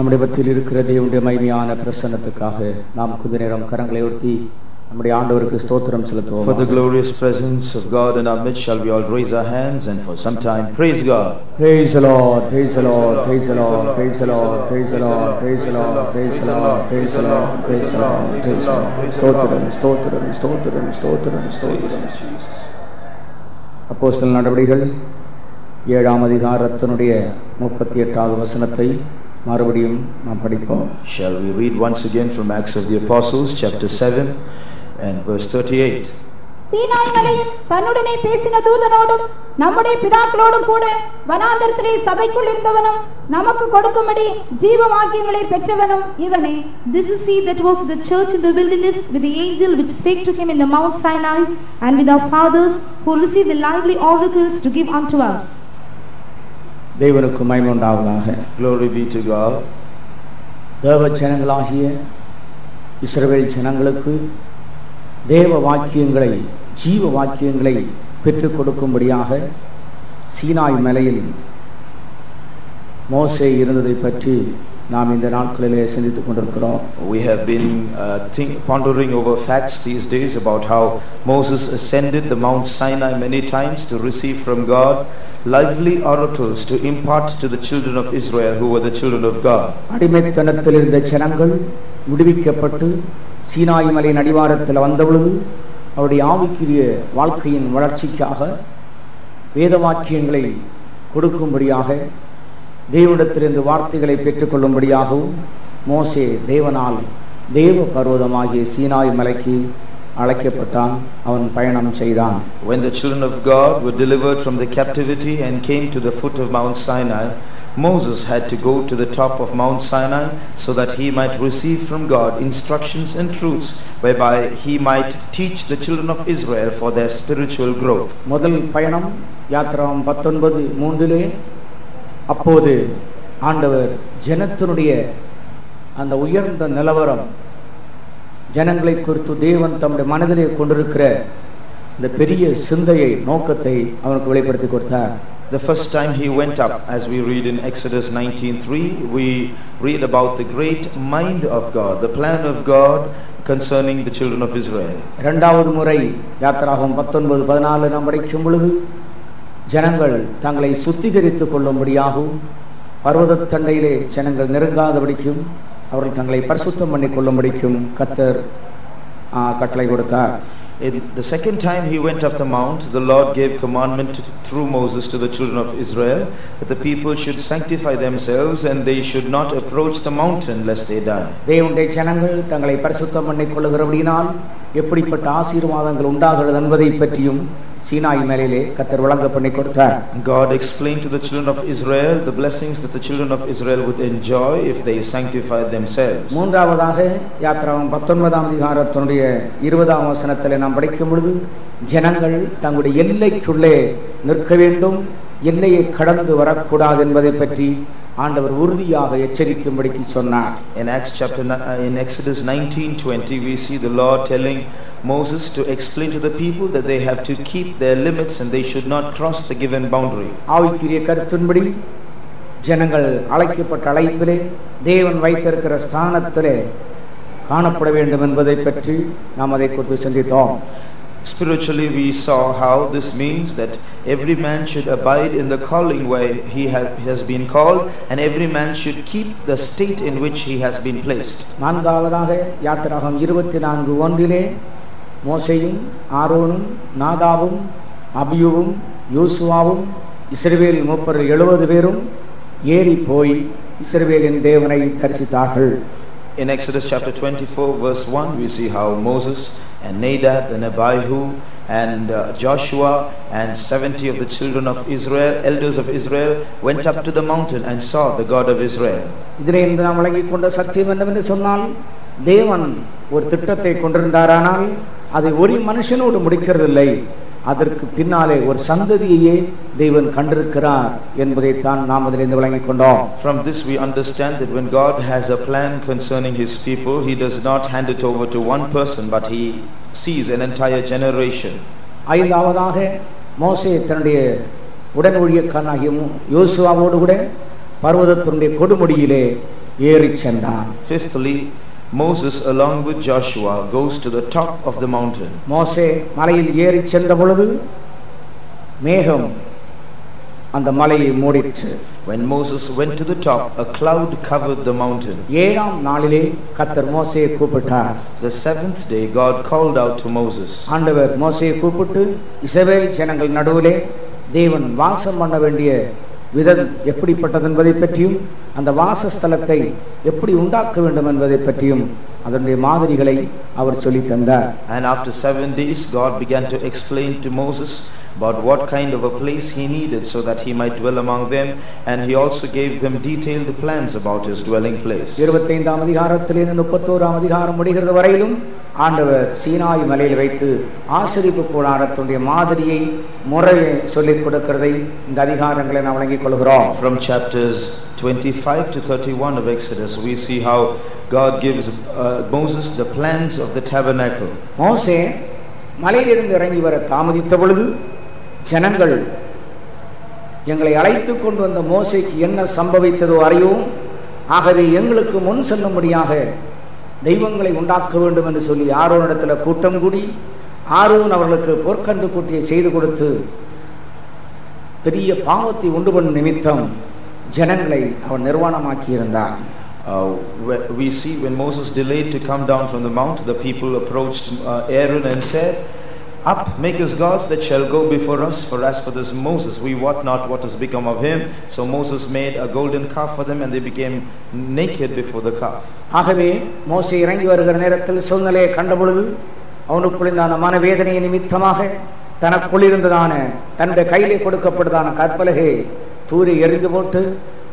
நம்முடைய பற்றியில் இருக்கிற தேவனுடைய மகிமையான பிரசன்னத்துக்காக நாம் கொஞ்ச நேரம் கரங்களை உயர்த்தி நம்முடைய ஆண்டவருக்கு ஸ்தோத்திரம் For the செலுத்துவோம் glorious presence of God in our midst, shall we all raise our hands and for some time praise God. Praise the Lord, praise the Lord, praise the Lord, praise the Lord, praise the Lord, praise the Lord, praise the Lord, praise the Lord, praise the Lord, praise the Lord. ஸ்தோத்திரம், ஸ்தோத்திரம், ஸ்தோத்திரம், ஸ்தோத்திரம், ஸ்தோத்திரம். அப்போஸ்தலர் நடவடிகள் ஏழாம் அதிகாரத்தினுடைய முப்பத்தி எட்டாவது வசனத்தை மறுபடியும் நாம் படிப்போம் Shall we read once again from Acts of the Apostles, chapter 7 and verse 38. Sinai மலையில் தன்னுடனே பேசின தூதனோடும் நம்முடைய பிதாக்களோடும் கூட வனாந்தரத்திலே சபைக்குள் இருந்தவனும் நமக்கு கொடுக்கும்படி ஜீவ வாக்கியங்களை பெற்றவனும் இவனே This is he that was in the church in the wilderness with the angel which spake to him in the Mount Sinai, and with our fathers who received the lively oracles to give unto us. தேவனுக்கு மகிமை உண்டாவதாக. தேவ ஜனங்களாகிய இஸ்ரவேல் ஜனங்களுக்கு தேவ வாக்கியங்களை ஜீவ வாக்கியங்களை பெற்றுக் கொடுக்கும்படியாக சீனாய் மலையில் மோசே இருந்ததை பற்றி நாம் இந்த நாட்களிலே சிந்தித்துக் கொண்டிருக்கிறோம் We have been uh, think, pondering over facts these days about how Moses ascended the Mount Sinai many times to receive from God lively oracles to impart to the children of Israel who were the children of God. அடிமைத்தனத்தில் இருந்த ஜனங்கள் விடுவிக்கப்பட்டு சீனாய் மலையின் அடிவாரத்தில் வந்தபொழுது அவருடைய ஆவிக்குரிய வாழ்க்கையின் வளர்ச்சிக்காக வேத வாக்கியங்களை கொடுக்கும்படியாக தேவனிடத்திலிருந்து வார்த்தைகளை பெற்றுக்கொள்ளும்படியாகவும் மோசே தேவனால் தேவ பர்வதமாகிய சீனாய் மலைக்கு அழைக்கப்பட்டான் அவன் பயணம் செய்தான் When the children of God were delivered from the captivity and came to the foot of Mount Sinai, Moses had to go to the top of Mount Sinai so that he might receive from God instructions and truths whereby he might teach the children of Israel for their spiritual growth. முதல் பயணம் யாத்திராம் பத்தொன்பது மூன்றிலே அப்போது ஆண்டவர் ஜனத்தினுடைய அந்த உயர்ந்த நிலவரம் ஜனங்களை குறித்து தேவன் தம்முடைய மனதிலே கொண்டிருக்கிற இந்த பெரிய சிந்தையை நோக்கத்தை அவனுக்கு வெளிப்படுத்தி கொடுத்தார் The first time he went up, as we read in Exodus 19:3, we read about the great mind of God, the plan of God concerning the children of Israel. இரண்டாவது முறை யாத்திராகம் பத்தொன்பது பதினாலு நாம் படிக்கும் பொழுது ஜனங்கள் தங்களை சுத்திகரித்துக் கொள்ளும்படியாகவும் பர்வதத்தண்டையிலே ஜனங்கள் நெருங்காதபடிக்கும் அவர்கள் தங்களை பரிசுத்தம் பண்ணிக் கொள்ளும்படிக்கும் கத்தர் கட்டளை கொடுத்தார் In the second time he went up the mount, the Lord gave commandment through Moses to the children of Israel that the people should sanctify themselves and they should not approach the mountain lest they die. தேவனுடைய ஜனங்கள் தங்களை பரிசுத்தம் பண்ணிக் கொள்ளுகிறபடியினால் எப்படிப்பட்ட ஆசீர்வாதங்கள் உண்டாகிறது என்பதை பற்றியும் சீனாய் மேலே கத்தர் வழங்க பண்ணி கொடுத்தார் God explained to the children of Israel the blessings that the children of Israel would enjoy if they sanctified themselves. மூன்றாவதாக யாத்திராவும் பத்தொன்பதாம் அதிகாரத்தினுடைய இருபதாம் வசனத்தில் நாம் படிக்கும் பொழுது ஜனங்கள் தங்களுடைய எல்லைக்குள்ளே நிற்க வேண்டும் எல்லையை கடந்து வரக்கூடாது என்பதை பற்றி ஆண்டவர் உறுதியாக எச்சரிக்கும்படிக்கு சொன்னார் In Acts chapter uh, in Exodus 19:20 we see the Lord telling Moses to explain to the people that they have to keep their limits and they should not cross the given boundary. ஆவிக்குரிய கருத்தின்படி ஜனங்கள் அழைக்கப்பட்ட அழைப்பிலே தேவன் வைத்திருக்கிற ஸ்தானத்திலே காணப்பட வேண்டும் என்பதை பற்றி நாம் அதை குறித்து சிந்தித்தோம் Spiritually, we saw how this means that every man should abide in the calling where he ha- has been called, and every man should keep the state in which he has been placed. நான்காவதாக யாத்திராகம் இருபத்தி நான்கு ஒன்றிலே மோசையும் ஆரோனும் நாதாவும் அபியுவும் யோசுவாவும் இஸ்ரவேல் முப்பர் எழுபது பேரும் ஏறி போய் இஸ்ரவேலின் தேவனை தரிசித்தார்கள் In Exodus chapter 24, verse 1, we see how Moses and Nadab and Abihu and uh, Joshua and 70 of the children of Israel, elders of Israel, went up to the mountain and saw the God of Israel. இதிலே இன்று நாம் விளங்கிக் கொண்ட சத்தியம் என்னவென்று சொன்னால் தேவன் ஒரு திட்டத்தை கொண்டிருந்தாரானால் அதை ஒரு மனுஷனோடு முடிக்கிறதில்லை அதற்கு பின்னாலே ஒரு சந்ததியையே தேவன் கண்டிருக்கிறார் என்பதைத்தான் நாம் அதிலிருந்து விளங்கிக் கொண்டோம் From this we understand that when God has a plan concerning his people, he does not hand it over to one person, but he sees an entire generation. ஐந்தாவதாக மோசே தன்னுடைய உடன் ஊழியக்காரனாகிய யோசுவாவோடு கூட பர்வதத்தினுடைய கொடுமுடியிலே ஏறிச் சென்றான் Fifthly, Moses along with Joshua goes to the top of the mountain. மோசே மலையில் ஏறிச் சென்ற பொழுது மேகம் அந்த மலையை மூடிற்று When Moses went to the top, a cloud covered the mountain. ஏழாம் நாளிலே கத்தர் மோசையை கூப்பிட்டார் The seventh day, God called out to Moses. ஆண்டவர் மோசையை கூப்பிட்டு இஸ்ரவேல் ஜனங்கள் நடுவிலே தேவன் வாசம் பண்ண வேண்டிய விதம் எப்படிப்பட்டது என்பதை பற்றியும் அந்த வாசஸ்தலத்தை எப்படி உண்டாக்க வேண்டும் என்பதை பற்றியும் அதனுடைய மாதிரிகளை அவர் சொல்லித் தந்தார் And after seven days, God began to explain to Moses about what kind of a place he needed so that he might dwell among them. And he also gave them detailed plans about his dwelling place. இருபத்தைந்தாம் அதிகாரத்திலிருந்து முப்பத்தோராம் அதிகாரம் முடிகிறது வரையிலும் ஆண்டவர் சீனாய் மலையில் வைத்து ஆசிரிப்பு கூடாரத்துடைய மாதிரியை முறையை சொல்லிக் கொடுக்கிறதை இந்த அதிகாரங்களை நாம் வழங்கிக் கொள்கிறோம் From chapters 25 to 31 of Exodus, we see how God gives uh, Moses the plans of the tabernacle. மோசே மலையிலிருந்து இறங்கி வர தாமதித்த பொழுது ஜனங்கள் எங்களை அழைத்து கொண்டு வந்த மோசைக்கு என்ன சம்பவித்ததோ அறியோம் ஆகவே எங்களுக்கு முன் செல்லும்படியாக தெய்வங்களை உண்டாக்க வேண்டும் என்று சொல்லி ஆரோனிடத்தில் கூட்டம் கூடி ஆரோன் அவர்களுக்கு போர்க்கண்டு கூட்டியை செய்து கொடுத்து பெரிய பாவத்தை உண்டு பண்ணும் நிமித்தம் ஜனங்களை அவன் நிர்வாணமாக்கி இருந்தான் Uh, we see when Moses delayed to come down from the mount, the people approached uh, Aaron and said, Up, make us gods that shall go before us, for as for this Moses, we wot not what has become of him. So Moses made a golden calf for them, and they became naked before the calf. ஆகவே மோசே இறங்கி வருகிற நேரத்தில் சூழ்நிலையை கண்டபொழுது அவனுக்குள்ளான மனவேதனையை நிமித்தமாக தனக்குள் இருந்ததான தன்னுடைய கையிலே கொடுக்கப்பட்டதான கற்பலகை தூரி எரிந்து போட்டு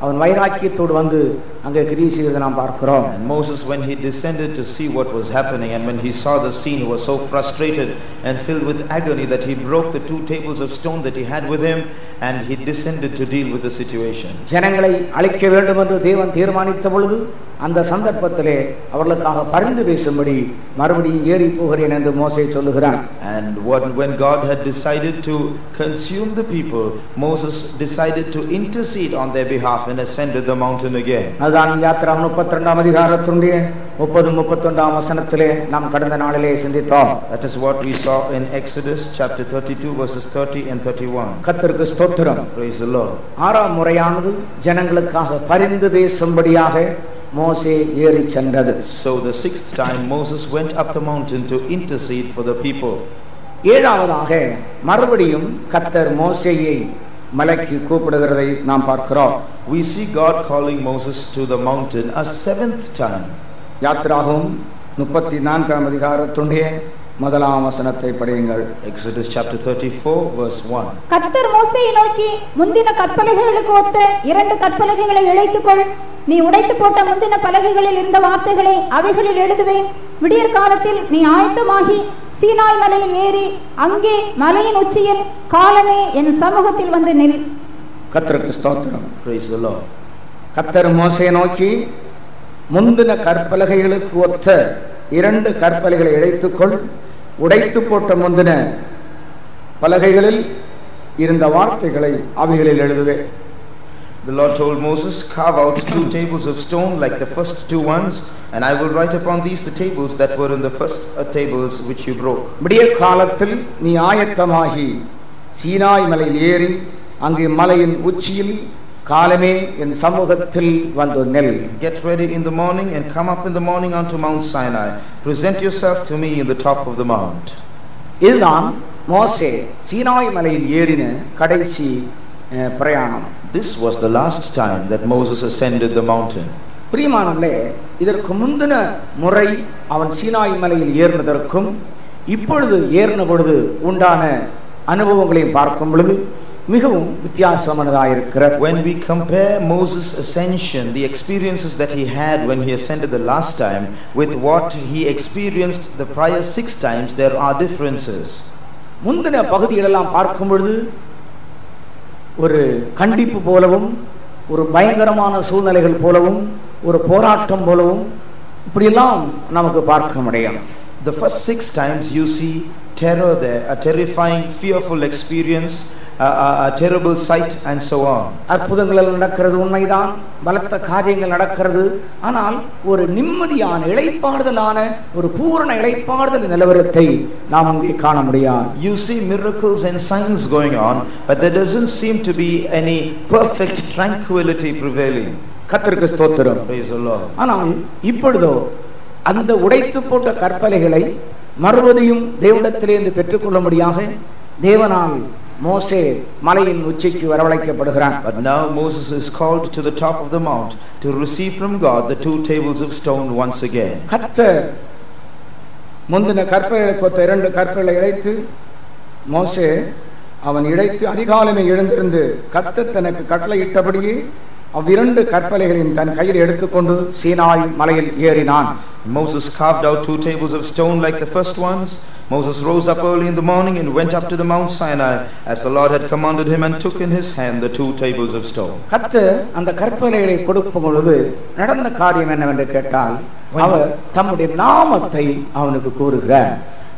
அவன் வைராக்கியத்தோடு வந்து அங்கே கிரியை செய்கிறதை நாம் பார்க்கிறோம் And Moses, when he descended to see what was happening, and when he saw the scene, was so frustrated and filled with agony that he broke the two tables of stone that he had with him, and he descended to deal with the situation. ஜனங்களை அழிக்க வேண்டும் என்று தேவன் தீர்மானித்த பொழுது அந்த சந்தர்ப்பத்திலே அவர்களுக்காக பரிந்து பேசும்படி மறுபடியும் ஏறி போகிறேன் என்று மோசே சொல்லுகிறான் And what, when God had decided to consume the people, Moses decided to intercede on their behalf and ascended the mountain again. அதுதான் யாத்திரா முப்பத்தி ரெண்டாம் அதிகாரத்தினுடைய முப்பது முப்பத்தொன்றாம் வசனத்திலே நாம் கடந்த நாளிலே சிந்தித்தோம் That is what we saw in Exodus chapter 32, verses 30 and 31. கர்த்தருக்கு ஸ்தோத்திரம் Praise the Lord. ஆறாம் முறையானது ஜனங்களுக்காக பரிந்து பேசும்படியாக மோசே ஏறி சென்றது So the sixth time Moses went up the mountain to intercede for the people. ஏழாவதாக மறுபடியும் கர்த்தர் மோசேயை மலைக்கு கூப்பிடுகிறதை நாம் பார்க்கிறோம் We see God calling Moses to the mountain a seventh time. யாத்திராகவும் முப்பத்தி நான்காம் அதிகாரத்துடைய முதலாம் வசனத்தை படியுங்கள். Exodus chapter 34, verse 1. கர்த்தர் மோசையை நோக்கி முந்தின கற்பலகைகளுக்கு ஒத்த இரண்டு கற்பலகைகளை இழைத்துக்கொள். நீ உடைத்து போட்ட முந்தின பலகைகளில் இருந்த வார்த்தைகளை அவைகளில் எழுதுவேன். விடியற் காலத்தில் நீ ஆயத்தமாகி சீனாய் மலையில் ஏறி அங்கே மலையின் உச்சியில் காலமே என் சமூகத்தில் வந்து நில். கர்த்தருக்கு ஸ்தோத்திரம். Lord. கர்த்தர் மோசையை நோக்கி முந்தின கற்பலகைகளுக்கு ஒத்த இரண்டு கற்பலைகளை இழைத்துக்கொள். உடைத்து போட்ட முந்தின பலகைகளில் இருந்த வார்த்தைகளை அவைகளில் எழுதுவே The Lord told Moses, Carve out two tables of stone like the first two ones, and I will write upon these the tables that were in the first uh, tables which you broke. விடிய காலத்தில் நீ ஆயத்தமாகி சீனாய் மலையில் ஏறி அங்கே மலையின் உச்சியில் காலமே என் சமூகத்தில் வந்து நெல் Get ready in the morning and come up in the morning unto Mount Sinai. Present yourself to me in the top of the mount. இதுதான் மோசே சீனாய் மலையில் ஏறின கடைசி பிரயாணம் This was the last time that Moses ascended the mountain. பிரியமானவர்களே இதற்கு முந்தின முறை அவன் சீனாய் மலையில் ஏறினதற்கும் இப்பொழுது ஏறின பொழுது உண்டான அனுபவங்களையும் பார்க்கும் பொழுது மிகவும் வித்தியாசமானதாயிருக்கிறது When we compare Moses' ascension, the experiences that he had when he ascended the last time, with what he experienced the prior six times, there are differences. முந்தின பகுதிகளெல்லாம் பார்க்கும் பொழுது ஒரு கண்டிப்பு போலவும் ஒரு பயங்கரமான சூழ்நிலைகள் போலவும் ஒரு போராட்டம் போலவும் இப்படியெல்லாம் நமக்கு பார்க்க முடியும் The first six times you see terror there, a terrifying, fearful experience, A, a, a terrible sight, and so on. அற்புதங்கள் நடக்கிறது உண்மைதான் பலத்த காரியங்கள் நடக்கிறது ஆனால் ஒரு நிம்மதியான இளைப்பாறுதலான ஒரு பூரண இளைப்பாறுதல் நிலவரத்தை நாம் அங்கே காண முடியாது You see miracles and signs going on, but there doesn't seem to be any perfect tranquility prevailing. கர்த்தருக்கு ஸ்தோத்திரம் Praise the Lord. ஆனால் இப்பொழுதோ அந்த உடைத்து போட்ட கற்பலைகளை மறுபடியும் தேவனிடத்திலிருந்து பெற்றுக்கொள்ளும்படியாக தேவனால் மோசே மலையின் உச்சிக்கு வரவழைக்கப்படுகிறான் But now Moses is called to the top of the mount to receive from God the two tables of stone once again. கர்த்தர் முந்தின கற்பைகளை கொத்த இரண்டு கற்பைகளை இழைத்து மோசே அவன் இழைத்து அதிகாலமே எழுந்திருந்து கர்த்தர் தனக்கு கட்டளையிட்டபடியே அவ்விரண்டு கற்பலைகளையும் தன் கையில் எடுத்துக்கொண்டு சீனாய் மலையில் ஏறினான் Moses carved out two tables of stone like the first ones. Moses rose up early in the morning and went up to the Mount Sinai as the Lord had commanded him and took in his hand the two tables of stone. கர்த்தர் அந்த கற்பலைகளை கொடுக்கும் பொழுது நடந்த காரியம் என்னவென்று கேட்டால் அவர் தம்முடைய நாமத்தை அவனுக்கு கூறுகிறார்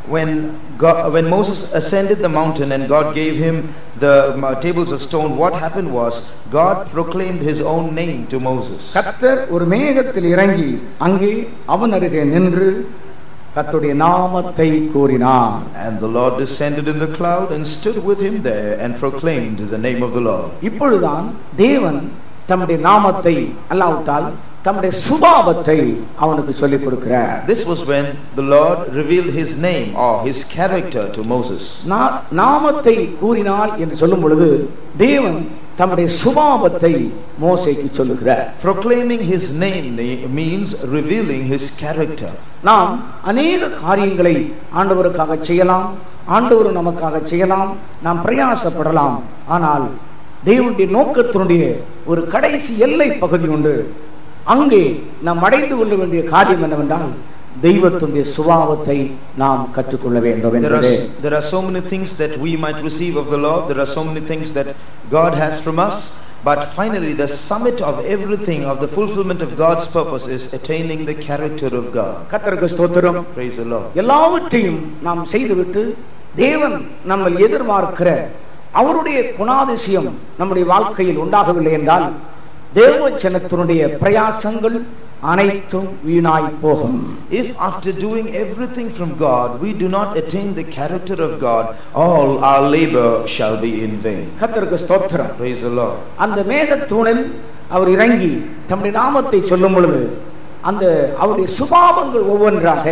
When, God, when Moses ascended the mountain and God gave him the um, uh, tables of stone, what happened was God proclaimed his own name to Moses. கர்த்தர் ஒரு மேகத்தில் இறங்கி அங்கே அவன் அருகே நின்று கர்த்தருடைய நாமத்தை கூறினார் And the Lord descended in the cloud and stood with him there and proclaimed the name of the Lord. இப்பொழுதுதான் தேவன் தம்முடைய நாமத்தை அல்லாவிட்டால் தம்முடைய சுபாவத்தை அவனுக்கு சொல்லிக் கொடுக்கிறார் This was when the Lord revealed his name or his character to Moses. நாமத்தை கூறினாள் என்று சொல்லும் பொழுது தேவன் தம்முடைய சுபாவத்தை மோசேக்கு சொல்லுகிறார் Proclaiming his name means revealing his character. நாம் அநேக காரியங்களை ஆண்டவருக்காக செய்யலாம் ஆண்டவர் நமக்காக செய்யலாம் நாம் பிரயாசப்படலாம் ஆனால் தேவனுடைய நோக்கத்தினுடைய ஒரு கடைசி எல்லை பகுதி உண்டு அங்கே நாம் அடைந்து கொள்ள வேண்டிய காரியம் என்னவென்றால் தெய்வத்துடைய சுபாவத்தை நாம் கற்றுக்கொள்ள வேண்டும் என்பதே there are so many things that we might receive of the Lord. There are so many things that God has from us. But finally, the summit of everything, of the fulfillment of God's purpose, is attaining the character of God. கர்த்தருக்கு ஸ்தோத்திரம் Praise the Lord. எல்லாவற்றையும் நாம் செய்துவிட்டு தேவன் நம்ம எதிர்பார்க்கிற அவருடைய குணாதிசயம் நம்முடைய வாழ்க்கையில் உண்டாகவில்லை என்றால் தேவச்சனத்தினுடைய பிரயாசங்கள் அனைத்தும் வீணாய் போகும் If after doing everything from God, we do not attain the character of God, all our labor shall be in vain. கர்த்தருக்கு ஸ்தோத்திரம் Praise the Lord. அந்த மேகத்தூணில் அவர் இறங்கி தம்முடைய நாமத்தை சொல்லும் பொழுது அந்த அவருடைய சுபாவங்கள் ஒவ்வொன்றாக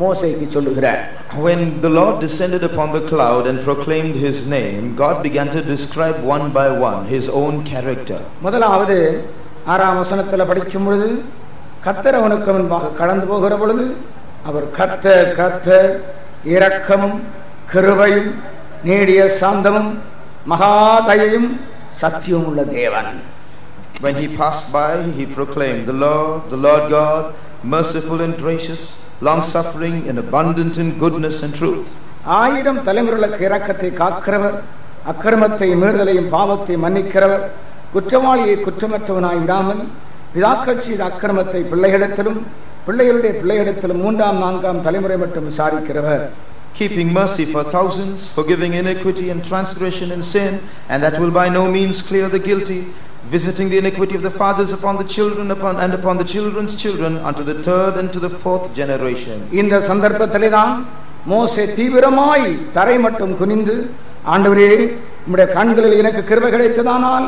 மோசைக்கு சொல்லுகிறார் When the Lord descended upon the cloud and proclaimed his name, God began to describe one by one his own character. முதலாவது ஆறாம் வசனத்தில் படிக்கும் பொழுது கத்தர் அவனுக்கு முன்பாக கடந்து போகிற பொழுது அவர் கத்த கத்த இரக்கமும் கிருபையும் நீடிய சாந்தமும் மகாதயையும் சத்தியம் உள்ள தேவன் When he passed by, he proclaimed, The Lord, the Lord God, merciful and gracious, long suffering and abundant in goodness and truth. ஆயிரம் தலைமுறைகளுக்கு இரக்கத்தை காக்கிறவர் அக்கிரமத்தை மீறுதலையும் பாவத்தை மன்னிக்கிறவர் குற்றவாளியை குற்றமற்றவனாய் விடாமல் பிதாக்கள் செய்த அக்கிரமத்தை பிள்ளைகளிடத்திலும் பிள்ளைகளுடைய பிள்ளைகளிடத்திலும் மூன்றாம் நான்காம் தலைமுறை மட்டும் விசாரிக்கிறவர் keeping mercy for thousands, forgiving iniquity and transgression and sin, and that will by no means clear the guilty, visiting the iniquity of the fathers upon the children upon, and upon the children's children unto the third and to the fourth generation. இந்த சந்தர்ப்பத்திலே தான் மோசே தீவிரமாய் தரை மட்டும் குனிந்து ஆண்டவரே உம்முடைய கண்களில் எனக்கு கிருபை கிடைத்ததானால்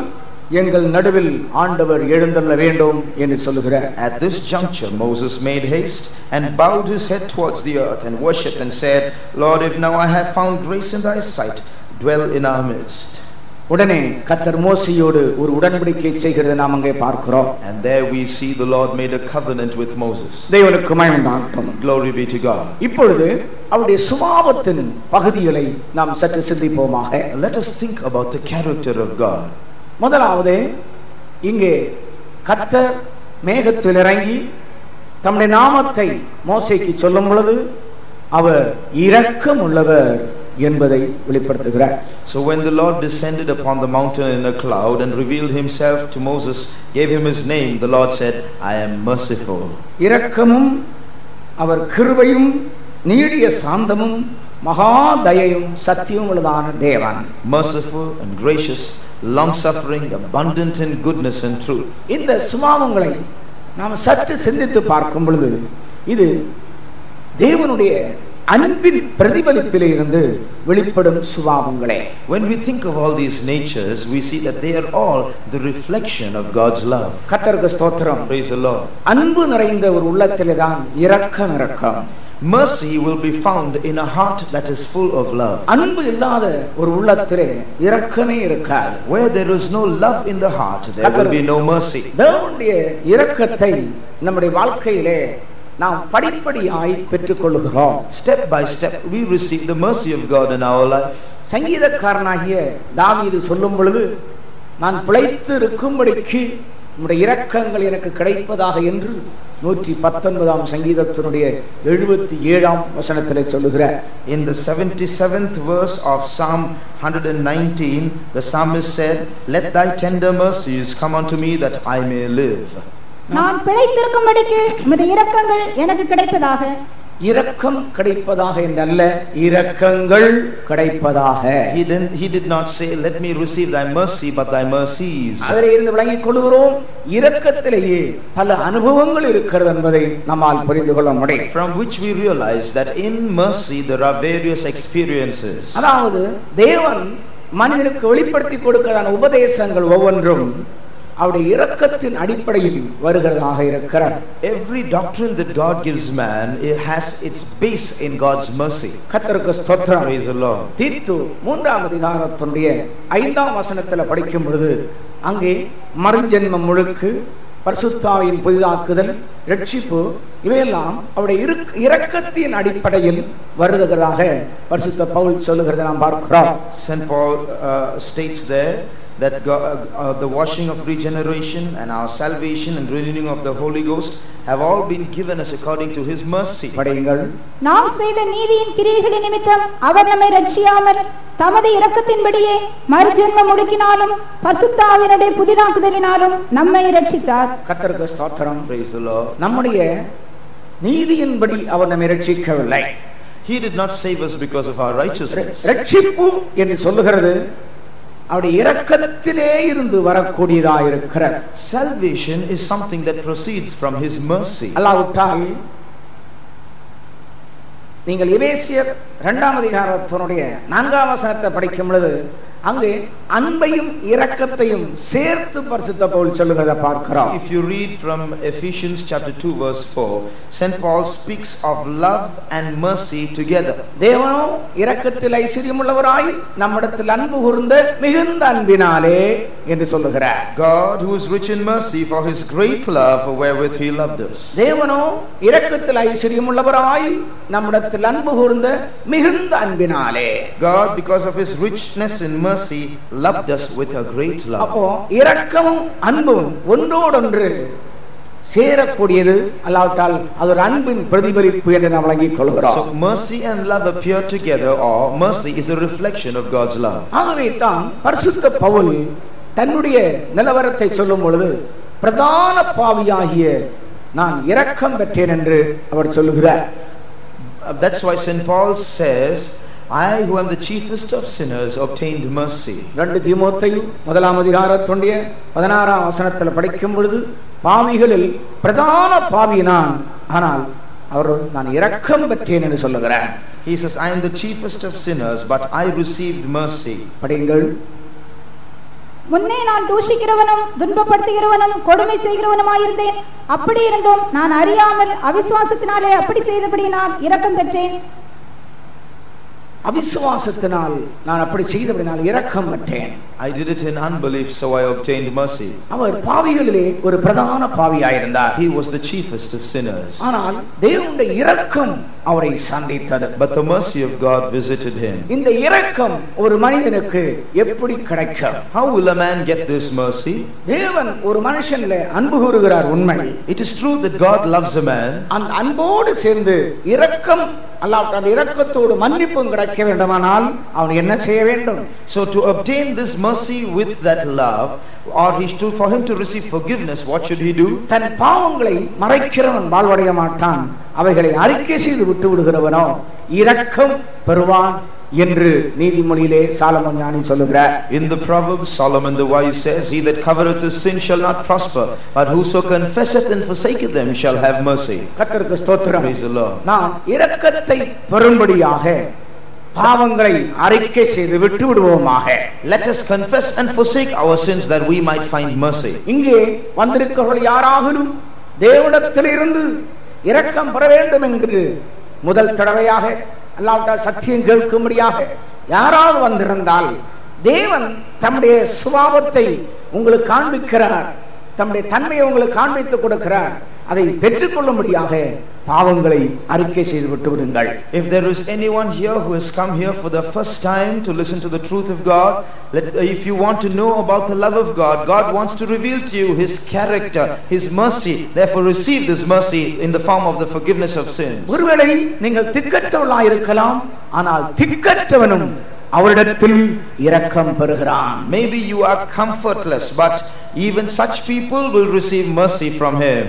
எங்கள் நடுவில் ஆண்டவர் எழுந்தள்ள வேண்டும் என்று சொல்லுகிறார் At this juncture Moses made haste and bowed his head towards the earth and worshipped and said, Lord, if now I have found grace in thy sight, dwell in our midst. உடனே கத்தர் மோசையோடு ஒரு உடன்படிக்கை செய்கிறதை நாம் அங்கே பார்க்கிறோம் And there we see the Lord made a covenant with Moses. தேவனுக்கு மயம்தாட்டம் Glory be to God. இப்பொழுது அவருடைய சுபாவத்தின் பகுதிகளை நாம் சற்று சிந்திப்போமாக let us think about the character of God. முதலாவது இங்கே கத்தர் மேகத்தில் இறங்கி தம்முடைய நாமத்தை மோசைக்கு சொல்லும் பொழுது அவர் இரக்கம் உள்ளவர் என்பதை வெளிப்படுத்துகிறார் So when the Lord descended upon the mountain in a cloud and revealed himself to Moses, gave him his name, the Lord said, I am merciful. இரக்கமும் அவர் கிருபையும் நீடிய சாந்தமும் மகா தயையும் சத்தியம் உள்ளதான தேவன் merciful and gracious, long suffering, abundant in goodness and truth. இந்த சுபாவங்களை நாம் சற்று சிந்தித்து பார்க்கும் பொழுது இது தேவனுடைய அன்பின் பிரதிபலிப்பிலே இருந்து வெளிப்படும் சுபாவங்களே When we think of all these natures, we see that they are all the reflection of God's love. கத்தருக்கு ஸ்தோத்திரம் Praise the Lord. அன்பு நிறைந்த ஒரு உள்ளத்திலே தான் இரக்கம் இரக்கம் Mercy will be found in a heart that is full of love. அன்பு இல்லாத ஒரு உள்ளத்திலே இரக்கமே இருக்காது Where there is no love in the heart, there will be no mercy. தேவனுடைய இரக்கத்தை நம்முடைய வாழ்க்கையிலே நாம் படிப்படியாய் பெற்றுக்கொள்கிறோம் Step by step, we receive the mercy of God in our life. சங்கீதக்காரனாகிய தாவீது சொல்லும் பொழுது நான் பிழைத்து இருக்கும்படிக்கு உம்முடைய இரக்கங்கள் எனக்கு கிடைப்பதாக என்று நூற்றி பத்தொன்பதாம் சங்கீதத்தினுடைய எழுபத்தி ஏழாம் வசனத்திலே சொல்லுகிறார் In the 77th verse of Psalm 119, the psalmist said, Let thy tender mercies come unto me that I may live. நான் பிழைத்திருக்கும்படிக்கு உமது இரக்கங்கள் எனக்கு கிடைப்பதாக இரக்கம் கிடைப்பதாக என்றல்ல இரக்கங்கள் கிடைப்பதாக He, didn't, he did not say, Let me receive thy mercy, but thy mercies. அதில் இருந்து விளங்கிக் கொள்கிறோம் இரக்கத்திலேயே பல அனுபவங்கள் இருக்கிறது என்பதை நம்மால் புரிந்து கொள்ள முடியும் From which we realize that in mercy there are various experiences. அதாவது தேவன் மனிதனுக்கு வெளிப்படுத்தி கொடுக்கிறதான உபதேசங்கள் ஒவ்வொன்றும் அவருடைய இரக்கத்தின் அடிப்படையில் வருகிறதாக இருக்கிறார் Every doctrine that God gives man it has its base in God's mercy. கத்தருக்கு ஸ்தோத்திரம் Praise the Lord. தீத்து மூன்றாம் அதிகாரத்தினுடைய ஐந்தாம் வசனத்துல படிக்கும் பொழுது அங்கே மறுஜென்மம் முழுக்கு பரிசுத்தாவின் புதிதாக்குதல் ரட்சிப்பு இவையெல்லாம் அவருடைய இருக்கு- இரக்கத்தின் அடிப்படையில் வருகிறதாக பரிசுத்த பவுல் சொல்லுகிறதை நாம் பார்க்கிறோம். Paul uh, states there that God, uh, uh, the washing of regeneration and our salvation and renewing of the Holy Ghost have all been given us according to His mercy. படியுங்கள் நாம் செய்த நீதியின் கிரியைகளின் நிமித்தம் அவர் நம்மை ரட்சியாமல் தமது இரக்கத்தின்படியே மறுஜென்மம் முடுக்கினாலும் பசுத்தாவினுடைய புதிதாக்குதலினாலும் நம்மை ரட்சித்தார் கத்தருக்கு ஸ்தோத்திரம் Praise the Lord. நம்முடைய நீதியின்படி அவர் நம்மை ரட்சிக்கவில்லை He did not save us because of our righteousness. ரட்சிப்பு என்று சொல்லுகிறது அவருடைய இரக்கத்திலே இருந்து வரக்கூடியதா இருக்கிற Salvation is something that proceeds from His mercy. அல்லாவிட்டால் நீங்கள் எபேசியர் இரண்டாம் அதிகாரத்தினுடைய நான்காம் வசனத்தை படிக்கும் பொழுது அங்கு அன்பையும் இரக்கத்தையும் சேர்த்து பரிசுத்த பவுல் சொல்லுகிறத பார்க்கிறோம் If you read from Ephesians chapter 2 verse 4, St. Paul speaks of love and mercy together. தேவனோ இரக்கத்தில் ஐஸ்வர்யமுள்ளவராய் நம்மிடத்தில் அன்பு கூர்ந்த மிகுந்த அன்பினாலே என்று சொல்லுகிறார் God who is rich in mercy for his great love wherewith he loved us. தேவனோ இரக்கத்தில் ஐஸ்வர்யமுள்ளவராய் நம்மிடத்தில் அன்பு கூர்ந்த மிகுந்த அன்பினாலே God because of his richness in mercy loved us with a great love. அப்போ இரக்கமும் அன்பும் ஒன்றோடொன்று சேரக்கூடியது அல்லாவிட்டால் அது ஒரு அன்பின் பிரதிபலிப்பு என்று நாம் வழங்கிக் கொள்கிறோம் So mercy and love appear together or mercy is a reflection of God's love. ஆகவே தான் பரிசுத்த பவுல் தன்னுடைய நிலவரத்தை சொல்லும் பொழுது பிரதான பாவியாகிய நான் இரக்கம் பெற்றேன் என்று அவர் சொல்லுகிறார் Uh, That's why St. Paul says, I who am the chiefest of sinners obtained mercy. ரெண்டு தீமோத்தையும் முதலாம் அதிகாரத்துடைய பதினாறாம் வசனத்தில் படிக்கும் பொழுது பாவிகளில் பிரதான பாவி நான். ஆனால் அவர் நான் இரக்கம் பெற்றேன் என்று சொல்லுகிறார். He says, I am the chiefest of sinners, but I received mercy. படியுங்கள். முன்னே நான் தூஷிக்கிறவனும் துன்பப்படுத்துகிறவனும் கொடுமை செய்கிறவனுமாயிருந்தேன். அப்படி இருந்தும் நான் அறியாமல் அவிசுவாசத்தினாலே அப்படி செய்தபடி நான் இரக்கம் பெற்றேன். அவிசுவாசத்தினால் நான் அப்படி செய்தபடினால் இரக்கம் பெற்றேன் I did it in unbelief, so I obtained mercy. அவர் பாவிகளிலே ஒரு பிரதான பாவியாயிருந்தார் He was the chiefest of sinners. ஆனால் தேவனுடைய இரக்கம் அவரை சந்தித்தது But the mercy of God visited him. இந்த இரக்கம் ஒரு மனிதனுக்கு எப்படி கிடைக்கும் How will a man get this mercy? தேவன் ஒரு மனுஷன்ல அன்பு கூறுகிறார் உண்மை It is true that God loves a man, அந்த அன்போடு சேர்ந்து இரக்கம் அல்லாவிட்ட அந்த இரக்கத்தோடு மன்னிப்பும் கிடைக்க வேண்டுமானால் அவன் என்ன செய்ய வேண்டும் So to obtain this mercy with that love, or he to, for him to receive forgiveness, what should he do? தன் பாவங்களை மறைக்கிறவன் வாழ்வடைய மாட்டான் அவைகளை அறிக்கை செய்து விட்டு விடுகிறவனோ இரக்கம் பெறுவான் என்று நீதிமொழியிலே சாலமன் ஞானி சொல்லுகிறார் In the Proverbs, Solomon the wise says, He that covereth his sin shall not prosper, but whoso confesseth and forsaketh them shall have mercy. கர்த்தருக்கு ஸ்தோத்திரம் Praise the Lord. நாம் இரக்கத்தை பெறும்படியாக பாவங்களை அறிக்கை செய்து விட்டு விடுவோமாக Let us confess and forsake our sins that we might find mercy. இங்கே வந்திருக்கிறவர்கள் யாராகிலும் தேவனிடத்திலிருந்து இரக்கம் பெற வேண்டும் என்று முதல் தடவையாக அல்லாவிட்டால் சத்தியம் கேட்கும்படியாக யாராவது வந்திருந்தால் தேவன் தம்முடைய சுபாவத்தை உங்களுக்கு காண்பிக்கிறார் தம்முடைய தன்மையை உங்களுக்கு காண்பித்து கொடுக்கிறார் அதை பெற்றுக்கொள்ளும்படியாக பாவங்களை அறிக்கை செய்து விட்டு விடுங்கள் If there is anyone here who has come here for the first time to listen to the truth of God, let, if you want to know about the love of God, God wants to reveal to you His character, His mercy. Therefore, receive this mercy in the form of the forgiveness of sins. ஒருவேளை நீங்கள் திக்கற்றவர்களாய் இருக்கலாம் ஆனால் திக்கற்றவனும் அவரிடத்தில் இரக்கம் பெறுகிறான் Maybe you are comfortless, but even such people will receive mercy from Him.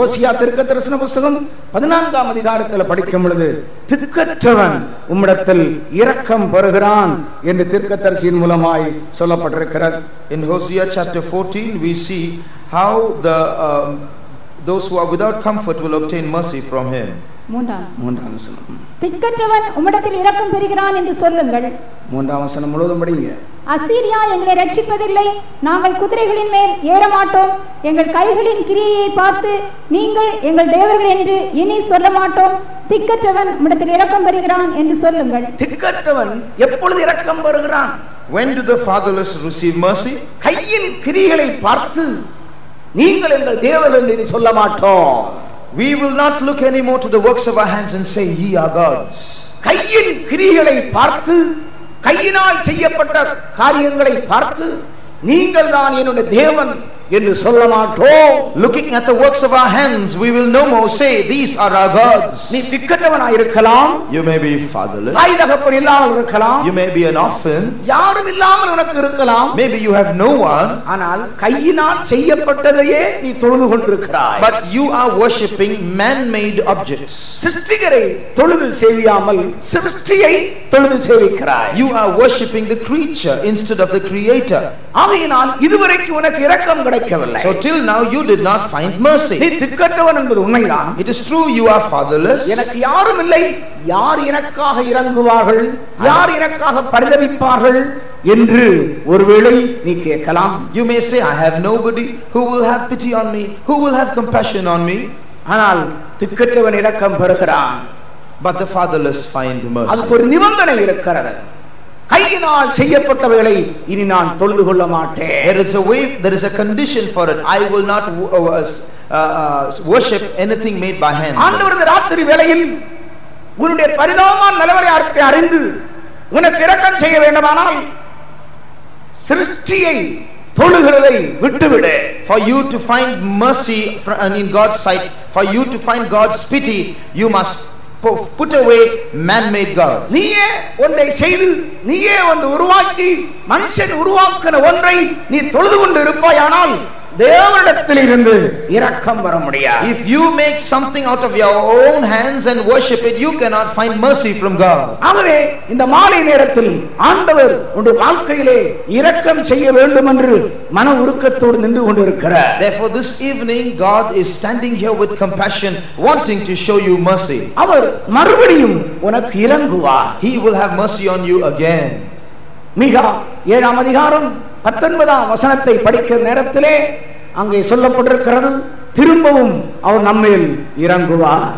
ஓசியா திருக்க தரிசன புஸ்தகம் பதினான்காம் அதிகாரத்தில் படிக்கும் பொழுது திக்கற்றவன் உம்மிடத்தில் இரக்கம் பெறுகிறான் என்று தீர்க்கதரிசியின் மூலமாய் சொல்லப்பட்டிருக்கிறது In Hosea chapter 14, we see how the um, those who are without comfort will obtain mercy from Him. மூன்றாம் மூன்றாம் வசனம். திக்கற்றவன் உம்மிடத்தில் இரக்கம் பெறுகிறான் என்று சொல்லுங்கள். மூன்றாம் வசனம் முழுவதும் படிங்க. அசீரியா எங்களை ரட்சிப்பதில்லை நாங்கள் குதிரைகளின் மேல் ஏற மாட்டோம் எங்கள் கைகளின் கிரியையை பார்த்து நீங்கள் எங்கள் தேவர்கள் என்று இனி சொல்ல மாட்டோம் திக்கற்றவன் உம்மிடத்தில் இரக்கம் பெறுகிறான் என்று சொல்லுங்கள். திக்கற்றவன் எப்பொழுது இரக்கம் பெறுகிறான்? When do the fatherless receive mercy? கையின் கிரிகளை பார்த்து நீங்கள் எங்கள் தேவர்கள் என்று சொல்ல மாட்டோம் We will not look anymore to the works of our hands and say, Ye are gods. கையின் கிரிகளை பார்த்து கையினால் செய்யப்பட்ட காரியங்களை பார்த்து நீங்கள் தான் என்னுடைய தேவன் என்று சொல்ல மாட்டோம் Looking at the works of our hands, we will no more say, These are our gods. நீ திக்கற்றவனாய் இருக்கலாம் You may be fatherless. தாய் தகப்பன் இல்லாமல் இருக்கலாம் You may be an orphan. யாரும் இல்லாமல் உனக்கு இருக்கலாம் Maybe you have no one. ஆனால் கையினால் செய்யப்பட்டதையே நீ தொழுது கொண்டிருக்கிறாய் But you are worshipping man-made objects. சிருஷ்டிகரை தொழுது சேவியாமல் சிருஷ்டியை தொழுது சேவிக்கிறாய் You are worshipping the creature instead of the creator. ஆகையினால் இதுவரைக்கும் உனக்கு இரக்கம் கிடைக்கவில்லை So till now you did not find mercy. நீ திக்கற்றவன் என்பது உண்மைதான் It is true you are fatherless. எனக்கு யாரும் இல்லை யார் எனக்காக இறங்குவார்கள் யார் எனக்காக பரிதவிப்பார்கள் என்று ஒருவேளை நீ கேட்கலாம் You may say, I have nobody who will have pity on me, who will have compassion on me. ஆனால் திக்கற்றவன் இரக்கம் பெறுகிறான் But the fatherless find mercy. அதுக்கு ஒரு நிபந்தனை இருக்கிறது கையினால் செய்யப்பட்டவைகளை இனி நான் தொழுது கொள்ள மாட்டேன் There is a way, there is a condition for it. I will not wo- uh, uh, uh, worship anything made by hand. ஆண்டவர் இந்த ராத்திரி வேளையில் உன்னுடைய பரிதாபமான நிலவரையாற்றை அறிந்து உனக்கு இரக்கம் செய்ய வேண்டுமானால் சிருஷ்டியை தொழுகிறதை விட்டுவிடு For you to find mercy fr- and in God's sight, for you to find God's pity, you must pu- put away man-made God. நீயே ஒன்றை செய்து நீயே ஒன்று உருவாக்கி மனுஷன் உருவாக்கின ஒன்றை நீ தொழுது கொண்டு இருப்பாயானால் தேவனிடத்தில் இருந்து இரக்கம் வர முடியாது If you make something out of your own hands and worship it, you cannot find mercy from God. ஆகவே இந்த மாலை நேரத்தில் ஆண்டவர் உன்னுடைய வாழ்க்கையிலே இரக்கம் செய்ய வேண்டும் என்று மன உருக்கத்தோடு நின்று கொண்டிருக்கிறார் Therefore, this evening, God is standing here with compassion, wanting to show you mercy. அவர் மறுபடியும் உனக்கு இறங்குவார் He will have mercy on you again. மிகா ஏழாம் அதிகாரம் பத்தொன்பதாம் வசனத்தை படிக்கிற நேரத்திலே அங்கே சொல்லப்பட்டிருக்கிறது திரும்பவும் அவர் நம்மேல் இறங்குவார்.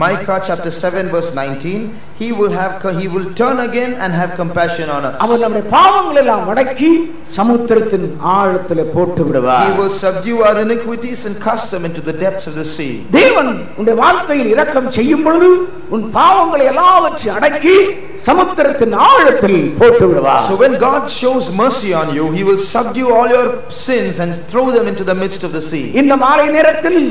Micah chapter 7 verse 19, he will have, he will turn again and have compassion on us. அவர் நம்முடைய பாவங்கள் எல்லாம் அடக்கி சமுத்திரத்தின் ஆழத்திலே போட்டு He விடுவார் will subdue our iniquities and cast them into the depths of the sea. தேவன் உன்னுடைய வாழ்க்கையில் இரக்கம் செய்யும் பொழுது உன் பாவங்களை எல்லாவற்றை அடக்கி சமுத்திரத்தின் ஆழத்தில் போட்டு விடுவார் So when God shows mercy on you, He will subdue all your sins and throw them into the midst of the sea. இந்த மாலை நேரத்தில்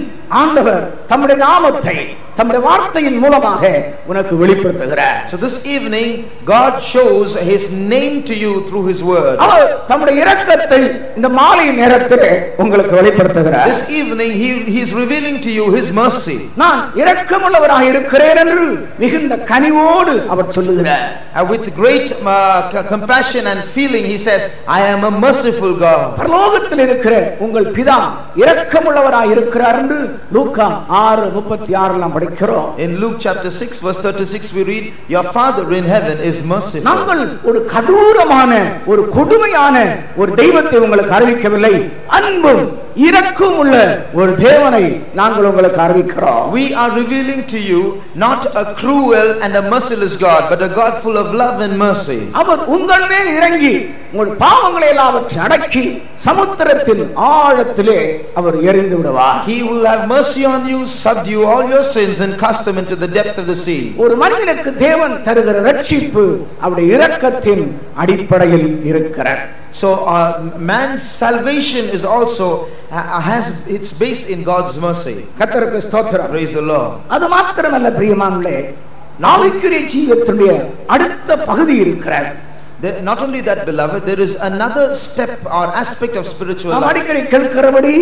ஆண்டவர் தம்முடைய நாமத்தை தம்முடைய வார்த்தையின் மூலமாக உனக்கு வெளிப்படுத்துகிறார் So this evening, God shows His name to you through His word. அவர் தம்முடைய இரக்கத்தை இந்த மாலை நேரத்தில் உங்களுக்கு வெளிப்படுத்துகிறார் This evening, He He is revealing to you His mercy. நான் இரக்கமுள்ளவராக இருக்கிறேன் என்று மிகுந்த கனிவோடு அவர் சொல்லுகிறார் And with great uh, c- compassion and feeling, He says, I am a merciful God. பரலோகத்தில் இருக்கிற உங்கள் பிதா இரக்கமுள்ளவராய் இருக்கிறார் என்று லூக்கா ஆறு முப்பத்தி ஆறு நாம் படிக்கிறோம் In Luke chapter 6, verse 36, we read, Your Father in heaven is merciful. நாங்கள் ஒரு கடூரமான ஒரு கொடுமையான ஒரு தெய்வத்தை உங்களுக்கு அறிவிக்கவில்லை அன்பும் இரக்கம் உள்ள ஒரு தேவனை நாங்கள் உங்களுக்கு அறிவிக்கிறோம் We are revealing to you not a cruel and a merciless God, but a God full of love and mercy. அவர் உங்கள் மேல் இறங்கி உங்கள் பாவங்களை எல்லாவற்றை அடக்கி சமுத்திரத்தின் ஆழத்திலே அவர் எறிந்து விடுவார் He will have mercy on you, subdue all your sins, and cast them into the depth of the sea. ஒரு மனிதனுக்கு தேவன் தருகிற ரட்சிப்பு அவருடைய இரக்கத்தின் அடிப்படையில் இருக்கிறார் So uh, man's salvation is also ha- has its base in God's mercy. கத்தருக்கு ஸ்தோத்திரம் Praise the Lord. அது மாத்திரமல்ல பிரியமானே நாவிக்குரிய ஜீவத்தினுடைய அடுத்த பகுதி இருக்கிறார் There- not only that, beloved, there is another step or aspect of spiritual நாம் life. அடிக்கடி கேட்கிறபடி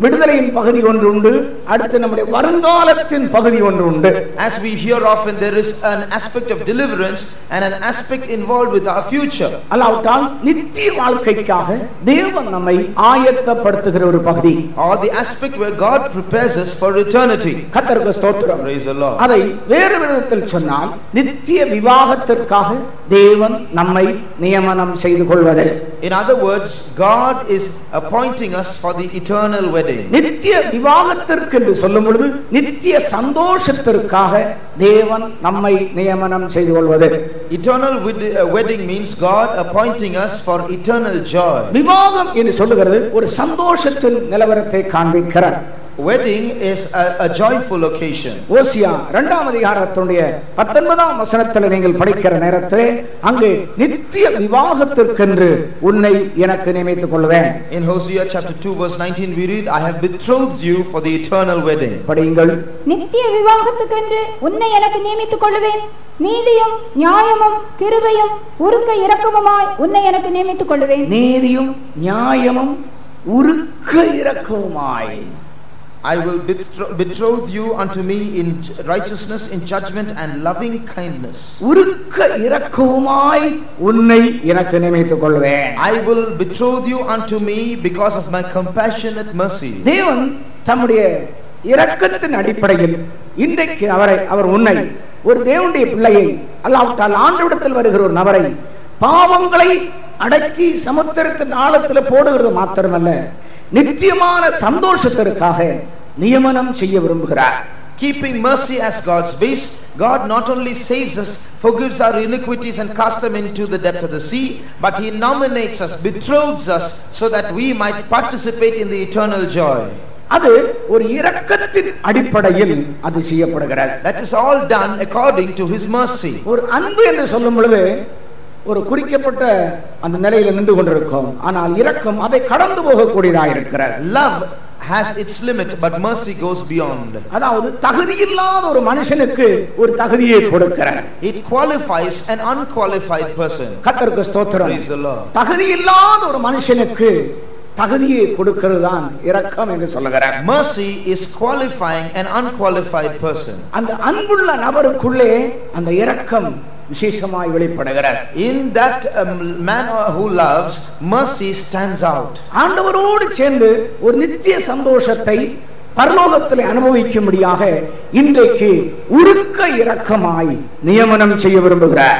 விடுதலையின் பகுதி ஒன்று உண்டு அடுத்து நம்முடைய வருங்காலத்தின் பகுதி ஒன்று உண்டு As we hear often, there is an aspect of deliverance and an aspect involved with our future. அல்லாவிட்டால் நித்திய வாழ்க்கைக்காக தேவன் நம்மை ஆயத்தப்படுத்துகிற ஒரு பகுதி Or the aspect where God prepares us for eternity. கத்தருக்கு ஸ்தோத்திரம் Praise the Lord. அதை வேறு விதத்தில் சொன்னால் நித்திய விவாகத்திற்காக தேவன் நம்மை நியமனம் செய்து கொள்வது In other words, God is appointing us for the eternal wedding. நித்திய விவாகத்திற்கு என்று சொல்லும் பொழுது நித்திய சந்தோஷத்திற்காக தேவன் நம்மை நியமனம் செய்து கொள்வது Eternal wed- uh, wedding means God appointing us for eternal joy. விவாகம் என்று சொல்லுகிறது ஒரு சந்தோஷத்தின் நிலவரத்தை காண்பிக்கிறார் Wedding is a, a joyful occasion. ஓசியா இரண்டாம் அதிகாரத்தினுடைய பத்தொன்பதாம் வசனத்தில் நீங்கள் படிக்கிற நேரத்திலே அங்கு நித்திய விவாகத்திற்கென்று உன்னை எனக்கு நியமித்துக் கொள்வேன் In Hosea chapter 2 verse 19 we read, I have betrothed you for the eternal wedding. படியுங்கள். நித்திய விவாகத்துக்கென்று உன்னை எனக்கு நியமித்துக் கொள்வேன் நீதியும் நியாயமும் கிருபையும் உருக்க இரக்கமுமாய் உன்னை எனக்கு நியமித்துக் கொள்வேன் நீதியும் நியாயமும் உருக்க இரக்கவுமாய் I will betro- betroth you unto me in righteousness, in judgment and loving kindness. உருக்க இரக்கவுமாய் உன்னை எனக்கு நியமித்துக் கொள்வேன் I will betroth you unto me because of my compassionate mercy. தேவன் தம்முடைய இரக்கத்தின் அடிப்படையில் இன்றைக்கு அவரை அவர் உன்னை ஒரு தேவனுடைய பிள்ளையை அல்லாவிட்டால் ஆண்டவிடத்தில் வருகிற ஒரு நபரை பாவங்களை அடக்கி சமுத்திரத்தின் ஆழத்தில் போடுகிறது மாத்திரமல்ல நித்தியமான சந்தோஷத்திற்காக நியமனம் செய்ய விரும்புகிறார் Keeping mercy as God's base, God not only saves us, forgives our iniquities and casts them into the depth of the sea, but He nominates us, betroths us, so that we might participate in the eternal joy. அது ஒரு இரக்கத்தின் அடிப்படையில் அது செய்யப்படுகிறது That is all done according to His mercy. ஒரு அன்பு என்று சொல்லும் பொழுது ஒரு குறிக்கப்பட்ட அந்த நிலையில நின்று கொண்டிருக்கும் ஆனால் இரக்கம் அதை கடந்து போகக்கூடியதாக இருக்கிறது Love has its limit, but mercy goes beyond. அதாவது தகுதியில்லாத ஒரு மனுஷனுக்கு ஒரு தகுதியை கொடுக்கிறார் It qualifies an unqualified person. கத்தருக்கு ஸ்தோத்திரம் Praise the Lord. தகுதியில்லாத ஒரு மனுஷனுக்கு தகுதியை கொடுக்கிறது தான் இரக்கம் என்று சொல்லுகிறார் Mercy is qualifying an unqualified person. அந்த அன்புள்ள நபருக்குள்ளே அந்த இரக்கம் விசேஷமாய் வெளிப்படுகிறார் In that um, man who loves, mercy stands out. ஆண்டவரோடு சேர்ந்து ஒரு நித்திய சந்தோஷத்தை பரலோகத்தில் அனுபவிக்கும்படியாக இன்றைக்கு உருக்க இரக்கமாய் நியமனம் செய்ய விரும்புகிறார்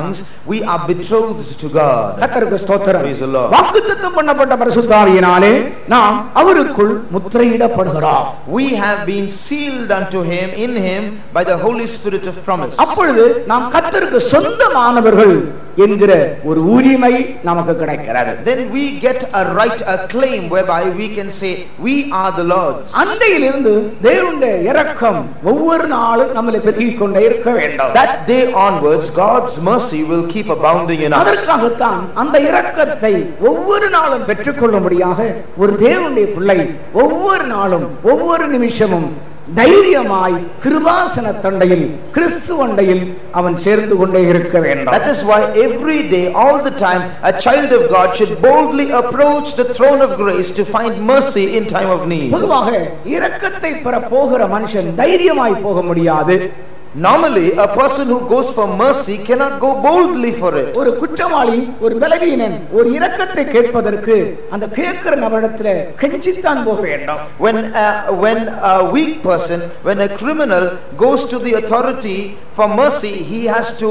tongues, we are betrothed to God. கர்த்தருக்கு ஸ்தோத்திரம் Praise the Lord. வாக்குத்தத்தம் பண்ணப்பட்ட பரிசுத்தாவியினாலே நாம் அவருக்குள் முத்திரையிடப்படுகிறோம் We have been sealed unto Him in Him by the Holy Spirit of promise. அப்பொழுது நாம் கர்த்தருக்கு சொந்தமானவர்கள் என்கிற ஒரு உரிமை நமக்கு கிடைக்கிறது Then we get a right, a claim whereby we can say, We are the Lord's. அண்டையிலிருந்து தேவனுடைய இரக்கம் ஒவ்வொரு நாளும் நம்மளை பெருகிக் கொண்டே இருக்க வேண்டும் That day onwards, God's mercy will keep abounding in us. அதற்காகத்தான் அந்த இரக்கத்தை ஒவ்வொரு நாளும் பெற்றுக்கொள்ளும்படியாக ஒரு தேவனுடைய பிள்ளை ஒவ்வொரு நாளும் ஒவ்வொரு நிமிஷமும் தைரியமாய் கிருபாசன தண்டையில் கிறிஸ்துவண்டையில் அவன் சேர்ந்து கொண்டே இருக்க வேண்டும் That is why every day, all the time, a child of God should boldly approach the throne of grace to find mercy in time of need. பொதுவாக இரக்கத்தை பெற போகிற மனுஷன் தைரியமாய் போக முடியாது Normally, a person who goes for mercy cannot go boldly for it. ஒரு குற்றவாளி ஒரு பலவீனன் ஒரு இரக்கத்தை கேட்பதற்கு அந்த கேட்கிற நபரிடத்துல கெஞ்சித்தான் போக வேண்டும் When a, when a weak person, when a criminal goes to the authority for mercy, he has to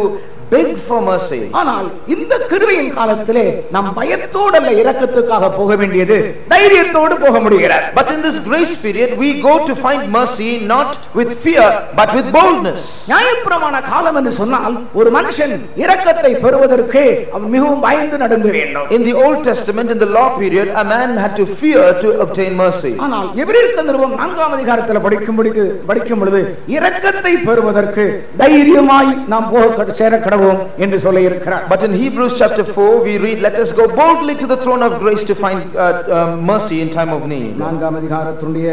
beg for mercy. ஆனால் இந்த கிருபையின் காலத்திலே நாம் பயத்தோடு அல்ல இரக்கத்துக்காக போக வேண்டியது தைரியத்தோடு போக முடிகிறது But in this grace period, we go to find mercy not with fear, but with boldness. நியாயப்பிரமாண காலம் என்று சொன்னால் ஒரு மனுஷன் இரக்கத்தை பெறுவதற்கு அவன் மிகவும் பயந்து நடுங்க வேண்டும் In the Old Testament, in the law period, a man had to fear to obtain mercy. ஆனால் எபிரேயர் நிறுவனம் நான்காம் அதிகாரத்தில் படிக்கும் படிக்கும் பொழுது இரக்கத்தை பெறுவதற்கு தைரியமாய் நாம் போக சேர கடவோம் என்று சொல்லி இருக்கிறார் But in Hebrews chapter 4, we read, Let us go boldly to the throne of grace to find uh, uh, mercy in time of need. நான்காம் அதிகாரத்தினுடைய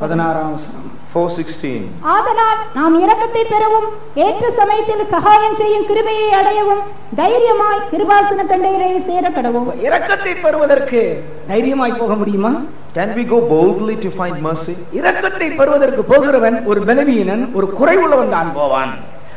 பதினாறாம் வசனம் 416. ஆதலால் நாம் இரக்கத்தை பெறவும் ஏற்ற சமயத்தில் சகாயம் செய்யும் கிருபையை அடையவும் தைரியமாய் கிருபாசன தண்டையிலே சேர கடவும் இரக்கத்தை பெறுவதற்கு தைரியமாய் போக முடியுமா Can we go boldly to find mercy? இரக்கத்தை பெறுவதற்கு போகிறவன் ஒரு பலவீனன் ஒரு குறைவுள்ளவன் தான் போவான்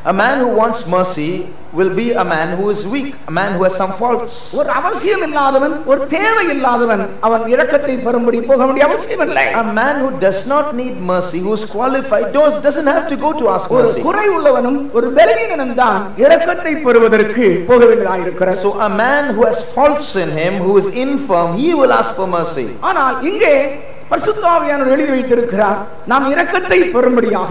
A man who wants mercy will be a man who is weak, a man who has some faults. ஒரு அவசியம் இல்லாதவன் ஒரு தேவை இல்லாதவன் அவன் இரக்கத்தை பெறும்படி போக வேண்டிய அவசியம் இல்லை A man who does not need mercy, who is qualified, does, doesn't have to go to ask ஒரு mercy. குறை உள்ளவனும் ஒரு பலவீனனும் தான் இரக்கத்தை பெறுவதற்கு போக வேண்டியதாயிருக்கிறார் So a man who has faults in him, who is infirm, he will ask for mercy. ஆனால் இங்கே பரிசுத்தாவியானவர் எழுதி வைத்திருக்கிறார் நாம் இரக்கத்தை பெறும்படியாக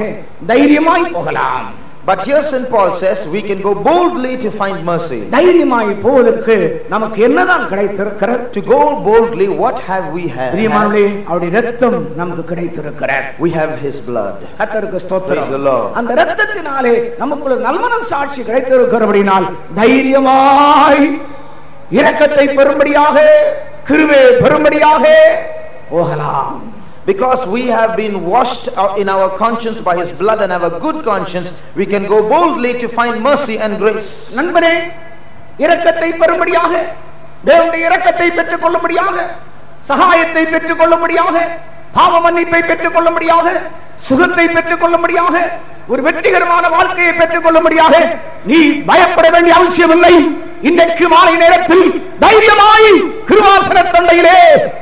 தைரியமாய் போகலாம் But here St. Paul says we can go boldly to find mercy. தைரியமாய் போவதற்கு நமக்கு என்னதான் கிடைத்திருக்கிறது To go boldly, what have we had? பிரியமானவர்களே அவருடைய ரத்தம் நமக்கு கிடைத்திருக்கிறது We have his blood. கர்த்தருக்கு Praise ஸ்தோத்திரம் the Lord. அந்த ரத்தத்தினாலே நமக்குள்ள நல்மனம் சாட்சி கிடைத்திருக்கிறபடினால் தைரியமாய் இரக்கத்தை பெறும்படியாக கிருபை பெறும்படியாக போகலாம் Because we have been washed out in our conscience by his blood and have a good conscience, we can go boldly to find mercy and grace. நண்பனே இரக்கத்தை பெறும்படியாக தேவனுடைய இரக்கத்தை பெற்றுக் கொள்ளும்படியாக சகாயத்தை பெற்றுக் கொள்ளும்படியாக பாவ மன்னிப்பை பெற்றுக் கொள்ளும்படியாக சுகத்தை பெற்றுக் கொள்ளும்படியாக ஒரு வெற்றிகரமான வாழ்க்கையை பெற்றுக் கொள்ளும்படியாக நீ பயப்பட வேண்டிய அவசியமில்லை இன்றைக்கு மாலை நேரத்தில் தைரியமாய் கிருவாசன தந்தையிலே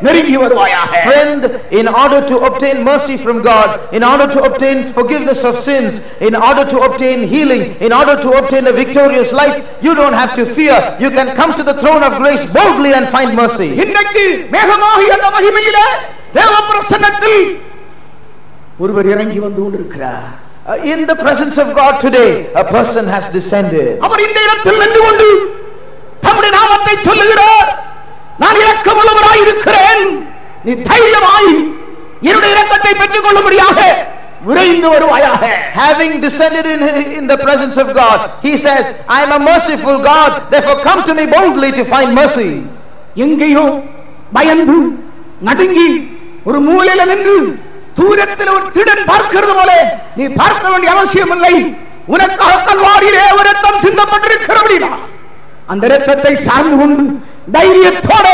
நெருங்கி வருவாயாக Friend, in order to obtain mercy from God, in order to obtain forgiveness of sins, in order to obtain healing, in order to obtain a victorious life, you don't have to fear. You can come to the throne of grace boldly and find mercy. இன்றைக்கு மேகமாகி அந்த மகிமையிலே தேவ பிரசன்னத்தில் ஒருவர் இறங்கி வந்து கொண்டிருக்கிறார் Uh, in the presence of God today, a person has descended. அவர் இந்த இடத்தில் நின்று கொண்டு தம்முடைய நாமத்தை சொல்லுகிறார் நான் இரக்கமுள்ளவராய் இருக்கிறேன் நீ தைரியமாய் என்னுடைய இரக்கத்தை பெற்றுக் கொள்ளும்படியாக விரைந்து வருவாயாக Having descended in, in the presence of God, he says, I am a merciful God, therefore come to me boldly to find mercy. எங்கேயோ பயந்து நடுங்கி ஒரு மூலையில நின்று தூரத்தில் ஒரு திருடன் பார்க்கிறது போல நீ பார்க்க வேண்டிய அவசியம் இல்லை உனக்காக கல்வாரியிலே ஒரு ரத்தம் சிந்தப்பட்டிருக்கிறபடினா அந்த ரத்தத்தை சார்ந்து கொண்டு தைரியத்தோட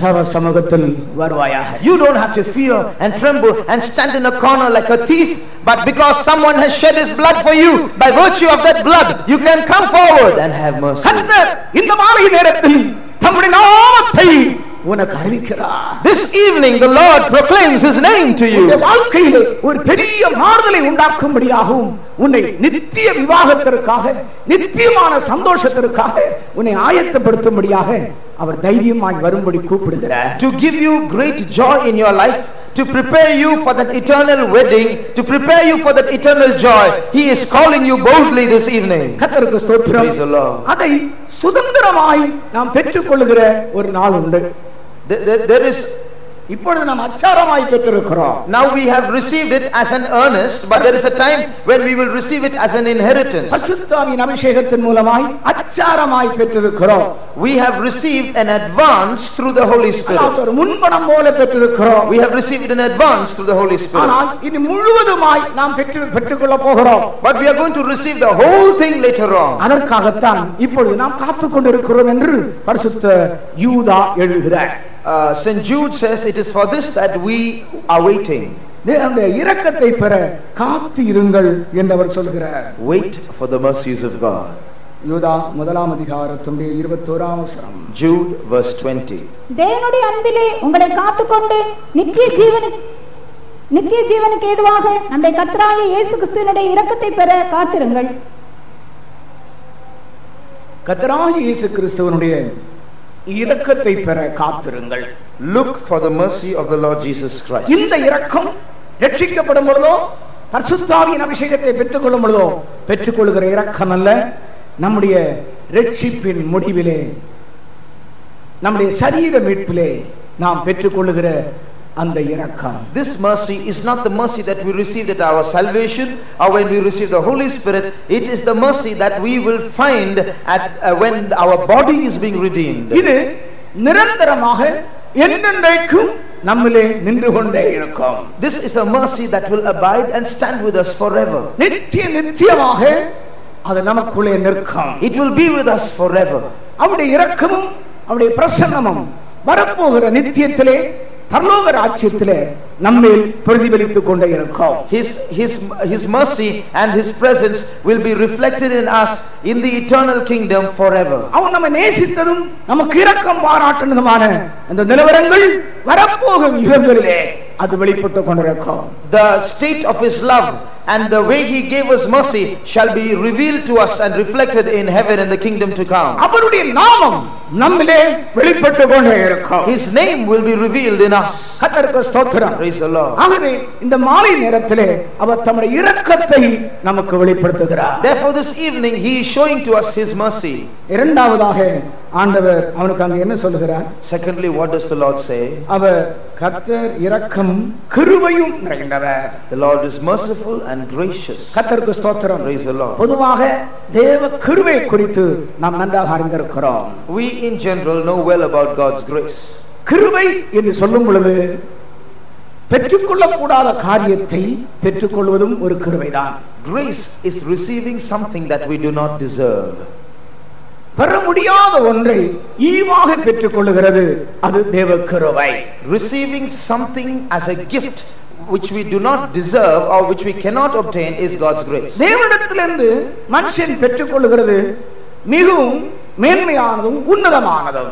தவ சமூகத்தில் வருவாயாக You don't have to fear and tremble and stand in a corner like a thief, but because someone has shed his blood for you, by virtue of that blood, you can come forward and have mercy. கர்த்தர் இந்த மாலை நேரத்தில் தம்முடைய நாமத்தை உனக்கு அறிவிக்கிறார் This evening the Lord proclaims His name to உன்னுடைய you. வாழ்க்கையிலே ஒரு பெரிய மாறுதலை உண்டாக்கும்படியாகவும் உன்னை நித்திய விவாகத்திற்காக நித்தியமான சந்தோஷத்திற்காக உன்னை ஆயத்தப்படுத்தும்படியாக அவர் தைரியமாய் வரும்படி கூப்பிடுகிறார் To give you great joy in your life, to prepare you for that eternal wedding, to prepare you for that eternal joy. He is calling you boldly this evening. கத்தருக்கு ஸ்தோத்திரம் Praise the Lord. அதை சுதந்திரமாய் நாம் பெற்றுக்கொள்ளுகிற ஒரு நாள் உண்டு There- there- there is இப்பொழுது நாம் அச்சாரமாய் பெற்றிருக்கிறோம் now we have received it as an earnest, but there is a time when we will receive it as an inheritance. பசுத்தாவின் அபிஷேகத்தின் மூலமாய் அச்சாரமாய் பெற்றிருக்கிறோம் We have received an advance through the Holy அதாவது Spirit. ஒரு முன்பணம் போல பெற்றிருக்கிறோம் We have received it in advance through the Holy Spirit. ஆனால் இது முழுவதுமாய் நாம் பெற்று பெற்றுக்கொள்ள போகிறோம் But we are going to receive the whole thing later on. அதற்காகத்தான் இப்பொழுது நாம் காத்துக் கொண்டிருக்கிறோம் என்று பரிசுத்த யூதா எழுதுகிறார் Uh, St. Jude says it is for this that we are waiting. தேவனுடைய இரக்கத்தை பெற காத்து இருங்கள் என்று அவர் சொல்கிறார் Wait for the mercies of God. யூதா முதலாம் அதிகாரத்துடைய இருபத்தோராம் வசனம் Jude verse 20. தேவனுடைய அன்பிலே உங்களை காத்துக்கொண்டு நித்திய ஜீவனுக்கு நித்திய ஜீவனுக்கு ஏதுவாக நம்முடைய கர்த்தராய இயேசு கிறிஸ்துவினுடைய இரக்கத்தை பெற காத்திருங்கள் கத்தராகி இயேசு கிறிஸ்துவனுடைய இரக்கத்தை பெற காத்திருங்கள் Look for the mercy of the Lord Jesus Christ. இந்த இரக்கம் ரட்சிக்கப்படும் பொழுதோ பரிசுத்தாவியின் அபிஷேகத்தை பெற்றுக்கொள்ளும் பொழுதோ பெற்றுக்கொள்கிற இரக்கம் அல்ல நம்முடைய ரட்சிப்பின் முடிவிலே நம்முடைய சரீர மீட்பிலே நாம் பெற்றுக்கொள்ளுகிற அந்த இரக்கம் This mercy is not the mercy that we received at our salvation or when we receive the Holy Spirit. It is the mercy that we will find at uh, when our body is being redeemed. இது நிரந்தரமாக என்றென்றைக்கும் நம்மிலே நின்று கொண்டே இருக்கும் This is a mercy that will abide and stand with us forever. நித்திய நித்தியமாக அது நமக்குள்ளே நிற்கும் It will be with us forever. அவருடைய இரக்கமும் அவருடைய பிரசன்னமும் வரப்போகிற நித்தியத்திலே பரலோக ராஜ்யத்திலே நம்மேல் பிரதிபலித்துக் கொண்டே இருக்கும் His, his, his mercy and His presence will be reflected in us in the eternal kingdom forever. அவன் நம்மை நேசித்ததும் நமக்கு இரக்கம் பாராட்டினதுமான அந்த நிலவரங்கள் வரப்போகும் யுகங்களிலே அது வெளிப்பட்டுக் கொண்டிருக்கும் The state of His love and the way He gave us mercy shall be revealed to us and reflected in heaven in the kingdom to come. அவருடைய நாமம் நம்மிலே வெளிப்பட்டுக் கொண்டே இருக்கும் His name will be revealed in us. கத்தருக்கு ஸ்தோத்திரம் Praise the Lord. ஆகவே இந்த மாலை நேரத்திலே அவர் தம்முடைய இரக்கத்தை நமக்கு வெளிப்படுத்துகிறார் Therefore, this evening He is showing to us His mercy. இரண்டாவதாக ஆண்டவர் அவனுக்கு அங்க என்ன சொல்லுகிறார் Secondly, what does the Lord say? அவர் கத்தர் இரக்கமும் கிருபையும் நிறைந்தவர் The Lord is merciful and gracious. கத்தருக்கு ஸ்தோத்திரம் Praise the Lord. பொதுவாக தேவ கிருபை குறித்து நாம் நன்றாக அறிந்திருக்கிறோம் We in general know well about God's grace. கிருபை என்று சொல்லும் பொழுது பெற்றுக்கொள்ளக்கூடாத காரியத்தை பெற்றுக்கொள்வதும் ஒரு கிருபைதான் Grace is receiving something that we do not deserve. பெற முடியாத ஒன்றை ஈவாக பெற்றுக்கொள்ளுகிறது அது தேவ கிருபை Receiving something as a gift which we do not deserve or which we cannot obtain is God's grace. தேவனிடத்திலிருந்து மனுஷன் பெற்றுக்கொள்ளுகிறது மிகவும் மேன்மையானதும் உன்னதமானதும்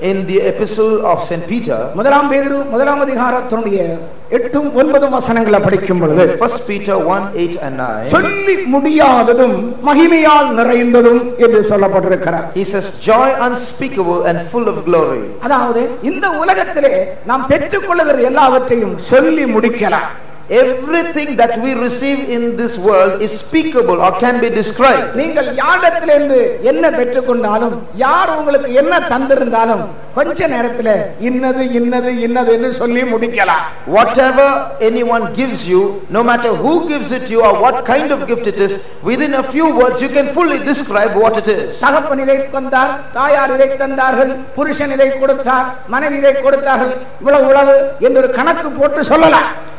In the epistle of St. Peter, முதலாம் பேதுரு முதலாம் அதிகாரத்தினுடைய எட்டும் ஒன்பதும் வசனங்களை படிக்கும் பொழுது 1 Peter 1 8 and 9, சொல்லி முடியாததும் மகிமையால் நிறைந்ததும் என்று சொல்லப்பட்டிருக்கிறார் he says, Joy unspeakable and full of glory. அதாவது இந்த உலகத்திலே நாம் பெற்றுக்கொள்ளுகிற எல்லாவற்றையும் சொல்லி முடிக்கலாம் Everything that we receive in this world is speakable or can be described. நீங்கள் யாரிடத்திலிருந்து என்ன பெற்றுக்கொண்டாலும் யார் உங்களுக்கு என்ன தந்திருந்தாலும் கொஞ்ச நேரத்துல இன்னது இன்னது இன்னது என்று சொல்லி முடிக்கலாம் Whatever anyone gives you, no matter who gives it to you or what kind of gift it is, within a few words you can fully describe what it is. தகப்பன் இதை தந்தார் தாயார் இதை தந்தார்கள் புருஷன் இதை கொடுத்தார் மனைவி இதை கொடுத்தார்கள் இவ்வளவு இவ்வளவு என்று ஒரு கணக்கு போட்டு சொல்லலாம்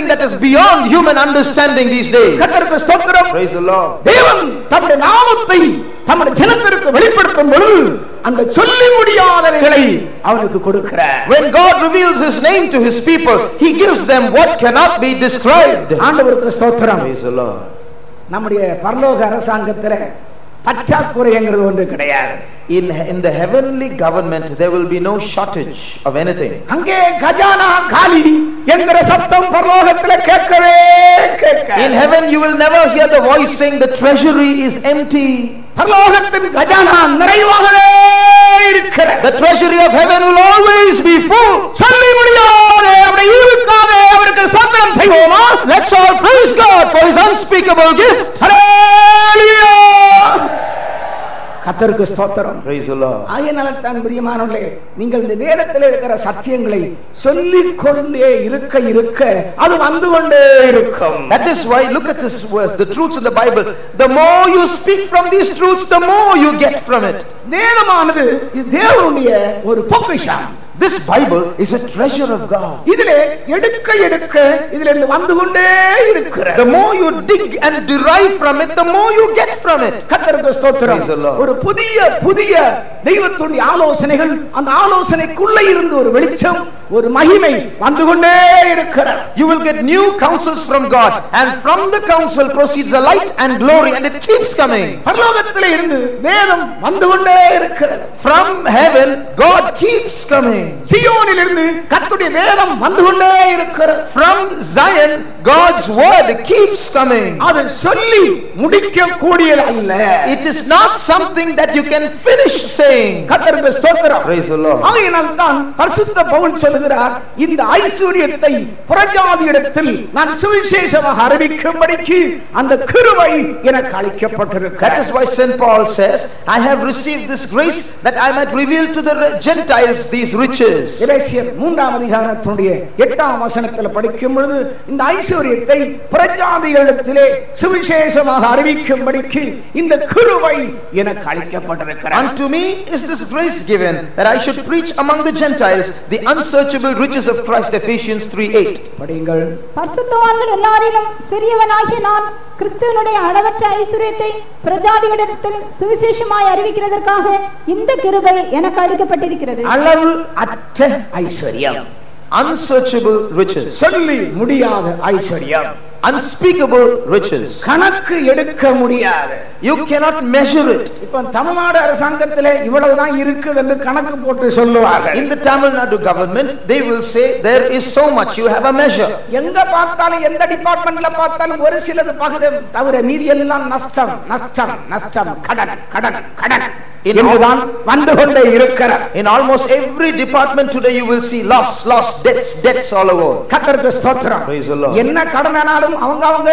that is beyond human understanding these days. கர்த்தருக்கு ஸ்தோத்திரம் Praise the Lord. தேவன் தம்முடைய நாமத்தை தம்முடைய ஜனத்திற்கு வெளிப்படுத்தும் பொழுது அந்த சொல்லி முடியாதவைகளை அவனுக்கு கொடுக்கிறார் When God reveals His name to His people, He gives them what cannot be described. ஆண்டவருக்கு ஸ்தோத்திரம் Praise the Lord. நம்முடைய பரலோக அரசாங்கத்துல பற்றாக்குறைங்கிறது ஒன்று கிடையாது In, in the heavenly government, there will be no shortage of anything. அங்கே கஜானா காலி என்கிற சத்தம் பரலோகத்துல கேட்கவே கேட்க In heaven, you will never hear the voice saying, The treasury is empty. பரலோகத்தின் கஜானா நிறைவாகவே இருக்கிற The treasury of heaven will always be full. சொல்லி முடியாதே அவரை ஈவுக்காதே அவருக்கு சத்திரம் செய்வோமா Let's all praise God for His unspeakable gift. ஹalleluya கத்தருக்கு ஸ்தோத்திரம். ஆயனத்தான் பிரியமானவர்களே நீங்கள் இந்த வேதத்தில் இருக்கிற சத்தியங்களை சொல்லிக் கொண்டே இருக்க இருக்க அது வந்து கொண்டே இருக்கும் That is why, look at this verse, the truths in the Bible. The more you speak from these truths, the more you get from it. வேதமானது இது தேவனுடைய ஒரு பொக்கிஷம் This Bible is a treasure of God. இதிலே எடுக்க எடுக்க இதுல இருந்து வந்து கொண்டே இருக்கிற The more you dig and derive from it, the more you get from it. கத்தருக்கு ஸ்தோத்திரம் Praise the Lord. ஒரு புதிய புதிய தெய்வத்துடைய ஆலோசனைகள் அந்த ஆலோசனைக்குள்ள இருந்து ஒரு வெளிச்சம் ஒரு மகிமை வந்து கொண்டே இருக்கிற You will get new counsels from God, and from the counsel proceeds the light and glory, and it keeps coming. பரலோகத்திலே இருந்து வேதம் வந்து கொண்டே இருக்கிறது From heaven, God keeps coming. சியோனில் இருந்து கர்த்தருடைய வேதம் வந்து கொண்டே இருக்கிறது From Zion, God's word keeps coming. அது சொல்லி முடிக்க கூடியது அல்ல It is not something that you can finish saying. கர்த்தருக்கு ஸ்தோத்திரம் Praise the Lord. ஆகையினால் தான் பரிசுத்த பவுல் சொல்லுகிறார் இந்த ஐஸ்வர்யத்தை புறஜாதியிடத்தில் நான் சுவிசேஷமாக அறிவிக்கும்படிக்கு அந்த கிருபை எனக்கு That அளிக்கப்பட்டிருக்கிறது is why St. Paul says, I have received this grace that I might reveal to the Gentiles these riches. எபேசியர் மூன்றாம் அதிகாரத்தினுடைய எட்டாம் வசனத்தில் படிக்கும் பொழுது இந்த ஐஸ்வர்யத்தை பிரஜாதிகளிடத்திலே சுவிசேஷமாக அறிவிக்கும்படிக்கு இந்த கிருபை எனக்கு அளிக்கப்பட்டிருக்கிறது Unto me is this grace given that I should preach among the Gentiles the unsearchable riches of Christ. Ephesians 3 8. படிங்கள் பரிசுத்தவான்கள் எல்லாரிலும் சிறியவனாகிய நான் கிறிஸ்துவனுடைய அளவற்ற ஐஸ்வர்யத்தை பிரஜாதிகளிடத்தில் சுவிசேஷமாய் அறிவிக்கிறதற்காக இந்த கிருபை எனக்கு அளிக்கப்பட்டிருக்கிறது. அளவு அற்ற ஐஸ்வர்யம். Unsearchable riches. சொல்லி முடியாத ஐஸ்வர்யம். Unspeakable riches. கணக்கு எடுக்க முடியாது You cannot measure it. இப்ப தமிழ்நாடு அரசாங்கத்திலே இவ்வளவுதான் இருக்குது என்று கணக்கு போட்டு சொல்லுவார்கள் In the Tamil Nadu government, they will say there is so much, you have a measure. எங்க பார்த்தாலும் எந்த டிபார்ட்மெண்ட்ல பார்த்தாலும் ஒரு சிலது பகுதம் தவிர மீதி எல்லாம் நஷ்டம் நஷ்டம் நஷ்டம் கடன் கடன் கடன் என்றுதான் வந்து கொண்டே இருக்கிறார் In almost every department today, you will see loss, loss, debts, debts all over. கத்தருக்கு ஸ்தோத்திரம் Praise the Lord. என்ன கடனானாலும் அவங்க அவங்க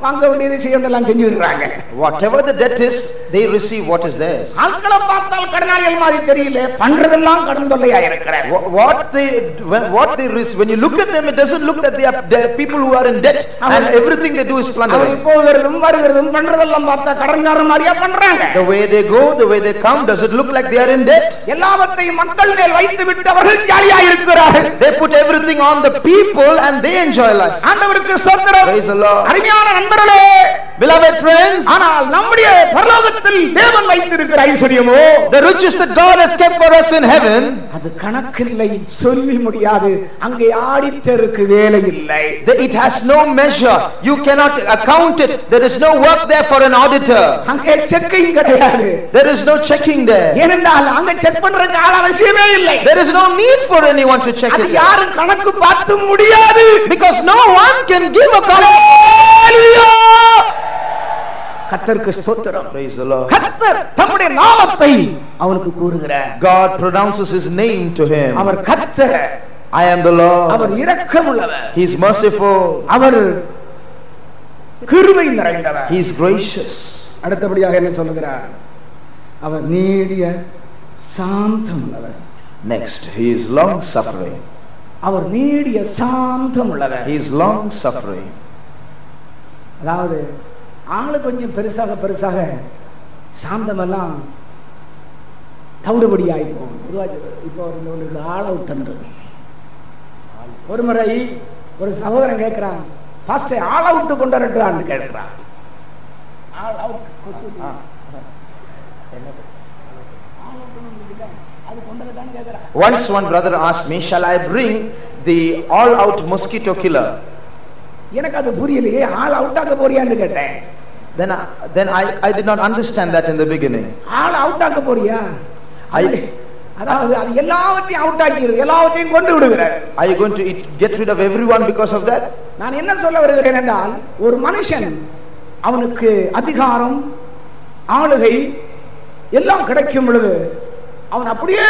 வாங்க வேண்டியது செய்ய வேண்டியதெல்லாம் செஞ்சுருக்காங்க Whatever the debt is, they receive what is theirs. ஆட்களை பார்த்தால் கடனாளிகள் மாதிரி தெரியல பண்றதெல்லாம் கடன் தொல்லையா இருக்கிறார் Wha- What they, when- what they receive, when you look at them, it doesn't look that they are they are people who are in debt and everything they do is our plundering. போகிறதும் வருகிறதும் பண்றதெல்லாம் பார்த்தா கடன்காரன் மாதிரியா பண்றாங்க The way they go, the way they come, does it look like they are in debt? எல்லாவற்றையும் மக்கள் மேல் வைத்து விட்டு அவர்கள் ஜாலியா இருக்கிறார்கள் They put everything on the people and they enjoy life. ஆண்டவருக்கு ஸ்தோத்திரம் Praise the Lord. அருமையான நண்பர்களே Beloved friends, ஆனால் நம்முடைய பரலோகத்தில் தேவன் வைத்திருக்கிற ஐஸ்வர்யமோ the riches that God has kept for us in heaven, அது கணக்கில்லை சொல்லி முடியாது அங்கே ஆடிட்டருக்கு வேலை இல்லை the- it has no measure. You cannot account it. There is no work there for an auditor. அங்கே செக்கையும் கிடையாது There is no checking there. ஏனென்றால் அங்க செக் பண்றதுக்கு ஆள் அவசியமே இல்லை There is no need for anyone to check அது it. யாரும் கணக்கு பார்த்து முடியாது Because no one can give account. கத்தருக்கு ஸ்தோத்திரம் Praise the Lord. கத்தர் தம்முடைய நாமத்தை அவனுக்கு கூறுகிறார் God pronounces his name to him. அவர் கத்தர் I am the our Lord. இரக்கமுள்ளவர் He is merciful. அவர் கிருபை நிறைந்தவர் He is gracious. அடுத்தபடியாக என்ன சொல்லுகிறார் அவர் நீடிய சாந்தம் உள்ளவர் Next, he is long suffering. அவர் நீடிய சாந்தம் உள்ளவர் He is long suffering. அதாவது ஆளு கொஞ்சம் பெருசாக பெருசாக சாந்தமெல்லாம் தவிடுபடி ஆயிப்போம். இப்போ உங்களுக்கு ஆள் அவுட் ஒரு முறை ஒரு சகோதரன் கேட்கிறான் ஃபர்ஸ்ட் ஆள் அவுட் கொண்டு வரட்டான்னு கேட்கிறான். Once one brother asked me, Shall I bring the all out mosquito killer? எனக்கு அது புரியலையே ஆள் அவுட் ஆக்க போறியான்னு கேட்டேன். Then, I, then I, I did not understand that in the beginning. ஆள் அவுட் ஆக்க போறியா அதாவது அது எல்லாவற்றையும் அவுட் ஆக்கிடுது எல்லாவற்றையும் கொண்டு விடுகிறார் you going to eat, get rid of everyone because of that? நான் என்ன சொல்ல வருகிறேன் என்றால் ஒரு மனுஷன் அவனுக்கு அதிகாரம் ஆளுகை எல்லாம் கிடைக்கும் பொழுது அவன் அப்படியே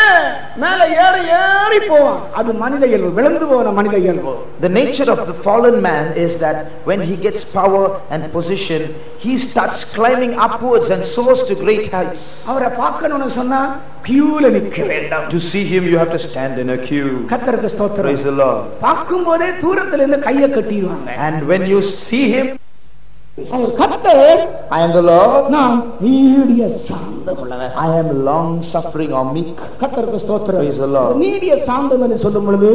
மேல ஏறி ஏறி போவான் அது மனித இயல்பு விழுந்து போன மனித இயல்பு The nature of the fallen man is that when he gets power and position, he starts climbing upwards and soars to great heights. அவரை பார்க்கணும்னு சொன்னா கியூல நிக்க வேண்டாம் To see him, you have to stand in a queue. கத்தருக்கு Praise ஸ்தோத்திரம் the Lord. பார்க்கும் போதே தூரத்துல இருந்து கையை கட்டிடுவாங்க And when you see him, அவர் கத்தர் I am the Lord. நான் நீடிய சாந்தம் உள்ளவர் I am long suffering or meek. கத்தருக்கு ஸ்தோத்திரம் Praise the Lord. நீடிய சாந்தம் என்று சொல்லும் பொழுது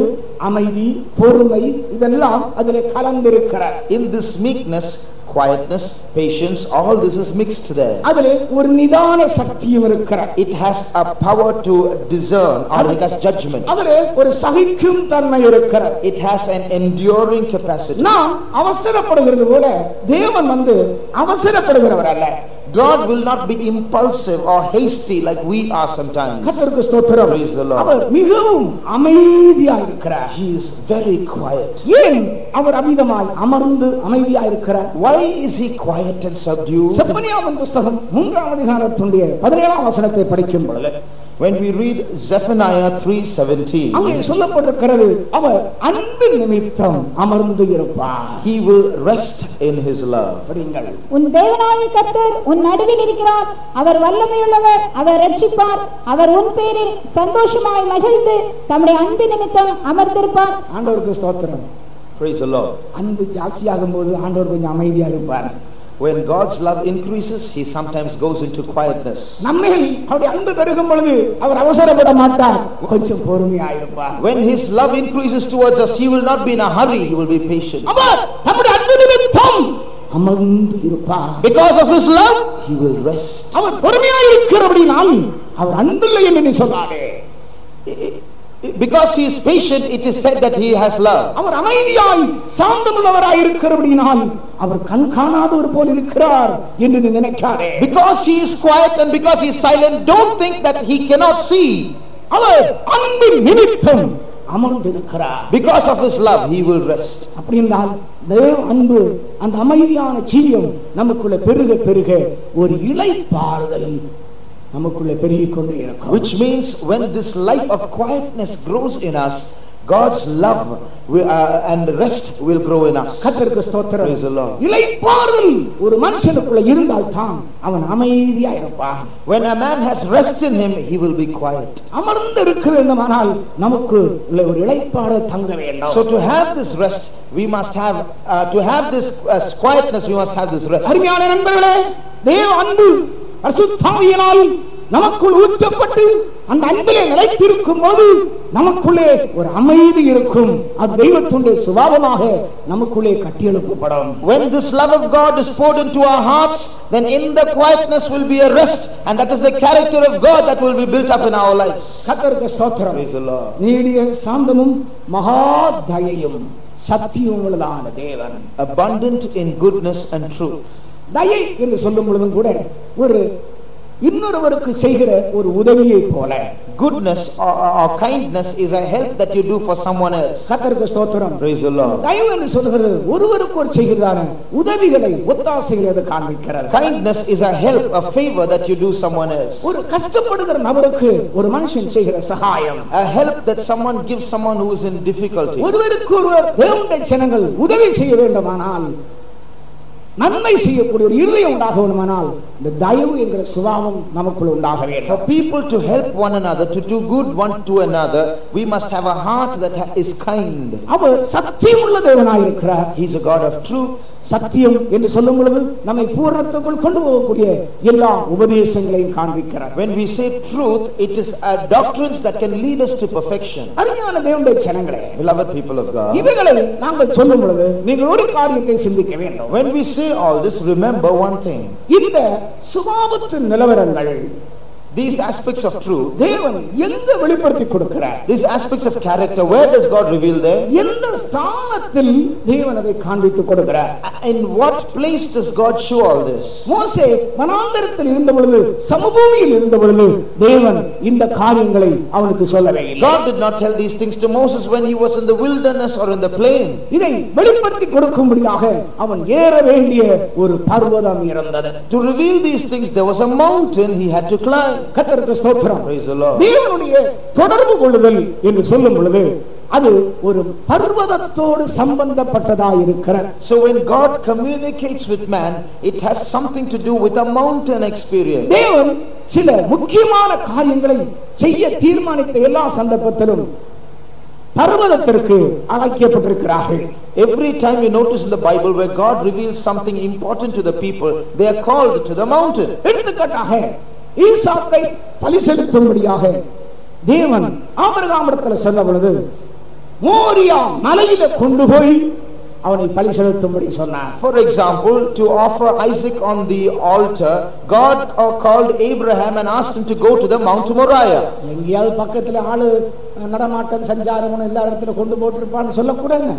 அமைதி பொறுமை இதெல்லாம் அதிலே கலந்திருக்கிறார் In this meekness, quietness, patience, all this is mixed there. அதிலே ஒரு நிதான சக்தியும் இருக்கிறார் It has a power to discern or it has judgment. அதிலே ஒரு சகிக்கும் தன்மை இருக்கிறார் It has an enduring capacity. நாம் அவசரப்படுகிறது போல தேவன் வந்து அவசரப்படுகிறவர் அல்ல God will not be impulsive or hasty like we are sometimes. கத்தருக்கு ஸ்தோத்திரம் Praise the Lord. அவர் மிகவும் அமைதியா இருக்கிறார் He is very quiet. ஏன் அவர் அமிதமாய் அமர்ந்து அமைதியா இருக்கிறார் Why is he quiet and subdued? செப்பனியாவின் புஸ்தகம் மூன்றாம் அதிகாரத்துடைய பதினேழாம் வசனத்தை படிக்கும் பொழுது When we read Zephaniah அங்கே 3:17, சொல்லப்பட்டிருக்கிறது அவர் அன்பு நிமித்தம் அமர்ந்து இருப்பார். He will rest in his love. உன் தேவனாய கர்த்தர் உன் நடுவில் இருக்கிறார். அவர் வல்லமையுள்ளவர் அவர் ரட்சிப்பார். அவர் உன் பேரில் சந்தோஷமாய் மகிழ்ந்து தம்முடைய அன்பு நிமித்தம் அமர்ந்திருப்பார். ஆண்டவருக்கு ஸ்தோத்திரம். Praise the Lord. அன்பு ஜாஸ்தியாகும் போது ஆண்டவர் கொஞ்சம் அமைதியா இருப்பார். When God's love increases, he sometimes goes into quietness. நம்மில் அவருடைய அன்பு பெருகும் பொழுது அவர் அவசரப்பட மாட்டார் கொஞ்சம் பொறுமையா இருப்பார் When his love increases towards us, he will not be in a hurry, he will be patient. அவர் நம்முடைய அன்பு நிமித்தம் அமர்ந்து இருப்பார் Because of his love, he will rest. அவர் பொறுமையா இருக்கிறபடினால் அவர் அன்பில்லை என்று நீ சொல்லாதே Because he is patient, it is said that he has love. அவர் அமைதியாய் சாந்தமுள்ளவராய் இருக்கிறபடினால் அவர் கண் காணாதவர் போல் இருக்கிறார் என்று நீ நினைக்காதே Because he is quiet and because he is silent, don't think that he cannot see. அவர் அன்பின் நிமித்தம் அமர்ந்திருக்கிறார் Because of his love, he will rest. அப்படி என்றால் தேவ அன்பு அந்த அமைதியான ஜீவியம் நமக்குள்ள பெருக பெருக ஒரு இளைப்பாறுதல் நமக்குள்ள பெருகிக் கொண்டே இருக்கும் Which means when this life of quietness grows in us, God's love will, uh, and rest will grow in us. கர்த்தருக்கு ஸ்தோத்திரம் Praise the Lord. இளைப்பாறுதல் ஒரு மனுஷனுக்குள்ள இருந்தால் தான் அவன் அமைதியா இருப்பான் When a man has rest in him, he will be quiet. அமர்ந்து இருக்க வேண்டுமானால் நமக்கு உள்ள ஒரு இளைப்பாறு தங்க வேண்டும் So to have this rest, we must have, uh, to have this uh, quietness, we must have this rest. அருமையான நண்பர்களே தேவ அன்பு அசுத்தாவியினால் நமக்குள் ஊற்றப்பட்டு அந்த அன்பிலே நிலைத்திருக்கும் போது நமக்குள்ளே ஒரு அமைதி இருக்கும் அது தெய்வத்துடைய சுபாவமாக நமக்குள்ளே கட்டியெழுப்பப்படும் When this love of God is poured into our hearts, then in the quietness will be a rest, and that is the character of God that will be built up in our lives. கத்தருக்கு ஸ்தோத்திரம் Praise the Lord. நீடிய சாந்தமும் மகா தயையும் சத்தியம் உள்ளதான தேவன் Abundant in goodness and truth. தயை என்று சொல்லும் பொழுதும் கூட ஒரு இன்னொருவருக்கு செய்கிற ஒரு உதவியை போல Goodness or, or kindness is a help that you do for someone else. கத்தருக்கு ஸ்தோத்திரம் Praise the Lord. தயவு என்று சொல்கிறது ஒருவருக்கு ஒரு செய்கிறதான உதவிகளை ஒத்தாசைகளை அது காண்பிக்கிறது Kindness is a help, a favor that you do someone else. ஒரு கஷ்டப்படுகிற நபருக்கு ஒரு மனுஷன் செய்கிற சகாயம் A help that someone gives someone who is in difficulty. ஒருவருக்கு ஒருவர் தேவனுடைய ஜனங்கள் உதவி செய்ய வேண்டுமானால் நன்மை செய்யக்கூடிய ஒரு இருதயம் உண்டாக வேண்டுமானால் இந்த தயவு என்கிற சுபாவம் நமக்குள் உண்டாக For வேண்டும் people to help one another, to do good one to another, we must have a heart that ha- is kind. அவர் சத்தியம் உள்ள தேவனாயிருக்கிறார் He's a God of truth. சத்தியம் என்று சொல்லும் பொழுது நம்மை பூரணத்துக்குள் கொண்டு போகக்கூடிய எல்லா உபதேசங்களையும் காண்பிக்கிறார் When we say truth, it is uh, doctrines that can lead us to perfection. அருமையான தேவனுடைய ஜனங்களே Beloved people of God, இவைகளை நாங்கள் சொல்லும் பொழுது நீங்கள் ஒரு காரியத்தை சிந்திக்க வேண்டும் when we say all this, remember one thing. இந்த சுபாவத்தின் நிலவரங்கள் These aspects of truth, தேவன் எங்க வெளிப்படுத்தி கொடுக்கிறார் these aspects of character, where does God reveal them? எந்த ஸ்தானத்தில் தேவன் அதை காண்பித்துக் கொடுக்கிறார் In what place does God show all this? மோசே வனாந்தரத்தில் இருந்த பொழுது சமபூமியில் இருந்த பொழுது தேவன் இந்த காரியங்களை அவனுக்கு சொல்லவே இல்லை God did not tell these things to Moses when he was in the wilderness or in the plain. இதை வெளிப்படுத்தி கொடுக்கும்படியாக அவன் ஏற வேண்டிய ஒரு பர்வதம் இருந்தது To reveal these things, there was a mountain he had to climb. கத்தருக்கு ஸ்தோத்திரம். தேவனுடைய தொடர்பு கொள்ளுதல் என்று சொல்லும் பொழுது அது ஒரு பர்வதத்தோடு சம்பந்தப்பட்டதாக இருக்கிறது So when God communicates with man, it has something to do with a mountain experience. தேவன் சில முக்கியமான காரியங்களை செய்ய தீர்மானித்த எல்லா சந்தர்ப்பத்திலும் பர்வதத்திற்கு அழைக்கப்பட்டிருக்கிறார்கள் Every time you notice in the Bible where God reveals something important to the people, they are called to the mountain. ஈசாக்கை பலி செலுத்தும்படியாக தேவன் ஆபிரகாமிடத்தில் சொன்ன பொழுது மோரியா மலையில கொண்டு போய் அவனை பலி செலுத்தும்படி சொன்னார் For example, to offer Isaac on the altar, God uh, called Abraham and asked him to go to the Mount Moriah. எங்கேயாவது பக்கத்துல ஆளு நடமாட்டம் சஞ்சாரம் எல்லா இடத்துல கொண்டு போட்டிருப்பான்னு சொல்லக்கூடாது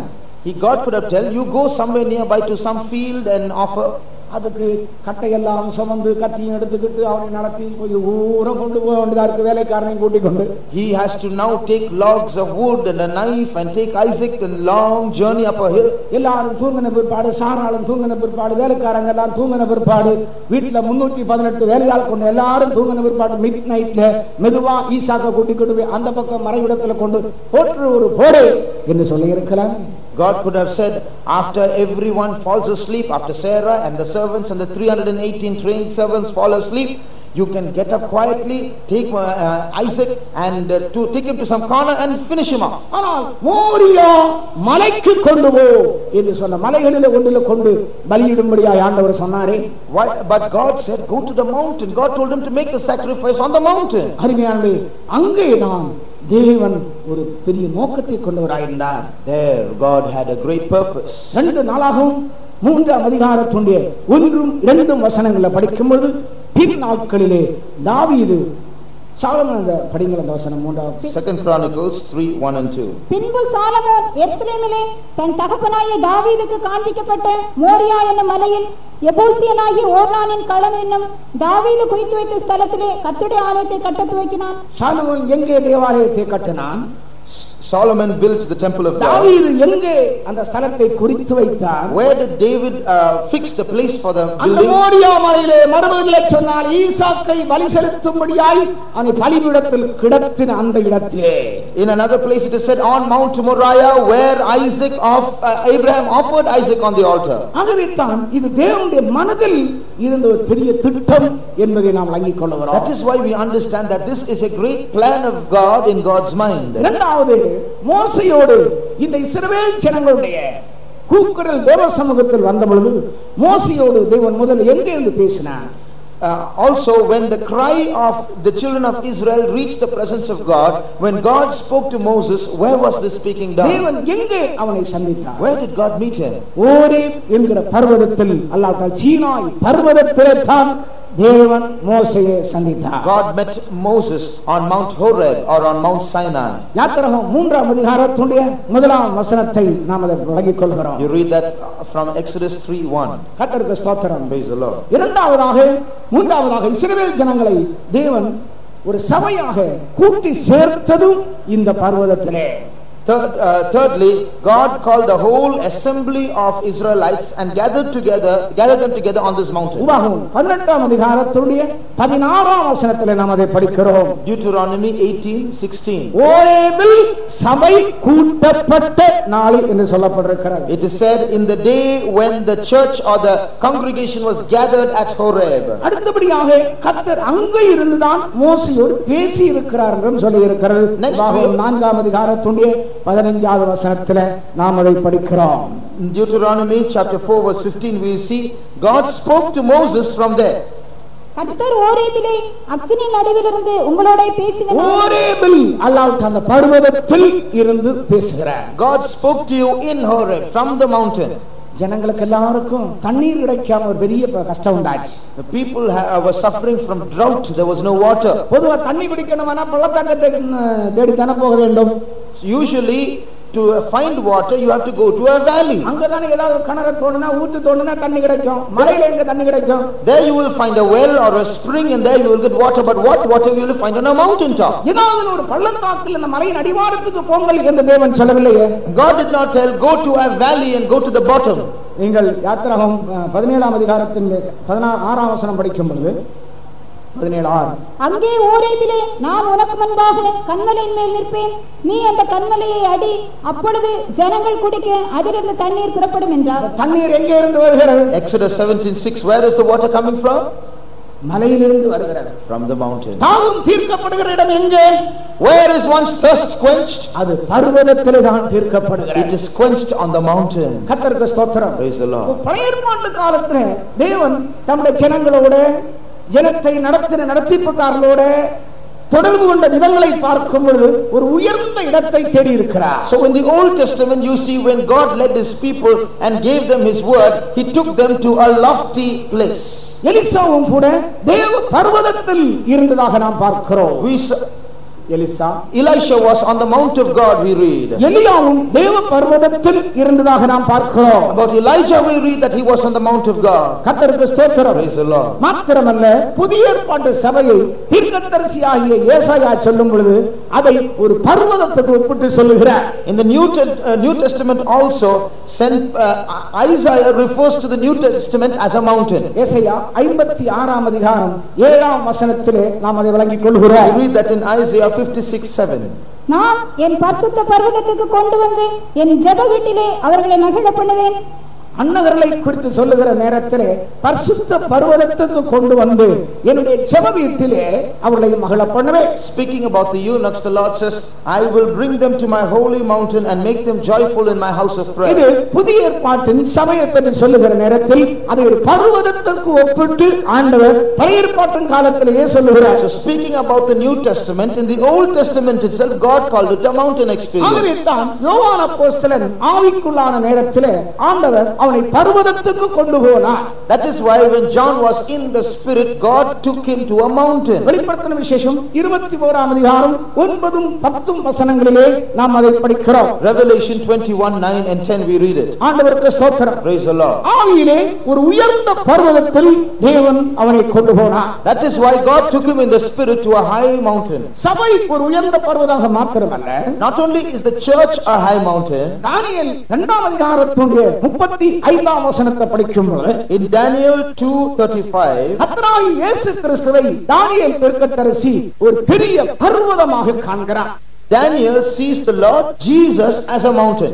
He God could have told you go somewhere nearby to some field and offer. அதுக்கு கட்டையெல்லாம் சுமந்து கத்தியும் எடுத்துக்கிட்டு அவனை நடத்தி கொஞ்சம் ஊரம் கொண்டு போக வேண்டியதா இருக்கு வேலைக்காரனையும் கூட்டிக் கொண்டு He has to now take logs of wood and a knife and take Isaac a long journey up a hill. எல்லாரும் தூங்கின பிற்பாடு சாராளும் தூங்கின பிற்பாடு வேலைக்காரங்க எல்லாம் தூங்கின பிற்பாடு வீட்டுல முன்னூத்தி பதினெட்டு வேலையாள் கொண்டு எல்லாரும் தூங்கின பிற்பாடு மிட் நைட்ல மெதுவா ஈசாக்க கூட்டிக் கொண்டு போய் அந்த பக்கம் மறைவிடத்துல கொண்டு போற்று ஒரு போடு என்று சொல்லி இருக்கலாம் God could have said, after everyone falls asleep, after Sarah and the servants and the 318 trained servants fall asleep, you can get up quietly, take uh, uh, Isaac and uh, to take him to some corner and finish him off. ஆனால் மோரியா மலைக்கு கொண்டு போ என்று சொன்ன மலைகளில ஒன்றில கொண்டு பலியிடும்படியா ஆண்டவர் சொன்னாரே Why? But God said, go to the mountain. God told him to make a sacrifice on the mountain. அருமையானே அங்கே தான் தேவன் ஒரு பெரிய நோக்கத்தை கொண்டவராயிருந்தார் There, God had a great purpose. ரெண்டு நாளாகவும் மூன்றாம் அதிகாரத்துடைய ஒன்றும் இரண்டும் வசனங்களை படிக்கும்பொழுது பின் நாட்களிலே தாவீது சாலமன் அந்த படிங்கள் அந்த வசனம் மூன்றாவது Second Chronicles 3 1 and 2. பின்பு சாலமோன் எருசலேமிலே தன் தகப்பனாகிய தாவீதுக்கு காண்பிக்கப்பட்ட மோரியா என்னும் மலையில் எபூசியனாகிய ஓர்னானின் களம் என்னும் தாவீது குவித்து வைத்த ஸ்தலத்திலே கர்த்தருடைய ஆலயத்தை கட்டத் துவக்கினான் சாலமோன் எங்கே தேவாலயத்தை கட்டினான் Solomon built the temple of God. தாவீது எங்கே அந்த ஸ்தலத்தை குறித்து வைத்தார் Where did David uh, fix the place for the அந்த building? மோரியா மலையிலே மறுபடியிலே சொன்னால் ஈசாக்கை பலி செலுத்தும்படியாய் அவனை பலிபீடத்தில் கிடத்தின அந்த இடத்திலே In another place it is said on Mount Moriah where Isaac of uh, Abraham offered Isaac on the altar. ஆகவே தான் இது தேவனுடைய மனதில் இருந்த ஒரு பெரிய திட்டம் என்பதை நாம் விளங்கிக் கொள்ளுகிறோம் That is why we understand that this is a great plan of God in God's mind. இரண்டாவது மோசையோடு இந்த இஸ்ரவேல் ஜனங்களுடைய கூக்குரல் தேவ சமூகத்தில் வந்த பொழுது மோசையோடு தேவன் முதல் எங்கே இருந்து பேசினார் uh, also when the cry of the children of Israel reached the presence of God, when God spoke to Moses, where was this speaking done? Where did God meet him? தேவன் மோசையை சந்தித்தார் God met Moses on Mount Horeb or on Mount Sinai. யாத்திரகம் மூன்றாம் அதிகாரத்துடைய முதலாம் வசனத்தை நாம் அதை விளங்கிக் கொள்கிறோம் You read that from Exodus 3 1. கர்த்தருக்கு ஸ்தோத்திரம் Praise the Lord. இரண்டாவதாக மூன்றாவதாக இஸ்ரவேல் ஜனங்களை தேவன் ஒரு சபையாக கூட்டி சேர்த்ததும் இந்த பர்வதத்திலே Third, uh, thirdly, God called the whole assembly of Israelites and gathered together, gathered them together on this mountain. உபாகமம் பதினெட்டாம் அதிகாரத்துடைய பதினாறாம் வசனத்திலே நாம் அதை படிக்கிறோம் Deuteronomy 18 16. ஓரேபில் சபை கூட்டப்பட்ட நாள் என்று சொல்லப்பட்டிருக்கிறது It is said in the day when the church or the congregation was gathered at Horeb. அடுத்தபடியாக கர்த்தர் அங்கே இருந்துதான் மோசையோடு பேசி இருக்கிறார் என்றும் சொல்லி இருக்கிறது Next உபாகமம் we- நான்காம் அதிகாரத்துடைய பதினைஞ்சாவது வசனத்திலே நாம் அதை படிக்கிறோம் In Deuteronomy chapter 4 verse 15 we see God spoke to Moses from there. கர்த்தர் ஓரேபிலே அக்கினி நடுவிலிருந்து உங்களோட பேசின நாள் ஓரேபில் அல்லாஹ் அந்த பர்வதத்தில் இருந்து பேசுகிறார் God spoke to you in Horeb from the mountain. ஜனங்களுக்கு எல்லாருக்கும் தண்ணீர் கிடைக்காம ஒரு பெரிய கஷ்டம் உண்டாச்சு The people were suffering from drought. There was no water. பொதுவா தண்ணி பிடிக்கணும்னா பள்ளத்தாக்கத்தை ம், தேடித்தானே போக வேண்டும் Usually to find water you have to go to a valley. அங்கதானே ஏதாவது கிணறு தோணுனா ஊத்து தோணுனா தண்ணி கிடைக்கும் மலையில எங்க தண்ணி கிடைக்கும் There you will find a well or a spring and there you will get water. But what water will you find on a mountain top? ஏதாவது ஒரு பள்ளத்தாக்கில் இந்த மலையின் அடிவாரத்துக்கு போங்கள் என்று தேவன் சொல்லவில்லையே God did not tell go to a valley and go to the bottom. நீங்கள் யாத்திராகம் அஹ், பதினேழாம் அதிகாரத்தின் பதினாறு ஆறாம் வசனம் படிக்கும் பொழுது அங்கே ஓரேபிலே நான் உனக்கு முன்பாக கண்மலையின் மேல் நிற்பேன் நீ அந்த கண்மலையை அடி அப்பொழுது ஜனங்கள் குடிக்க அதிலிருந்து தண்ணீர் புறப்படும் என்றார் தண்ணீர் எங்கே இருந்து வருகிறது Exodus 17 6. Where is the water coming from? மலையிலிருந்து வருகிறது From the mountain. தாகம் தீர்க்கப்படுகிற இடம் எங்கே Where is one's thirst quenched? அது பர்வதத்திலே தான் தீர்க்கப்படுகிறது It is quenched on the mountain. கர்த்தருக்கு ஸ்தோத்திரம் Praise the Lord. பழைய ஏற்பாட்டு காலத்துல தேவன் தம்முடைய ஜனங்களோட ஜனத்தை நடத்தின நடத்திப்புக்காரர்களோட தொடர்பு கொண்ட விதங்களை பார்க்கும் பொழுது ஒரு உயர்ந்த இடத்தை தேடி இருக்கிறார் So in the Old Testament, you see when God led His people and gave them His word, He took them to a lofty place. எலிசாவும் கூட தேவ பர்வதத்தில் இருந்ததாக நாம் பார்க்கிறோம் We s- Elisha Elisha was on the mount of God, we read. எலியாவும் தேவ பர்வதத்தில் இருந்ததாக நாம் பார்க்கிறோம் About Elijah, we read that he was on the mount of God. கர்த்தருக்கு ஸ்தோத்திரம் Praise the Lord. மாத்திரமல்ல புதிய ஏற்பாட்டு சபையை தீர்க்கதரிசியாகிய ஏசாயா சொல்லும் பொழுது அதை ஒரு பர்வதத்துக்கு ஒப்பிட்டு சொல்லுகிறார் In the New, Te- uh, New Testament also, Saint, uh, Isaiah refers to the New Testament as a mountain. ஏசாயா ஐம்பத்தி ஆறாம் அதிகாரம் ஏழாம் வசனத்திலே நாம் அதை விளங்கிக் We கொள்கிறோம் read that in Isaiah 56 7. நான் என் பரிசுத்த பர்வதத்துக்கு கொண்டு வந்து என் ஜெப வீட்டிலே அவர்களை மகிழ பண்ணுவேன் அன்னகர்களை குறித்து சொல்லுகிற நேரத்திலே பரிசுத்த பர்வதத்துக்கு கொண்டு வந்து என்னுடைய ஜெப வீட்டிலே அவர்களை மகிழ பண்ணுவேன் Speaking about the eunuchs, the Lord says, I will bring them to my holy mountain and make them joyful in my house of இது prayer. புதிய ஏற்பாட்டின் சபையை பற்றி சொல்லுகிற நேரத்தில் அதை ஒரு பர்வதத்திற்கு ஒப்பிட்டு ஆண்டவர் பழைய ஏற்பாட்டின் காலத்திலேயே சொல்லுகிறார் So speaking about the New Testament, in the Old Testament itself, God called it a mountain experience. ஆகவே தான் யோவான் அப்போஸ்தலன் ஆவிக்குள்ளான நேரத்திலே ஆண்டவர் அவனை பர்வதத்துக்கு கொண்டு போனார் That is why when John was in the Spirit, God took him to a mountain. வெளிப்படுத்தின விசேஷம் இருபத்தி ஓராம் அதிகாரம் ஒன்பதும் பத்தும் வசனங்களிலே நாம் அதை படிக்கிறோம் Revelation 21 9 and 10, we read it. ஆண்டவருக்கு ஸ்தோத்திரம் Praise the Lord. ஆவியிலே ஒரு உயர்ந்த பர்வதத்தில் தேவன் அவனை கொண்டு போனார் That is why God took him in the Spirit to a high mountain. சபை ஒரு உயர்ந்த பர்வதாக மாத்திரமல்ல Not only is the church a high mountain, தானியேல் இரண்டாம் அதிகாரத்துடைய முப்பத்தி ஐந்தாம் வசனத்தை படிக்கும்போது in Daniel 2:35, கர்த்தராகிய இயேசு கிறிஸ்துவை தானியேல் பெருக்கத்தரசி ஒரு பெரிய பர்வதமாக காண்கிறார். Daniel sees the Lord Jesus as a mountain.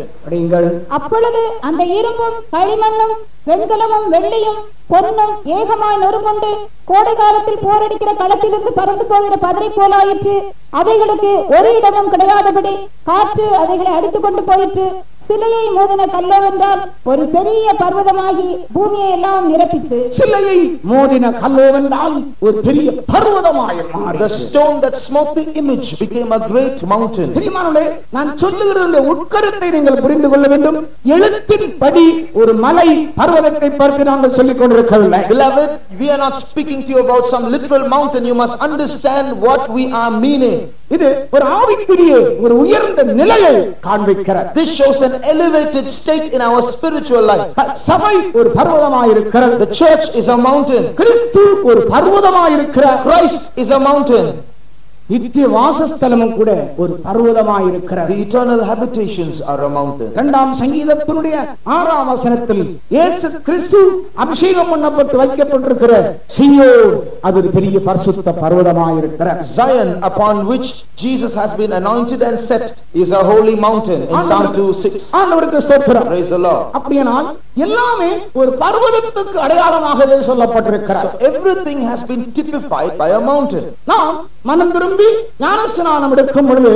அப்பொழுது அந்த இரும்பும் களிமண்ணும் வெண்கலமும் வெள்ளியும் பொன்னும் ஏகமாய் நொறுங்குண்டு கோடை காலத்தில் போரடிக்கிற களத்திலிருந்து பறந்து போகிற பதரை போலாயிற்று. அவைகளுக்கு ஒரு இடமும் கிடையாதபடி காற்று அவைகளை அடித்துக் கொண்டு போயிற்று. சிலையை மோதின கல்லோவென்றால் ஒரு பெரிய பர்வதமாகி பூமியை எல்லாம் நிரப்பித்து சிலையை மோதின கல்லோவென்றால் ஒரு பெரிய பர்வதமாய் The stone that smote the image became a great mountain. பிரியமானவர்களே நான் சொல்லுகிறதுடைய உட்கருத்தை நீங்கள் புரிந்து கொள்ள வேண்டும் எழுத்தின் படி ஒரு மலை பர்வதத்தை பார்த்து நாங்கள் சொல்லிக் கொண்டிருக்கவில்லை Beloved, we are not speaking to you about some literal mountain. You must understand what we are meaning. இது ஒரு ஆவிக்குரிய ஒரு உயர்ந்த நிலையை காண்பிக்கிறது This shows an elevated state in our spiritual life. சபை ஒரு பர்வதமாய் இருக்கிறது The church is a mountain. கிறிஸ்து ஒரு பர்வதமாய் இருக்கிறார் Christ is a mountain. நித்திய வாசஸ்தலமும் கூட ஒரு பர்வதமாய் இருக்கிறது The eternal habitations are a mountain. இரண்டாம் சங்கீதத்தினுடைய ஆறாம் வசனத்தில் இயேசு கிறிஸ்து அபிஷேகம் பண்ணப்பட்டு வைக்கப்பட்டிருக்கிற சீயோ அது ஒரு பெரிய பரிசுத்த பர்வதமாய் இருக்கிற Zion, upon which Jesus has been anointed and set, is a holy mountain in Psalm 2 6. ஆண்டவருக்கு ஸ்தோத்திரம் Praise the Lord. அப்படியானால் எல்லாமே ஒரு பர்வதத்துக்கு அடையாளமாகவே சொல்லப்பட்டிருக்கிறது So everything has been typified by a mountain. நாம் மனம் திரும்பி ஞானஸ்நானம் எடுக்கும் பொழுது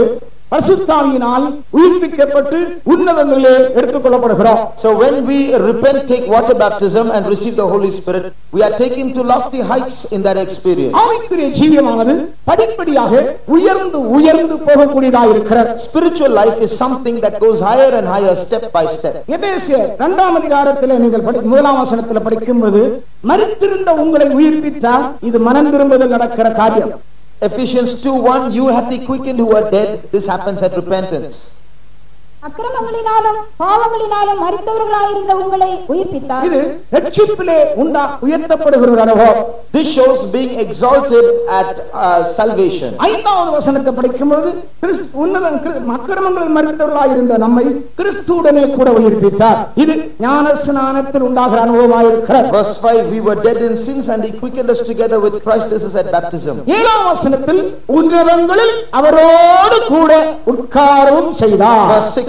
பரிசுத்தாவியினால் உயிர்ப்பிக்கப்பட்டு உன்னதங்களிலே எடுத்துக் கொள்ளப்படுகிறோம் So when we repent, take water baptism and receive the Holy Spirit, we are taken to lofty heights in that experience. ஆவிக்குரிய ஜீவியமானது படிப்படியாக உயர்ந்து உயர்ந்து போகக்கூடியதாக இருக்கிறது Spiritual life is something that goes higher and higher step by step. எபேசியர் இரண்டாம் அதிகாரத்தில் நீங்கள் படி முதலாம் வசனத்தில் படிக்கும்போது மறித்திருந்த உங்களை உயிர்ப்பித்தால் இது மனம் திரும்புதல் நடக்கிற காரியம் Ephesians 2:1 You have the quickened who are dead. This happens at repentance. அக்கிரமங்களினாலும் பாவங்களினாலும் மறித்தவர்களாயிருந்த உங்களை உயிர்ப்பித்தார் இது ரட்சிப்பிலே உண்டா உயர்த்தப்படுகிற அனுபவம் This shows being exalted at uh, salvation. ஐந்தாவது வசனத்தை படிக்கும்போது கிறிஸ்து உன்னத கிரு- அக்கிரமங்களில் மறித்தவர்களாய் இருந்த நம்மை கிறிஸ்துவுடனே கூட உயிர்ப்பித்தார் இது ஞான ஸ்நானத்தில் உண்டாகிற அனுபவமாயிருக்கிறது Verse 5 We were dead in sins and he quickened us together with Christ. This is at baptism. ஏழாம் வசனத்தில் உன்னதங்களில் அவரோடு கூட உட்காரவும் செய்தார் Verse 6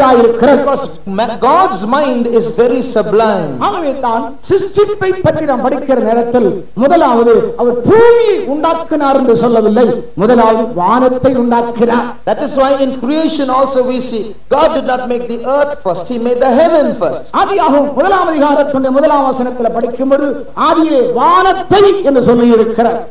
Because ma- God's mind is very sublime. ஆகவே தான் சிருஷ்டிப்பை பற்றி நாம் படிக்கிற நேரத்தில் முதலாவது அவர் பூமியை உண்டாக்கினார் என்று சொல்லவில்லை முதலாவது வானத்தை உண்டாக்கினார் That is why in creation also we see God did not make the earth first, He made the heaven first. ஆதியாகும் முதலாம் அதிகாரத்துடைய முதலாம் வசனத்தில் படிக்கும்போது ஆதியிலே வானத்தை என்று சொல்லி இருக்கிறார்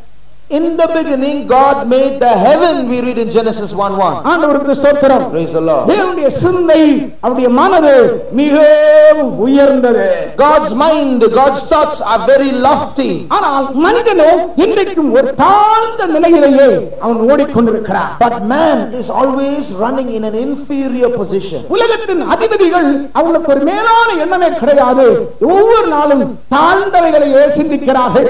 In the beginning, God made the heaven, we read in Genesis 1 1. ஆண்டவருக்கு ஸ்தோத்திரம் Praise the Lord. தேவனுடைய சிந்தை அவருடைய மனது மிகவும் உயர்ந்தது God's mind, God's thoughts are very lofty. ஆனால் மனிதனோ இன்றைக்கும் ஒரு தாழ்ந்த நிலையிலேயே அவன் ஓடிக்கொண்டிருக்கிறான் But man is always running in an inferior position. உலகத்தின் அதிபதிகள் அவங்களுக்கு ஒரு மேலான எண்ணமே கிடையாது ஒவ்வொரு நாளும் தாழ்ந்தவைகளையே சிந்திக்கிறார்கள்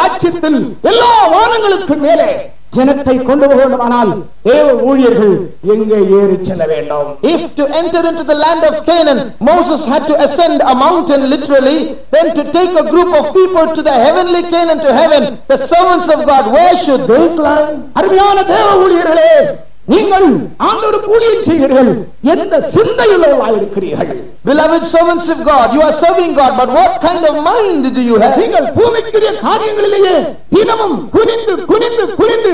ராஜ்யத்தில் எல்லா வானங்களுக்கு மேலே ஜனத்தை கொண்டு போக வேண்டுமானால் தேவ ஊழியர்கள் எங்கே ஏறி செல்ல வேண்டும் If to enter into the land of Canaan, Moses had to ascend a mountain literally, then to take a group of people to the heavenly Canaan to heaven, the servants of God, where should they climb? அருமையான தேவ ஊழியர்களே நீங்கள் ஆண்டவருக்கு ஊழியம் செய்கிறீர்கள் எந்த சிந்தையுள்ளவர்களாக இருக்கிறீர்கள் Beloved servants of God, you are serving God, but what kind of mind do you have? நீங்கள் பூமிக்குரிய காரியங்களிலேயே தினமும் குனிந்து குனிந்து குனிந்து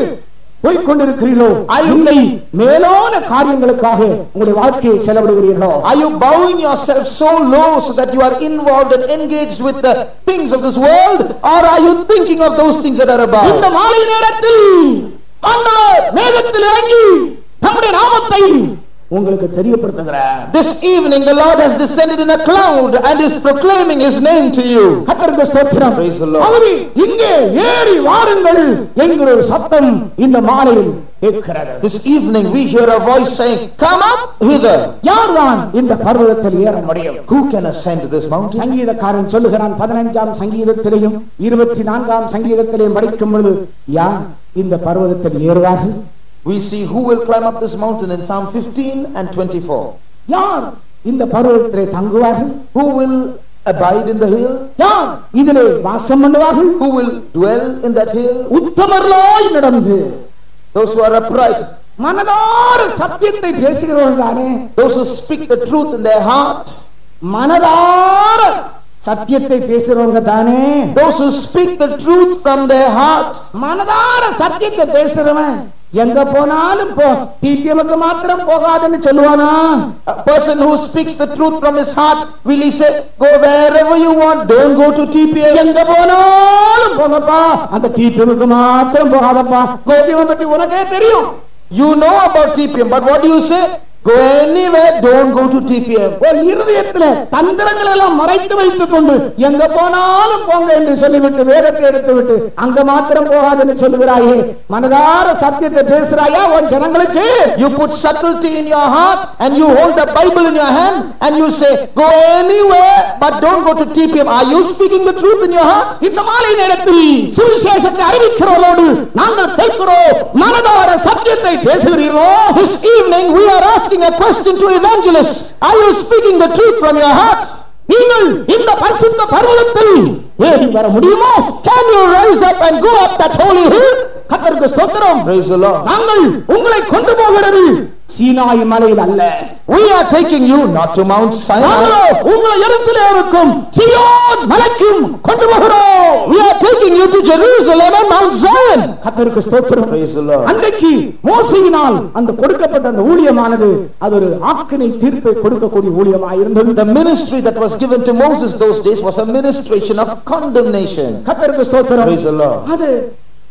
போய்கொண்டிருக்கிறீர்களோ இல்லை மேலான காரியங்களுக்காக உங்களுடைய வாழ்க்கையை செலவிடுகிறீர்களோ Are you bowing yourself so low so that you are involved and engaged with the things of this world? Or are you thinking of those things that are இந்த above? மாலை நேரத்தில் ஆண்டவர் மேகத்தில் இறங்கி நம்முடைய நாமத்தை உங்களுக்கு தெரியப்படுத்துகிறார் This evening the Lord has descended in a cloud and is proclaiming his name to you. கர்த்தருக்கு ஸ்தோத்திரம் Praise the Lord. ஆகவே இங்கே ஏறி வாருங்கள் என்கிற ஒரு சத்தம் இந்த மாலையில் கேட்கிறது This evening we hear a voice saying, Come up hither. யார்தான் இந்த பர்வதத்தில் ஏற முடியும் Who can ascend this mountain? சங்கீதக்காரன் சொல்லுகிறான் பதினஞ்சாம் சங்கீதத்திலையும் இருபத்தி நான்காம் சங்கீதத்திலையும் படிக்கும் பொழுது யார் இந்த பர்வதத்தில் ஏறுவார்கள் We see who will climb up this mountain in Psalm 15 and 24. யார் இந்த பர்வதத்திலே தங்குவார்கள் Who will abide in the hill? யார் இதிலே வாசம் பண்ணுவார்கள் Who will dwell in that hill? உத்தமர்களாய் நடந்து Those who are upright, மனதார சத்தியத்தை பேசுகிறவர்கள் தானே those who speak the truth in their heart, மனதார சத்தியத்தை பேசுறவங்க தானே those who speak the truth from their heart. மனதார சத்தியத்தை பேசுறவன் எங்க போனாலும் போ டிபிஎம்க்கு மாத்திரம் போகாதுன்னு சொல்லுவானா A person who speaks the truth from his heart, will he say, Go wherever you want, don't go to TPA? எங்க போனாலும் போங்கப்பா அந்த டிபிஎம்க்கு மாத்திரம் போகாதப்பா கோபியம் பற்றி உனக்கே தெரியும் You know about TPM, but what do you say? இருதயத்துல தந்திரங்கள் எல்லாம் மறைத்து வைத்துக் கொண்டு எங்க போனாலும் போங்க என்று சொல்லிவிட்டு வேதத்தை எடுத்து விட்டு அங்க மாத்திரம் போகாதுன்னு சொல்லுகிறாயே மனதார சத்தியத்தை பேசுறாயா உன் ஜனங்களுக்கு You put subtlety in your heart and you hold the Bible in your hand and you say, Go anywhere, but don't go to TPM. Are you speaking the truth in your heart? இந்த மாலை நேரத்தில் சுவிசேஷத்தை அறிவிக்கிறவர்களோடு நாங்கள் கேட்கிறோம் மனதார சத்தியத்தை பேசுகிறீர்களோ This evening we are asking a question to evangelists. Are you speaking the truth from your heart? நீங்கள் இந்த பரிசுத்த பர்வதத்தில் ஏறி வர முடியுமோ Can you rise up and go up that holy hill? கத்தருக்கு ஸ்தோத்திரம் Praise the Lord. நாங்கள் உங்களை கொண்டு போகிறது சீனாய் மலையில் அல்ல We are taking you not to Mount நாங்களோ Sinai. உங்களை எருசலேமுக்கும் சியோன் மலைக்கும் கொண்டு போகிறோம் We are taking you to Jerusalem and Mount Zion. கத்தருக்கு ஸ்தோத்திரம் Praise the Lord. அன்றைக்கு மோசையினால் அந்த கொடுக்கப்பட்ட அந்த ஊழியமானது அது ஒரு ஆக்கினை தீர்ப்பை கொடுக்கக்கூடிய ஊழியமாய் இருந்தது The ministry that was given to Moses those days was a ministration of condemnation. கத்தருக்கு ஸ்தோத்திரம் Praise the Lord. அது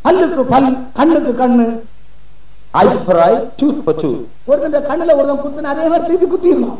பல்லுக்கு பல் கண்ணுக்கு கண்ணு Eye for eye, tooth for tooth. ஒருத்தன் கண்ணுல ஒருத்தன் குத்துன அதே மாதிரி திருப்பி குத்திடணும்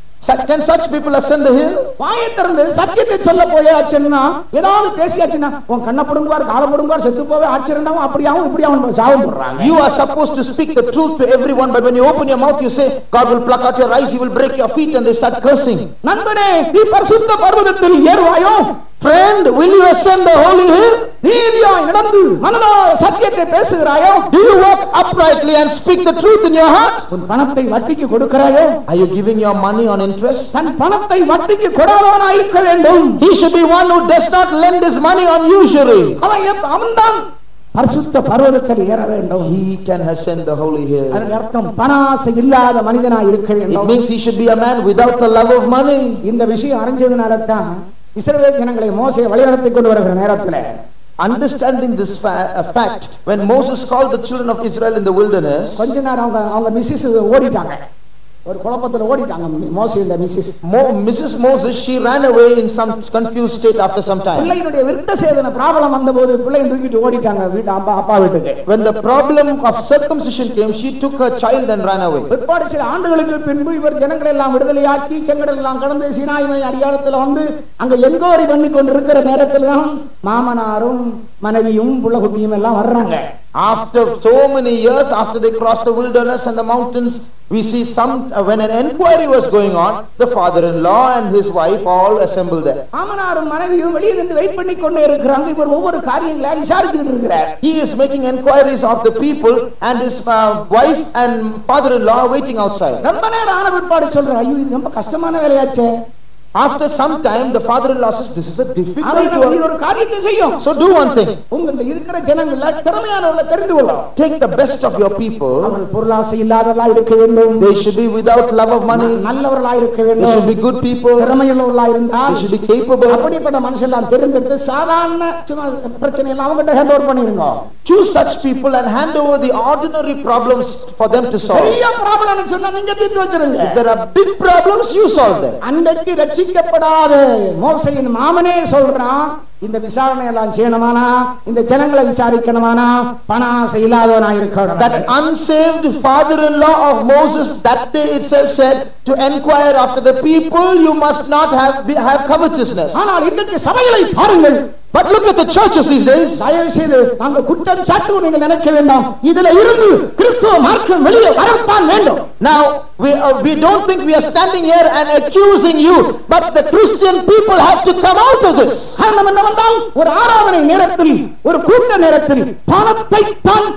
நீ பர்வதத்தில் ஏற முடியுமோ Su- Can such people ascend the hill? வாயை திறந்து சத்தியத்தை சொல்ல போயாச்சுன்னா ஏதாவது பேசியாச்சுன்னா உன் கண்ணை பிடுங்குவார் காலை பிடுங்குவார் செத்து போவே ஆச்சரியம் அப்படியாவும் இப்படியாவும் சாபம் போடுறாங்க You are supposed to speak the truth to everyone, but when you open your mouth, you say, God will pluck out your eyes, He will break your feet, and they start cursing. நண்பனே நீ பரிசுத்த பர்வதத்தில் ஏறுவாயோ Friend, will you ascend the holy hill? நீதியாய் நடந்து மனதார சத்தியத்தை பேசுகிறாயோ Do you walk uprightly and speak the truth in your heart? உன் பணத்தை வட்டிக்கு கொடுக்கிறாயோ Are you giving your money on interest? தன் பணத்தை வட்டிக்கு கொடுக்கிறவனாய் இருக்க வேண்டும் He should be one who does not lend his money on usury. அவன் எப்ப- அவன்தான் பரிசுத்த பர்வதத்தில் ஏற வேண்டும் He can ascend the holy hill. அதன் அர்த்தம் பணாசை இல்லாத மனிதனாய் இருக்க It வேண்டும் means he should be a man without the love of money. இந்த விஷயம் அறிஞ்சதுனால தான் இஸ்ரவேல் ஜனங்களை மோசையை வழிநடத்தி கொண்டு வருகிற நேரத்துல Understanding this fa- uh, fact, when Moses called the children of Israel in the wilderness, கொஞ்ச நேரம் அவங்க அவங்க மிஸ்ஸஸ் ஓடிட்டாங்க ஒரு குழப்பத்துல ஓடிட்டாங்க மோசையோட Mrs Mo- Mrs. Moses, she ran away in some confused state after some time. பிள்ளையினுடைய விருத்த சேதன ப்ராப்ளம் வந்தபோது பிள்ளையை தூக்கிட்டு ஓடிட்டாங்க வீட்டு அப்பா அப்பா வீட்டுக்கு When the problem of circumcision came, she took her child and ran away. பிற்பாடு சில ஆண்டுகளுக்கு பின்பு இவர் ஜனங்களை எல்லாம் விடுதலையாக்கி செங்கடல் எல்லாம் கடந்து சீனாய்மை அடியாளத்துல வந்து அங்க எங்கோரி பண்ணி கொண்டிருக்கிற நேரத்துல தான் மாமனாரும் மனைவியும் புள்ளகுட்டியும் எல்லாம் வர்றாங்க After so many years, after they crossed the wilderness and the mountains, we see some, uh, when an enquiry was going on, the father-in-law and his wife all assembled there. மாமனாரும் மனைவியும் வெளியே இருந்து வெயிட் பண்ணி கொண்டே இருக்கிறாங்க இவர் ஒவ்வொரு காரியங்களா விசாரிச்சுட்டு இருக்கிறார் He is making enquiries of the people and his uh, wife and father-in-law are waiting outside. ரொம்ப நேரம் ஆன பிற்பாடு சொல்றாரு ஐயோ இது ரொம்ப கஷ்டமான வேலையாச்சே After some time, the father-in-law says, this is a difficult ஆகையினால நீ work. ஒரு காரியத்தை செய்யும் So do one thing. உங்க இந்த இருக்கிற ஜனங்கள்ல திறமையானவர்களை தெரிந்து கொள்ளும் Take the best of your people. அவர்கள் பொருளாசை இல்லாதவர்களா இருக்க வேண்டும் They should be without love of money. நல்லவர்களா இருக்க They should வேண்டும் be good people. திறமையுள்ளவர்களா இருந்தால் They should be capable. அப்படிப்பட்ட மனுஷன் தெரிந்தெடுத்து சாதாரண சும்மா பிரச்சனை எல்லாம் அவங்ககிட்ட ஹேண்ட் ஓவர் பண்ணிருங்க Choose such people and hand over the ordinary problems for them to solve. பெரிய ப்ராப்ளம் சொன்னா நீங்க தீர்த்து வச்சிருங்க If there are big problems, you solve them. அன்றைக்கு ரட்சிக்கப்படாத மோசையின் மாமனே சொல்றான் இந்த விசாரணை எல்லாம் செய்யணுமானா இந்த ஜனங்களை விசாரிக்கணுமானா பண ஆசை இல்லாதவனா இருக்கணும் That unsaved father-in-law of Moses that day itself said to enquire after the people, you must not have, be, have covetousness. ஆனால் இன்றைக்கு சபைகளை பாருங்கள் But look at the churches these days. தயவு செய்து நாங்கள் குற்றம் சாட்டுவோம் நீங்க நினைக்க வேண்டாம் இதுல இருந்து கிறிஸ்துவ மார்க்கம் வெளியே வரத்தான் வேண்டும் Now, we, uh, we don't think we are standing here and accusing you, but the Christian people have to come out of this. காரணம் என்னவென்றால் ஒரு ஆராதனை நேரத்தில் ஒரு கூட்ட நேரத்தில் பணத்தை தான்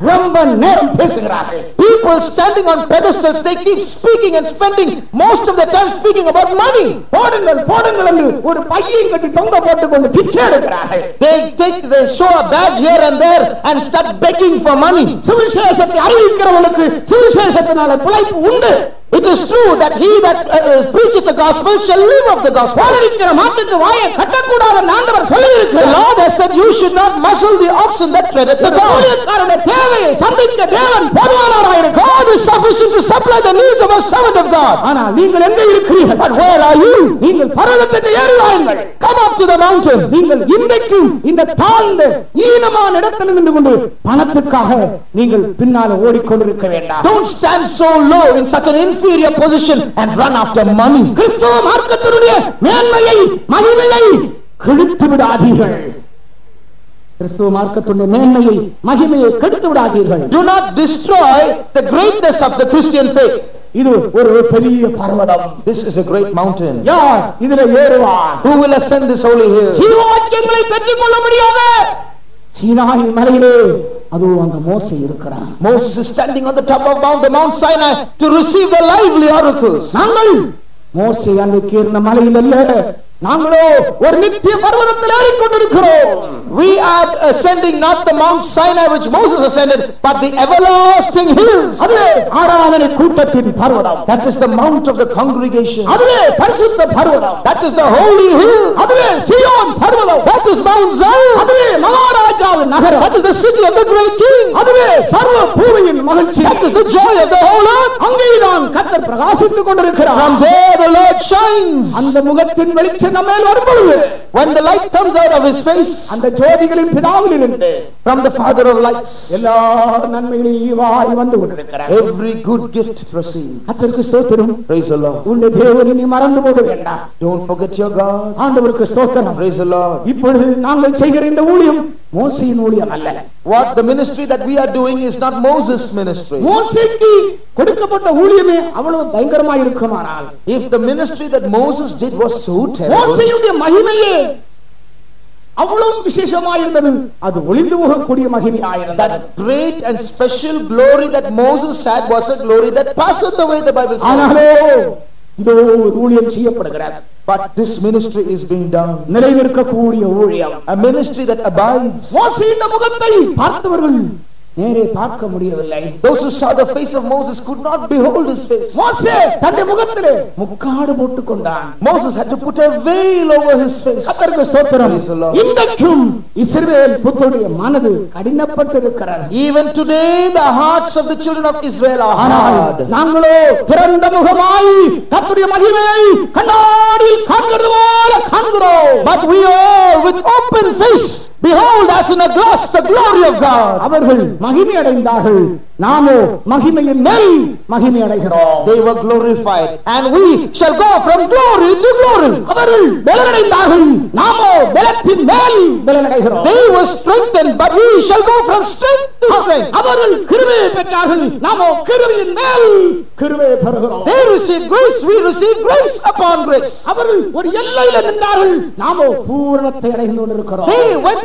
ரொம்ப நேரம் பேசுகிறார்கள் People standing on pedestals, they keep speaking and spending most of the time speaking about money. போடுங்கள் போடுங்கள் என்று ஒரு பையை கட்டி தொங்க போட்டுக் கொண்டு பிச்சை எடுக்கிறார்கள் They take, they show a bag here and there and start begging for money. சுவிசேஷத்தை அறிவிக்கிறவனுக்கு சுவிசேஷத்தினால பிழைப்பு உண்டு It is true that he that uh, uh, preacheth the gospel shall live of the gospel. போதிருக்கிற மாட்டுக்கு வாயை கட்டக்கூடாது என்று ஆண்டவர் சொல்லி The Lord has said you should not muzzle the oxen that treadeth the ground. ஊழியக்காரனுடைய தேவையை சந்திக்க தேவன் போதுமானவராயிருக்கிறார் God is sufficient to supply the needs of a servant of God. ஆனால் நீங்கள் எங்க இருக்கிறீர்கள் But where are you? நீங்கள் பர்வதத்துக்கு ஏறுவார்கள் Come up to the mountain. நீங்கள் இன்றைக்கும் இந்த தாழ்ந்த ஈனமான இடத்தில் நின்று கொண்டு பணத்துக்காக நீங்கள் பின்னால ஓடிக்கொண்டிருக்க வேண்டாம் Don't stand so low in such an inferior position and run after money. கிறிஸ்துவ மார்க்கத்தினுடைய மேன்மையை மகிமையை கெடுத்து விடாதீர்கள் கிறிஸ்துவ மார்க்கத்தினுடைய மேன்மையை மகிமையை கெடுத்து விடாதீர்கள் Do not destroy the greatness of the Christian faith. இது ஒரு பெரிய பர்வதம் This is a great mountain. யார் இதுல ஏறுவார் Who will ascend this holy hill? ஜீவாக்கியங்களை பெற்றுக் கொள்ள முடியாத சீனாயின் மலையிலே அதுவும் அந்த மோசை இருக்கிறான் is standing on the top of Mount, the Mount Sinai to receive the lively oracles. நாங்கள் மோசை அன்றைக்கு இருந்த மலையில் அல்ல நாங்களோ ஒரு நித்திய பர்வதத்தில் ஏறிக்கொண்டிருக்கிறோம் We are ascending not the Mount Sinai which Moses ascended, but the everlasting hills. அது ஆராதனை கூட்டத்தின் பர்வதம் That is the mount of the congregation. அதுவே பரிசுத்த பர்வதம் That is the holy hill. அதுவே Zion Parvatham That is Mount Zion. அதுவே மகாராஜாவின் நகரம் That is the city of the great king. அதுவே சர்வ பூமியின் மகிழ்ச்சி That is the joy of the whole earth. அங்கேதான் கத்தர் பிரகாசித்துக் கொண்டிருக்கிறார் From there the Lord shines. அந்த முகத்தின் வெளிச்சம் நம்ம மேல் வரும்பொழுது When the light comes out of his face, அந்த ஜோதிகளின் பிதாவிலிருந்து from the Father of lights, எல்லா நன்மைகளையும் ஈவாய் வந்து கொண்டிருக்கிறார் every good gift proceeds. கத்தருக்கு ஸ்தோத்திரம் Praise the Lord. உன்னை தேவனை நீ மறந்து போக வேண்டாம் Don't forget your God. ஆண்டவருக்கு ஸ்தோத்திரம் Praise the Lord. இப்பொழுது நாங்கள் செய்கிற இந்த ஊழியம் மோசையின் ஊழியம் அல்ல What the ministry that we are doing is not Moses' ministry. மோசைக்கு கொடுக்கப்பட்ட ஊழியமே அவ்வளவு பயங்கரமா இருக்குமானால் If the ministry that Moses did was so terrible, மோசையுடைய மகிமையே அவ்வளவு விசேஷமா இருந்தது அது ஒளிந்து போகக்கூடிய மகிமையாயிருந்தது that great and special glory that Moses had was a glory that passeth away, the Bible says. ஆனாலோ இதோ ஒரு ஊழியம் செய்யப்படுகிறது But this ministry is being done. நிலைநிற்கக்கூடிய ஊழியம் A ministry that abides. மோசையின் முகத்தை பார்த்தவர்கள் நேரே பார்க்க முடியவில்லை Those who saw the face of Moses could not behold his face. மோசே தன்னுடைய முகத்திலே முக்காடு போட்டுக் கொண்டான் Moses had to put a veil over his face. கர்த்தருக்கு ஸ்தோத்திரம் Praise the Lord. இன்றைக்கும் இஸ்ரவேல் புத்தருடைய மனது கடினப்பட்டிருக்கிறது Even today, the hearts of the children of Israel are ஆனால் hard. நாங்களோ திறந்த முகமாய் கர்த்தருடைய மகிமையை கண்ணாடியில் காண்கிறது போல காண்கிறோம் But we all, with open face, behold as in a glass the glory of God. அவர்கள் மகிமை அடைந்தார்கள் நாமோ மகிமையின் மேல் மகிமை அடைகிறோம் They were glorified, and we shall go from glory to glory. அவர்கள் பலனடைந்தார்கள் நாமோ பலத்தின் மேல் பலனடைகிறோம் They were strengthened, but we shall go from strength to strength. அவர்கள் கிருபையை பெற்றார்கள் நாமோ கிருபையின் மேல் கிருபையை பெறுகிறோம் They received grace, we receive grace upon grace. அவர்கள் ஒரு எல்லையில நின்றார்கள் நாமோ பூரணத்தை அடைந்து கொண்டிருக்கிறோம் They went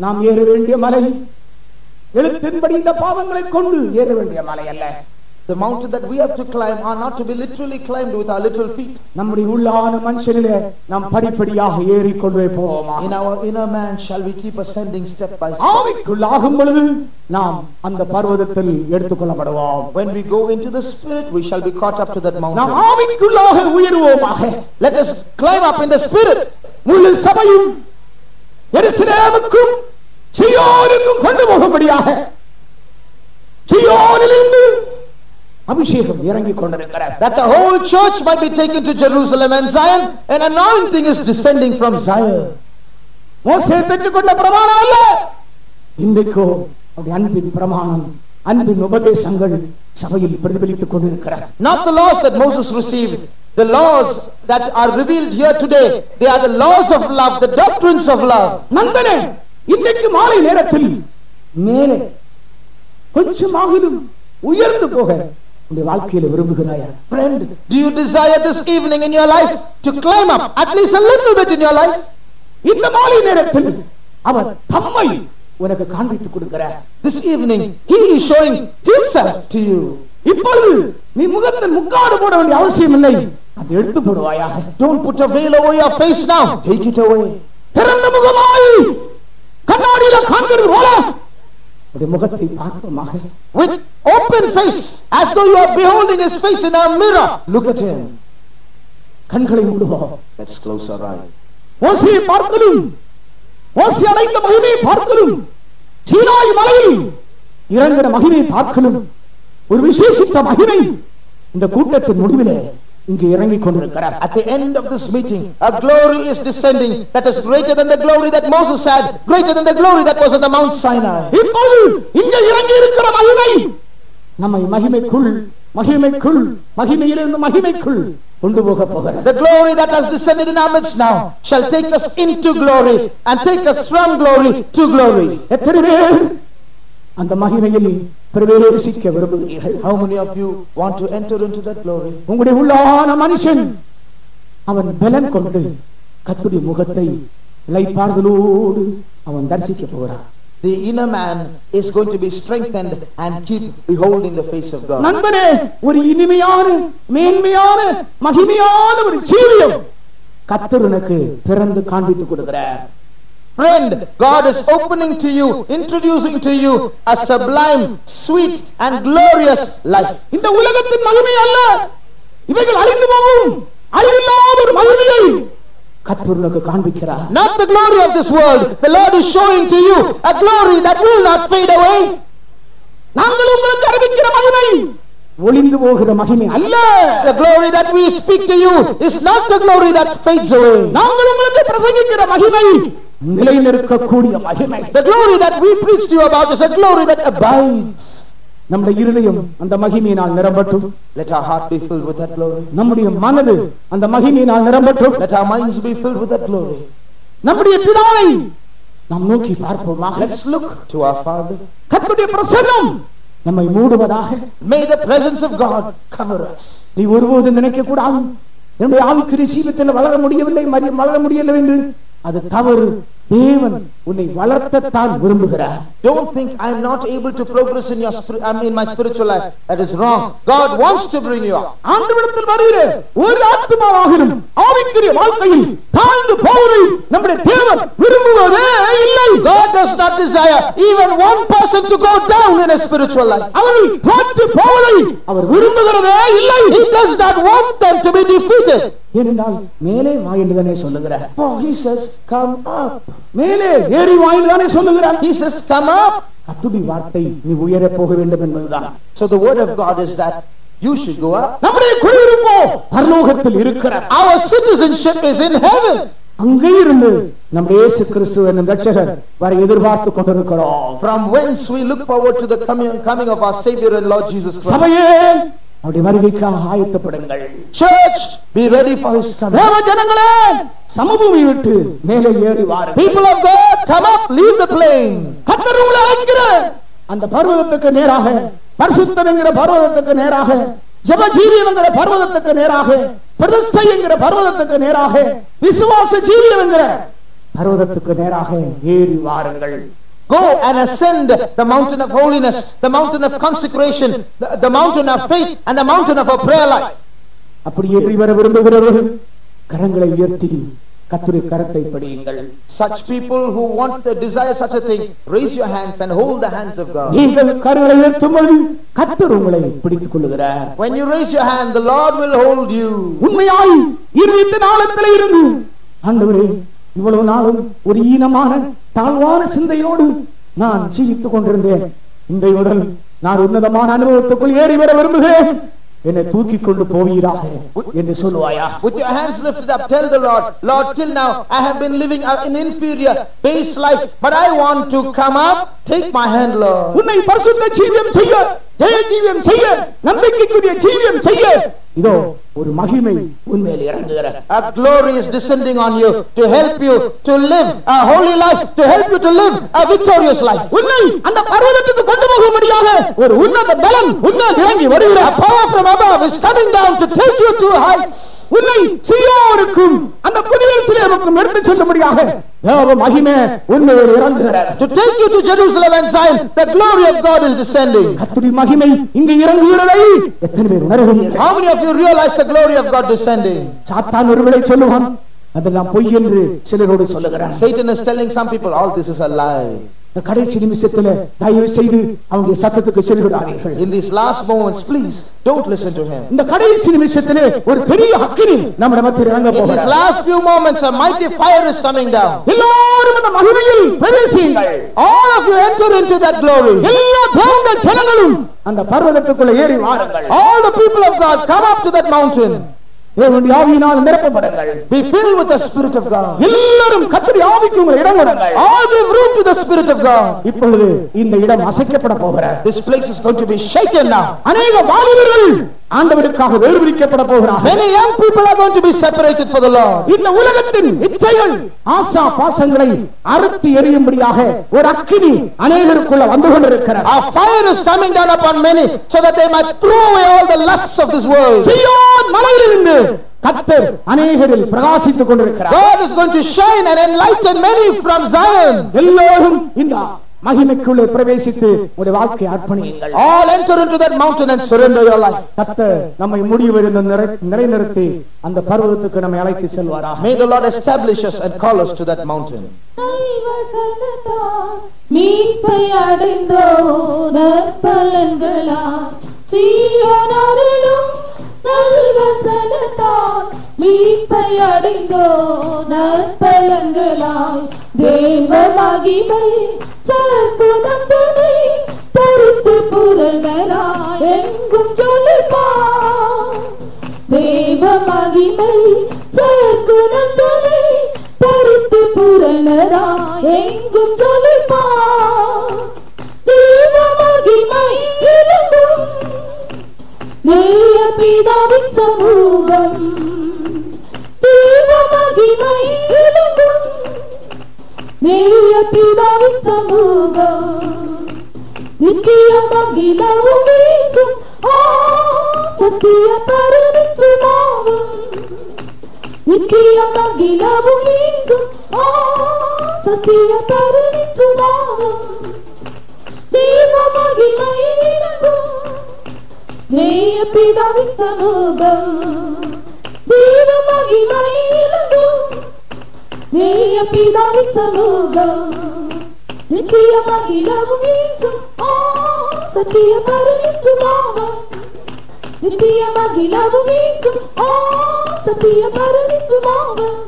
நாம் ஏற வேண்டிய மலை எழுத்தின்படி இந்த பாவங்களை கொண்டு ஏற வேண்டிய மலை அல்ல The mountain that we have to climb are not to be literally climbed with our literal feet. நம்முடைய உள்ளான மனுஷனிலே நாம் படிப்படியாக ஏறி கொண்டு போவோமா In our inner man, shall we keep ascending step by step? ஆவிக்குள்ளாகும் பொழுது நாம் அந்த பர்வதத்தில் எடுத்துக்கொள்ளப்படுவோம் When we go into the spirit, we shall be caught up to that நாம் mountain. ஆவிக்குள்ளாக உயர்வோமாக Let us climb up in the spirit. முழு சபையும் எருசலேமுக்கும் சியோனுக்கும் கொண்டு போகும்படியாக சியோனிலிருந்து அபிஷேகம் இறங்கிக் கொண்டிருக்கிறார் That the whole church might be taken to Jerusalem and Zion, anointing is descending from Zion. மோசே பெற்றுக்கொண்ட பிரமாணம் அல்ல இன்றைக்கோ அவருடைய அன்பின் பிரமாணம் அன்பின் உபதேசங்கள் சபையில் பிரதிபலித்துக் கொண்டிருக்கிறார் Not the laws that Moses received. The laws that are revealed here today, they are the laws of love, the doctrines of love. நண்பனே இன்றைக்கு மாலை நேரத்தில் மேலே கொஞ்சமாகிலும் உயர்ந்து போக உடைய வாழ்க்கையில விரும்புகிறாயா Friend, do you desire this evening in your life to climb up at least a little bit in your life? இந்த மாலை நேரத்தில் அவர் தம்மை உனக்கு காண்பித்துக் கொடுக்கிறார் This evening, He is showing Himself to you. இப்பொழுது நீ முகத்தில் முக்காடு போட வேண்டிய அவசியம் இல்லை அதை எடுத்து போடுவாயாக Don't put a veil over your face now. Take it away. திறந்த முகமாய் கண்ணாடியில காண்கிறது போல உடைய முகத்தை பார்ப்போமாக With open face, as though you are beholding His face in a mirror. Look at Him. கண்களை மூடுவோம் Let's close our eyes. ஓசியை பார்க்கலும் ஓசி அடைந்த மகிமையை பார்க்கலும் சீனாய் மலையில் இறங்கின மகிமையை பார்க்கலும் ஒரு விசேஷித்த மகிமை இந்த கூட்டத்தின் முடிவிலே இங்கு இறங்கிக் கொண்டிருக்கிறார் At the end of this meeting, a glory is descending that is greater than the glory that Moses had, greater than the glory that was on the Mount Sinai. இப்போது இங்க இறங்கி இருக்கிற மகிமை நம்மை மகிமைக்குள் மகிமைக்குள் மகிமையிலிருந்து மகிமைக்குள் கொண்டு போக போகிறார் The glory that has descended in our midst now shall take us into glory and take us from glory to glory. எத்தனை பேர் அந்த மகிமையில் பிரவேசிக்க விரும்புகிறீர்கள் How many of you want to enter into that glory? உங்களுடைய உள்ளான மனுஷன் அவன் பலன் கொண்டு கத்துடைய முகத்தை இலைப்பாறுதலோடு அவன் தரிசிக்க போகிறான் The inner man is going to be strengthened and keep beholding the face of God. நண்பனே ஒரு இனிமையான மேன்மையான மகிமையான ஒரு ஜீவியம் கத்தர் உனக்கு திறந்து காண்பித்துக் கொடுக்கிறார் Friend, God is opening to you, introducing to you a sublime, sweet, and glorious life. இந்த உலகத்தின் மகிமை அல்ல இவைகள் அழிந்து போகும் அழிவில்லாத ஒரு மகிமையை கத்தர் உனக்கு காண்பிக்கிறார் Not the glory of this world. The Lord is showing to you a glory that will not fade away. நாங்கள் உங்களுக்கு அறிவிக்கிற மகிமை ஒளிந்து போகிற மகிமை அல்ல The glory that we speak to you is not the glory that fades away. நாங்கள் உங்களுக்கு பிரசங்கிக்கிற மகிமை நிலைநிற்கக்கூடிய மகிமை The glory that we preach to you about is a glory that abides. நம்முடைய இருதயம் அந்த மகிமையினால் நிரம்பட்டும் Let our heart be filled with that glory. நம்முடைய மனது அந்த மகிமையினால் நிரம்பட்டும் Let our minds be filled with that glory. நம்முடைய பிதாவை நாம் நோக்கி பார்ப்போமாக Let's look to our Father. கர்த்தருடைய பிரசன்னம் நம்மை மூடுவதாக May the presence of God cover us. நீ ஒருபோதும் நினைக்க கூடாது என்னுடைய ஆவிக்குரிய ஜீவித்தில் வளர முடியவில்லை மறி- வளர முடியவில்லை என்று அது தவறு தேவன் உன்னை வளர்த்தத்தான் விரும்புகிறார் Don't think I'm not able to progress in your I mean in my spiritual life. That is wrong. God wants to bring you up. ஆண்டவிடத்தில் வருகிற ஒரு ஆத்மாவாகிலும் ஆவிக்குரிய வாழ்க்கையில் தாழ்ந்து போவதை நம்முடைய தேவன் விரும்புவதே இல்லை God does not desire even one person to go down in a spiritual life. அவர்கள் தோற்று போவதை அவர் விரும்புகிறதே இல்லை He does not want them to be defeated. ஏனென்றால் மேலே வா என்றுதானே சொல்லுகிறார் Oh, he says, come up. மேலே ஏறி வா என்றுதானே சொல்லுகிறார் He says, come up. அத்துடி வார்த்தை நீ உயர போக வேண்டும் என்பதுதான் So the word of God is that you should go up. நம்முடைய குடியிருப்போ பரலோகத்தில் இருக்கிறார் Our citizenship is in heaven. அங்கே இருந்து நம்ம இயேசு கிறிஸ்து என்னும் ரட்சகர் வரை எதிர்பார்த்து கொண்டிருக்கிறோம் From whence we look forward to the coming, coming of our Savior and Lord Jesus Christ. சபையே அவருடைய வருகைக்காக ஆயத்தப்படுங்கள் Church, be ready for his coming. தேவ ஜனங்களே சமபூமி விட்டு மேலே ஏறி வாருங்கள் People of God, come up, leave the plane. கர்த்தர் உங்களை அழைக்கிற அந்த பர்வதத்துக்கு நேராக பரிசுத்தம் என்கிற பர்வதத்துக்கு நேராக ஜபஜீவியம் என்கிற பர்வதத்துக்கு நேராக பிரதிஷ்டை என்கிற பர்வதத்துக்கு நேராக விசுவாச ஜீவியம் என்கிற பர்வதத்துக்கு நேராக ஏறி வாருங்கள் Go and ascend the mountain of holiness, the mountain of consecration, the, the mountain of faith, and the mountain of a prayer life. அப்படி ஏறி வர விரும்புகிறவர்கள் கரங்களை உயர்த்தி கத்துரை கரத்தை படியுங்கள் Such people who want to desire such a thing, raise your hands and hold the hands of God. நீங்கள் கரங்களை உயர்த்தும் பொழுது கத்தர் உங்களை பிடித்துக் கொள்ளுகிறார் When you raise your hand, the Lord will hold you. உண்மையாய் இருந்த நாளத்தில் இருந்து ஆண்டவரே இவ்வளவு நாளும் ஒரு ஈனமான தாழ்வான சிந்தையோடு நான் ஜீவித்துக் கொண்டிருந்தேன் இன்றையுடன் நான் உன்னதமான அனுபவத்துக்குள் ஏறி வர விரும்புகிறேன் என்னை தூக்கி கொண்டு போவீராக என்று சொல்லுவாயா With your hands lifted up, tell the Lord, Lord, till now I have been living an inferior, base life, but I want to come up. Take my hand, Lord. உன்னை பரிசுத்த ஜீவியம் செய்ய ஜெய ஜீவியம் செய்ய நம்பிக்கைக்குரிய ஜீவியம் செய்ய இதோ ஒரு மகிமை உண்மையில் இறங்குகிற A glory is descending on you to help you to live a holy life, to help you to live a victorious life. உன்னை அந்த பர்வதத்துக்கு கொண்டு போகும்படியாக ஒரு உன்னத பலன் உன்னால் இறங்கி வருகிற A power from above is coming down to take you to heights. உன்னை சியோருக்கும் அந்த புதிய சிலையருக்கும் எடுத்துச் செல்லும்படியாக தேவ மகிமை உண்மையில் இறங்குகிறார் To take you to Jerusalem and Zion, the glory of God is descending. கத்துடி மகிமை இங்கு இறங்குகிறதை எத்தனை பேர் உணர்கிறீர்கள் How many of you realize the glory of God descending? சாத்தான் ஒருவேளை சொல்லுவான் அதெல்லாம் பொய் என்று சிலரோடு சொல்லுகிறார் Satan is telling some people, all this is a lie. இந்த கடைசி நிமிஷத்துல தயவு செய்து அவங்க சத்தத்துக்கு செல்கிறார்கள் In these last moments, please don't listen to him. இந்த கடைசி நிமிஷத்திலே ஒரு பெரிய அக்கினி நம்ம இடத்தில் இறங்க In these போகிறார் last few moments, a mighty fire is coming down. எல்லாரும் அந்த மகிமையில் பிரவேசியுங்கள் All of you enter into that glory. எல்லா தேவனுடைய ஜனங்களும் அந்த பர்வதத்துக்குள்ள ஏறி வாருங்கள் All the people of God come up to that mountain. தேவனுடைய ஆவியினால் நிரப்பப்படுங்கள் Be filled with the Spirit of God. எல்லாரும் கத்தரி ஆவிக்கு உங்களை இடம் கொடுங்கள் All give room to the Spirit of God. இப்பொழுது இந்த இடம் அசைக்கப்பட போகிறார் This place is going to be shaken now. அநேக வாலிபர்கள் ஆண்டவருக்காக வேறுபிரிக்கப்பட போகிறார்கள் Many young people are going to be separated for the Lord. இந்த உலகத்தின் இச்சைகள் ஆசா பாசங்களை அறுத்து எறியும்படியாக ஒரு அக்கினி அநேகருக்குள்ள வந்து கொண்டிருக்கிறார் A fire is coming down upon many so that they might throw away all the lusts of this world. சீயோன் மலையிலிருந்து கத்தர் அநேகரில் பிரகாசித்துக் கொண்டிருக்கிறார் God is going to shine and enlighten many from Zion. எல்லோரும் இந்த மகிமைக்குள்ளே பிரவேசித்து ஒரு வாழ்க்கை அர்ப்பணியுங்கள் All enter into that mountain and surrender your life. கத்தர் நம்மை முடிவிருந்த நிறை நிலைநிறுத்தி அந்த பர்வதத்துக்கு நம்மை அழைத்து செல்வாராக May the Lord establish us and call us to that mountain. மீட்பை அடைந்தோ நற்பலன்களா சீயோனருளும் நல்வசனத்தால். மீட்பை அடைந்தோ நற்பலன்களாய் தேவ மகிமை சற்புதம் துணை தரித்து புறங்களாய் எங்கும் ஜொலிப்பார் தேவ மகிமை சற்குணம் துணை பருத்து புரளரா எங்கும் தொலைப்பா. தெய்வ மகிமை இருக்கும் நேய பிதாவின் சமூகம். தெய்வ மகிமை பிதாவின் சமூகம். நித்திய மகிழவும் சத்திய பருவின் சுமாவும் నిత్య తగిలవు నీకు ఆ సత్య తరుణించు భావం దేవ మహిమై నినకు ధ్యేయ పిదవి సమూగం దేవ మహిమై సత్య తరుణించు భావం வீசும் ஆ சத்திய பரவிச்சுமாவும்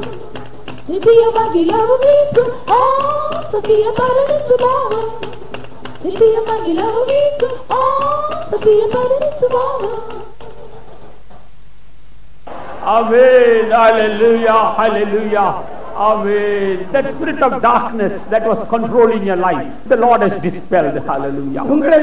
நித்திய மகிழவும் வீசும் ஆ சத்திய பரவிச்சுமாவும் நித்திய மகிழவும் வீசும் ஆ சத்திய பரவிச்சுமாவும் Amen. Hallelujah. Hallelujah. Amen. That spirit of darkness that was controlling your life, the Lord has dispelled. Hallelujah. உங்களை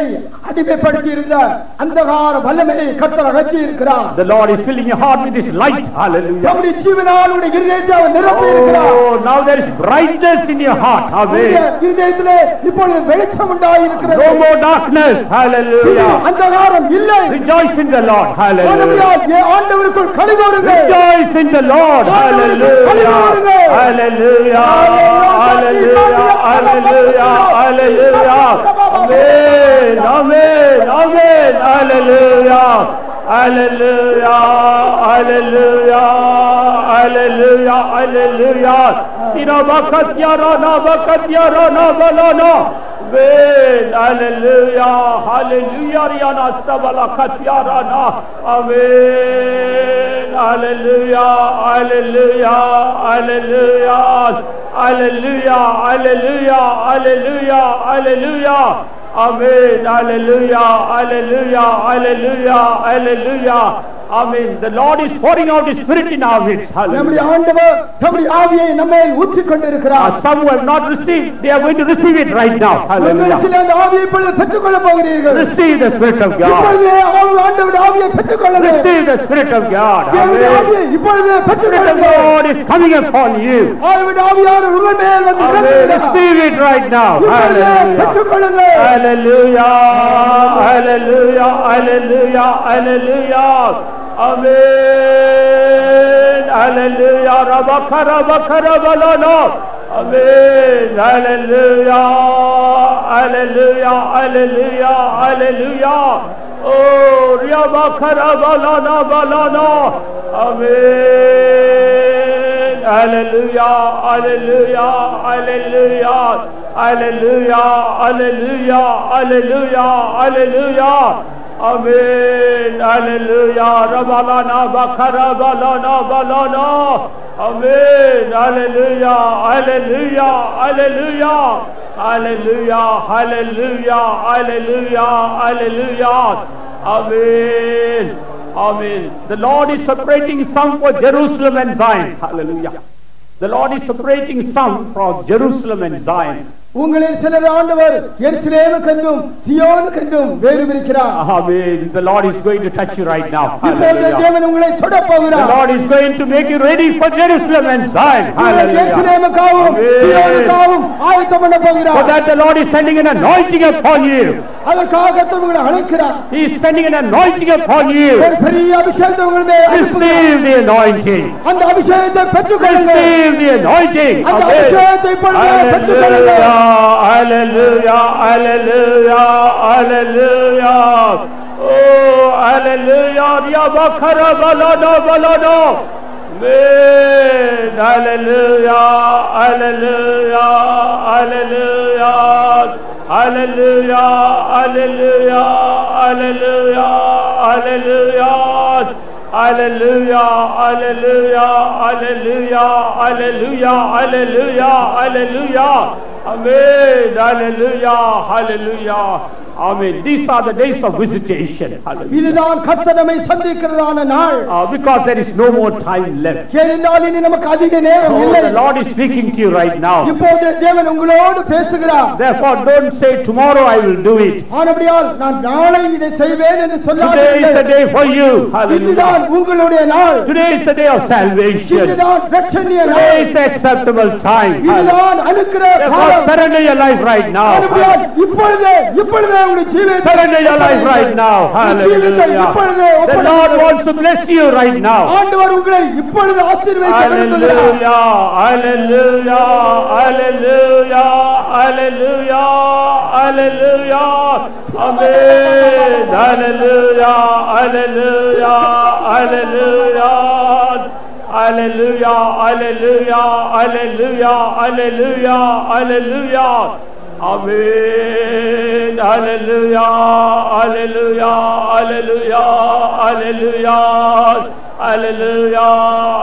அடிமைப்படுத்தி இருந்த அந்தகார வல்லமையை கர்த்தர் அகற்றி இருக்கிறார் The Lord is filling your heart with His light. Hallelujah. நம்முடைய ஜீவனால் உடைய இருதயத்தை அவர் நிரப்பி இருக்கிறார் Oh, now there is brightness in your heart. உங்களுடைய Amen. இருதயத்திலே இப்பொழுது வெளிச்சம் உண்டாயிருக்கிறது No more darkness. Hallelujah. அந்தகாரம் இல்லை Rejoice in the Lord. Hallelujah. ஆனபடியால் ஏ ஆண்டவருக்குள் கலிகோருங்கள் Rejoice in the Lord. Hallelujah. Hallelujah. Hallelujah. Hallelujah. Hallelujah. Amen. Amen. Amen. Hallelujah. Hallelujah. Hallelujah. Hallelujah. Hallelujah. Ina bakat yara na bakat yara balana. Rabbil Aleluya Haleluya Riyana Estabalaka Yarana Amin. Aleluya Aleluya Aleluya Aleluya Aleluya Aleluya Aleluya Hallelujah. Amen. Hallelujah. Hallelujah. Hallelujah. Hallelujah. Amen. The Lord is pouring out His Spirit in our midst. நம்முடைய Hallelujah. ஆண்டவர் நம்முடைய ஆவியை நம்ம ஊற்றிக் கொண்டிருக்கிறார் Uh, some who have not received, they are going to receive it right now. உங்கள் Hallelujah. சில அந்த ஆவியை இப்பொழுது பெற்றுக் கொள்ள போகிறீர்கள் Receive the Spirit of God. இப்பொழுதே ஆவி- ஆண்டவருடைய ஆவியை பெற்றுக் கொள்ளுங்கள் Receive the Spirit of God. தேவனுடைய Amen. ஆவியை இப்பொழுது பெற்றுக் Spirit of கொள்ளுங்கள் God is coming upon you. ஆண்டவருடைய ஆவியானவர் உங்கள் மேல் வந்து Amen. இறங்குகிறார். Receive it right now. இப்பொழுது Hallelujah. பெற்றுக் கொள்ளுங்கள் Hallelujah. Hallelujah. Hallelujah. Hallelujah. Amen. Hallelujah. Rabaka rabaka rabalana. Amen. Hallelujah. Hallelujah. Hallelujah. Hallelujah. Oh, Rabaka rabalana balana. Amen. Hallelujah. Hallelujah. Hallelujah. Hallelujah. Hallelujah. Hallelujah. Hallelujah. Amen. Hallelujah. Rabalana bakara balana balana. Amen. Hallelujah. Hallelujah. Hallelujah. Hallelujah. Hallelujah. Hallelujah. Hallelujah. Amen. Amen. The Lord is separating some for Jerusalem and Zion. Hallelujah. The Lord is separating some for Jerusalem and Zion. உங்களில் சிலர் ஆண்டவர் எருசலேமுக்கென்றும் சியோனுக்கென்றும் வேறு இருக்கிறார் Amen. The Lord is going to touch you right now. இப்பொழுது Hallelujah. தேவன் உங்களை தொட The போகிறார் Lord is going to make you ready for Jerusalem and Zion. உங்களை Hallelujah. எருசலேமுக்காகவும் Amen. சியோனுக்காகவும் ஆயத்தம் பண்ண For போகிறார் that the Lord is sending an anointing upon you. அதற்காக கர்த்தர் உங்களை அழைக்கிறார் He is sending an anointing upon you. ஒரு பெரிய அபிஷேகத்தை உங்கள் மேல் அனுப்புகிறார். Receive the anointing. அந்த அபிஷேகத்தை பெற்றுக் கொள்ளுங்கள் Receive the anointing. அந்த Amen. அபிஷேகத்தை இப்பொழுது பெற்றுக் கொள்ளுங்கள் Hallelujah, hallelujah, hallelujah. Oh, hallelujah. Ya bakara balada balada. Amen. Hallelujah, hallelujah, hallelujah. Hallelujah, hallelujah, hallelujah, hallelujah. Hallelujah, hallelujah, hallelujah, hallelujah, hallelujah, hallelujah. Amen, hallelujah, hallelujah. Amen. These are the days of visitation. Hallelujah. இதுதான் கர்த்தர் நம்மை சந்திக்கிறதான நாள் Uh, because there is no more time left. ஏனென்றால் இனி நமக்கு அதிக நேரம் Oh, இல்லை the Lord is speaking to you right now. இப்போது தேவன் உங்களோடு பேசுகிறார் Therefore, don't say tomorrow I will do it. ஆனபடியால் நான் நாளை இதை செய்வேன் என்று Today is the சொல்லாதீர்கள் day for you. இதுதான் Hallelujah. உங்களுடைய நாள் Today is the day of salvation. இதுதான் ரட்சணிய Today நாள் is the acceptable time. Hallelujah. இதுதான் அனுக்கிற Therefore, காலம் surrender your life right now. ஆனபடியால் இப்பொழுதே இப்பொழுதே உங்களுடைய ஜீவியத்தை Surrender your life right now. உங்களுடைய ஜீவியத்தை Hallelujah. இப்பொழுதே The ஒப்படைத்து Lord wants to bless you right now. ஆண்டவர் உங்களை இப்பொழுது ஆசீர்வதிக்க விரும்புகிறார் Hallelujah. Hallelujah. Hallelujah. Hallelujah. Hallelujah. Amen. Hallelujah. Hallelujah. Hallelujah. Hallelujah, hallelujah, hallelujah, hallelujah, hallelujah. Amen. Hallelujah, hallelujah, hallelujah, hallelujah. Hallelujah,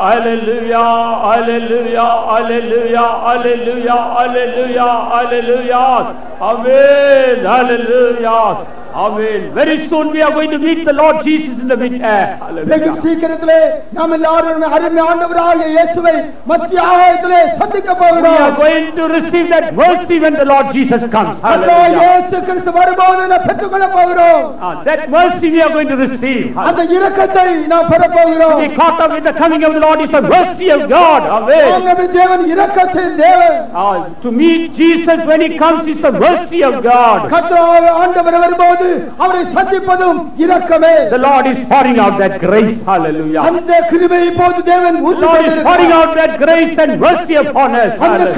hallelujah, hallelujah, hallelujah, hallelujah, hallelujah, hallelujah. Amen. Hallelujah. Amen. Very soon we are going to meet the Lord Jesus in the mid-air. வெகு Hallelujah. சீக்கிரத்திலே நாம் எல்லாரும் அருமை ஆண்டவராகிய இயேசுவை மத்திய ஆகாயத்திலே சந்திக்க We போகிறோம் are going to receive that mercy when the Lord Jesus comes. கர்த்தராகிய Hallelujah. இயேசு கிறிஸ்து வரும்போது நாம் பெற்றுக்கொள்ள போகிறோம் Ah, that mercy we are going to receive. அந்த இரக்கத்தை நாம் பெற போகிறோம் to be caught up the coming of the Lord is the mercy of God. Amen. Uh, to meet Jesus when he comes is the mercy of God. The Lord is pouring out that grace. Hallelujah. The Lord is pouring out that grace and mercy upon us. Hallelujah.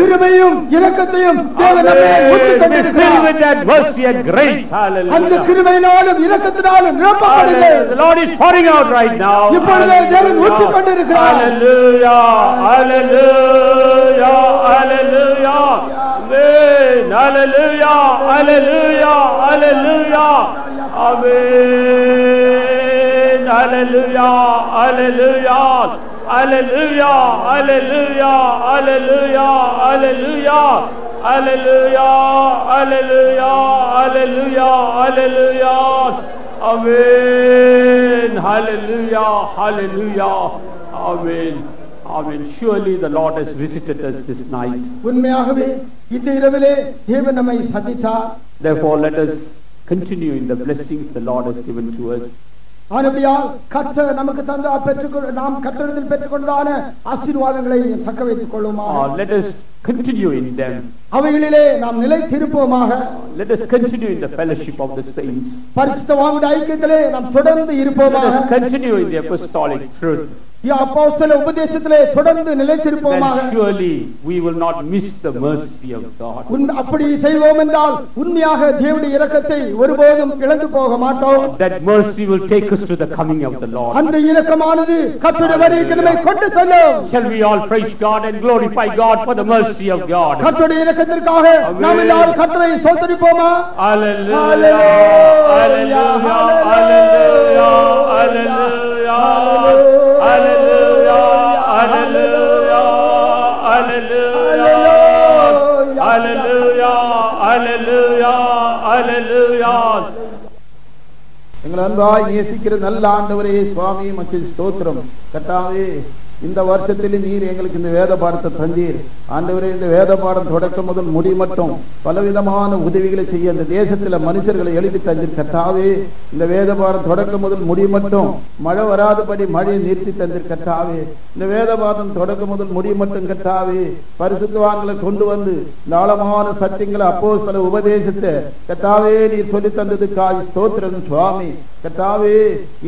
Fill with that mercy and grace. Hallelujah. The Lord is pouring out right now. என் தேவன் ஊற்றி கொண்டிருக்கிறார் அல்லேலூயா அல்லேலூயா அல்லேலூயா ஆமென் அல்லேலூயா அல்லேலூயா அல்லேலூயா ஆமென் அல்லேலூயா அல்லேலூயா அல்லேலூயா அல்லேலூயா அல்லேலூயா அல்லேலூயா அல்லேலூயா Hallelujah. Hallelujah. Amen. Amen. Surely the Lord has visited us this night. உண்மையாகவே இந்த இரவிலே தேவன் நம்மை சந்தித்தார் Therefore, let us continue in the blessings the Lord has given to us. ஆனபடியால் கர்த்தர் நமக்கு தந்த பெற்றுக்கொள்ள நாம் கர்த்தரிடத்தில் பெற்றுக்கொண்டதான ஆசீர்வாதங்களை தக்க வைத்துக் கொள்ளுமா Uh, let us continue in them. அவைகளிலே நாம் நிலைத்திருப்போமாக Let us continue in the fellowship of the saints. பரிசுத்தவானுடைய ஐக்கியத்திலே நாம் தொடர்ந்து இருப்போமாக continue in the apostolic truth. அப்போஸ்தல உபதேசத்திலே தொடர்ந்து நிலைத்திருப்போமாக Then surely we will not miss the mercy of God. உன்- அப்படி செய்வோம் என்றால் உண்மையாக தேவனுடைய இரக்கத்தை ஒருபோதும் இழந்து போக மாட்டோம் That mercy will take us to the coming of the Lord. அந்த இரக்கமானது கர்த்தருடைய வருகைக்கு நம்மை கொண்டு செல்லும் Shall we all praise God and glorify God for the mercy of God? கர்த்தருடைய இரக்கத்திற்காக நாம் எல்லாரும் கர்த்தரை சோதரிப்போமா Hallelujah. Hallelujah. Hallelujah. Hallelujah. Hallelujah. Hallelujah. எங்கள் நேசிக்கிற நல்ல ஆண்டவரே சுவாமி மக்கள் ஸ்தோத்திரம். கட்டாவே இந்த வருஷத்தில் நீர் எங்களுக்கு இந்த வேத பாடத்தை தந்தீர். ஆண்டவரே இந்த வேத பாடம் தொடக்கம் முதல் முடி மட்டும் பலவிதமான உதவிகளை செய்ய இந்த தேசத்தில் மனுஷர்களை எழுதி தந்தீர் கட்டாவே இந்த வேத பாடம் தொடக்கம் முதல் முடி மட்டும் மழை வராதபடி மழையை நிறுத்தி தந்தீர் கட்டாவே இந்த வேத பாடம் தொடக்கம் முதல் முடி மட்டும் கட்டாவே பரிசுத்துவான்களை கொண்டு வந்து இந்த ஆழமான சத்தியங்களை அப்போ சில உபதேசத்தை கட்டாவே நீர் சொல்லி தந்ததுக்காக ஸ்தோத்திரன் சுவாமி. கட்டாவே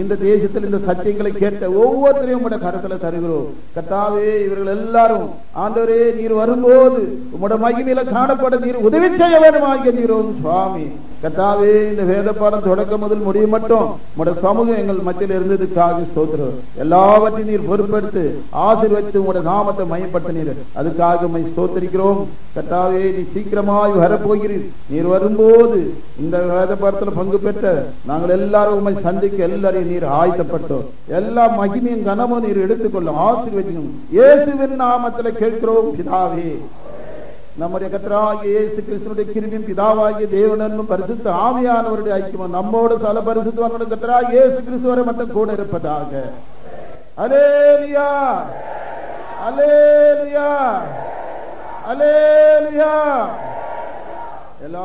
இந்த தேசத்தில் இந்த சத்தியங்களை கேட்ட ஒவ்வொருத்தரையும் கூட கருத்தில் தருகிறோம். கத்தாவே இவர்கள் எல்லாரும் ஆண்டவரே நீர் வரும்போது உங்களோட மகிமையில காணப்பட நீர் உதவி செய்ய வேண்டும் நீரும் சுவாமி. கத்தாவே இந்த வேத பாடம் தொடக்கம் முதல் முடிய மட்டும் உங்களோட சமூகம் எங்கள் மத்தியில் இருந்ததுக்காக ஸ்தோத்திரம். எல்லாவற்றையும் நீர் பொறுப்பெடுத்து ஆசீர்வதித்து உங்களோட நாமத்தை மையப்படுத்தினீர் அதுக்காக மை ஸ்தோத்திரிக்கிறோம். கத்தாவே நீ சீக்கிரமாய் வரப்போகிறீர். நீர் வரும்போது இந்த வேத பாடத்துல பங்கு பெற்ற நாங்கள் எல்லாரும் உண்மை சந்திக்க எல்லாரையும் நீர் ஆயத்தப்பட்டோம் எல்லா மகிமையும் கனமும் நீர் எடுத்துக்கொள்ளும். ஆசீர்வதிக்கும் இயேசுவின் நாமத்தில் கேட்கிறோம் பிதாவே நம்முடைய கத்தராகிய இயேசு கிறிஸ்துனுடைய கிருமியும் பிதாவாகிய தேவனனும் பரிசுத்த ஆவியானவருடைய ஐக்கியம் நம்மோடு சல பரிசுத்தவானோட கத்தராகிய இயேசு கிறிஸ்துவரை மட்டும் கூட இருப்பதாக. அலேலியா அலேலியா அலேலியா எல்லா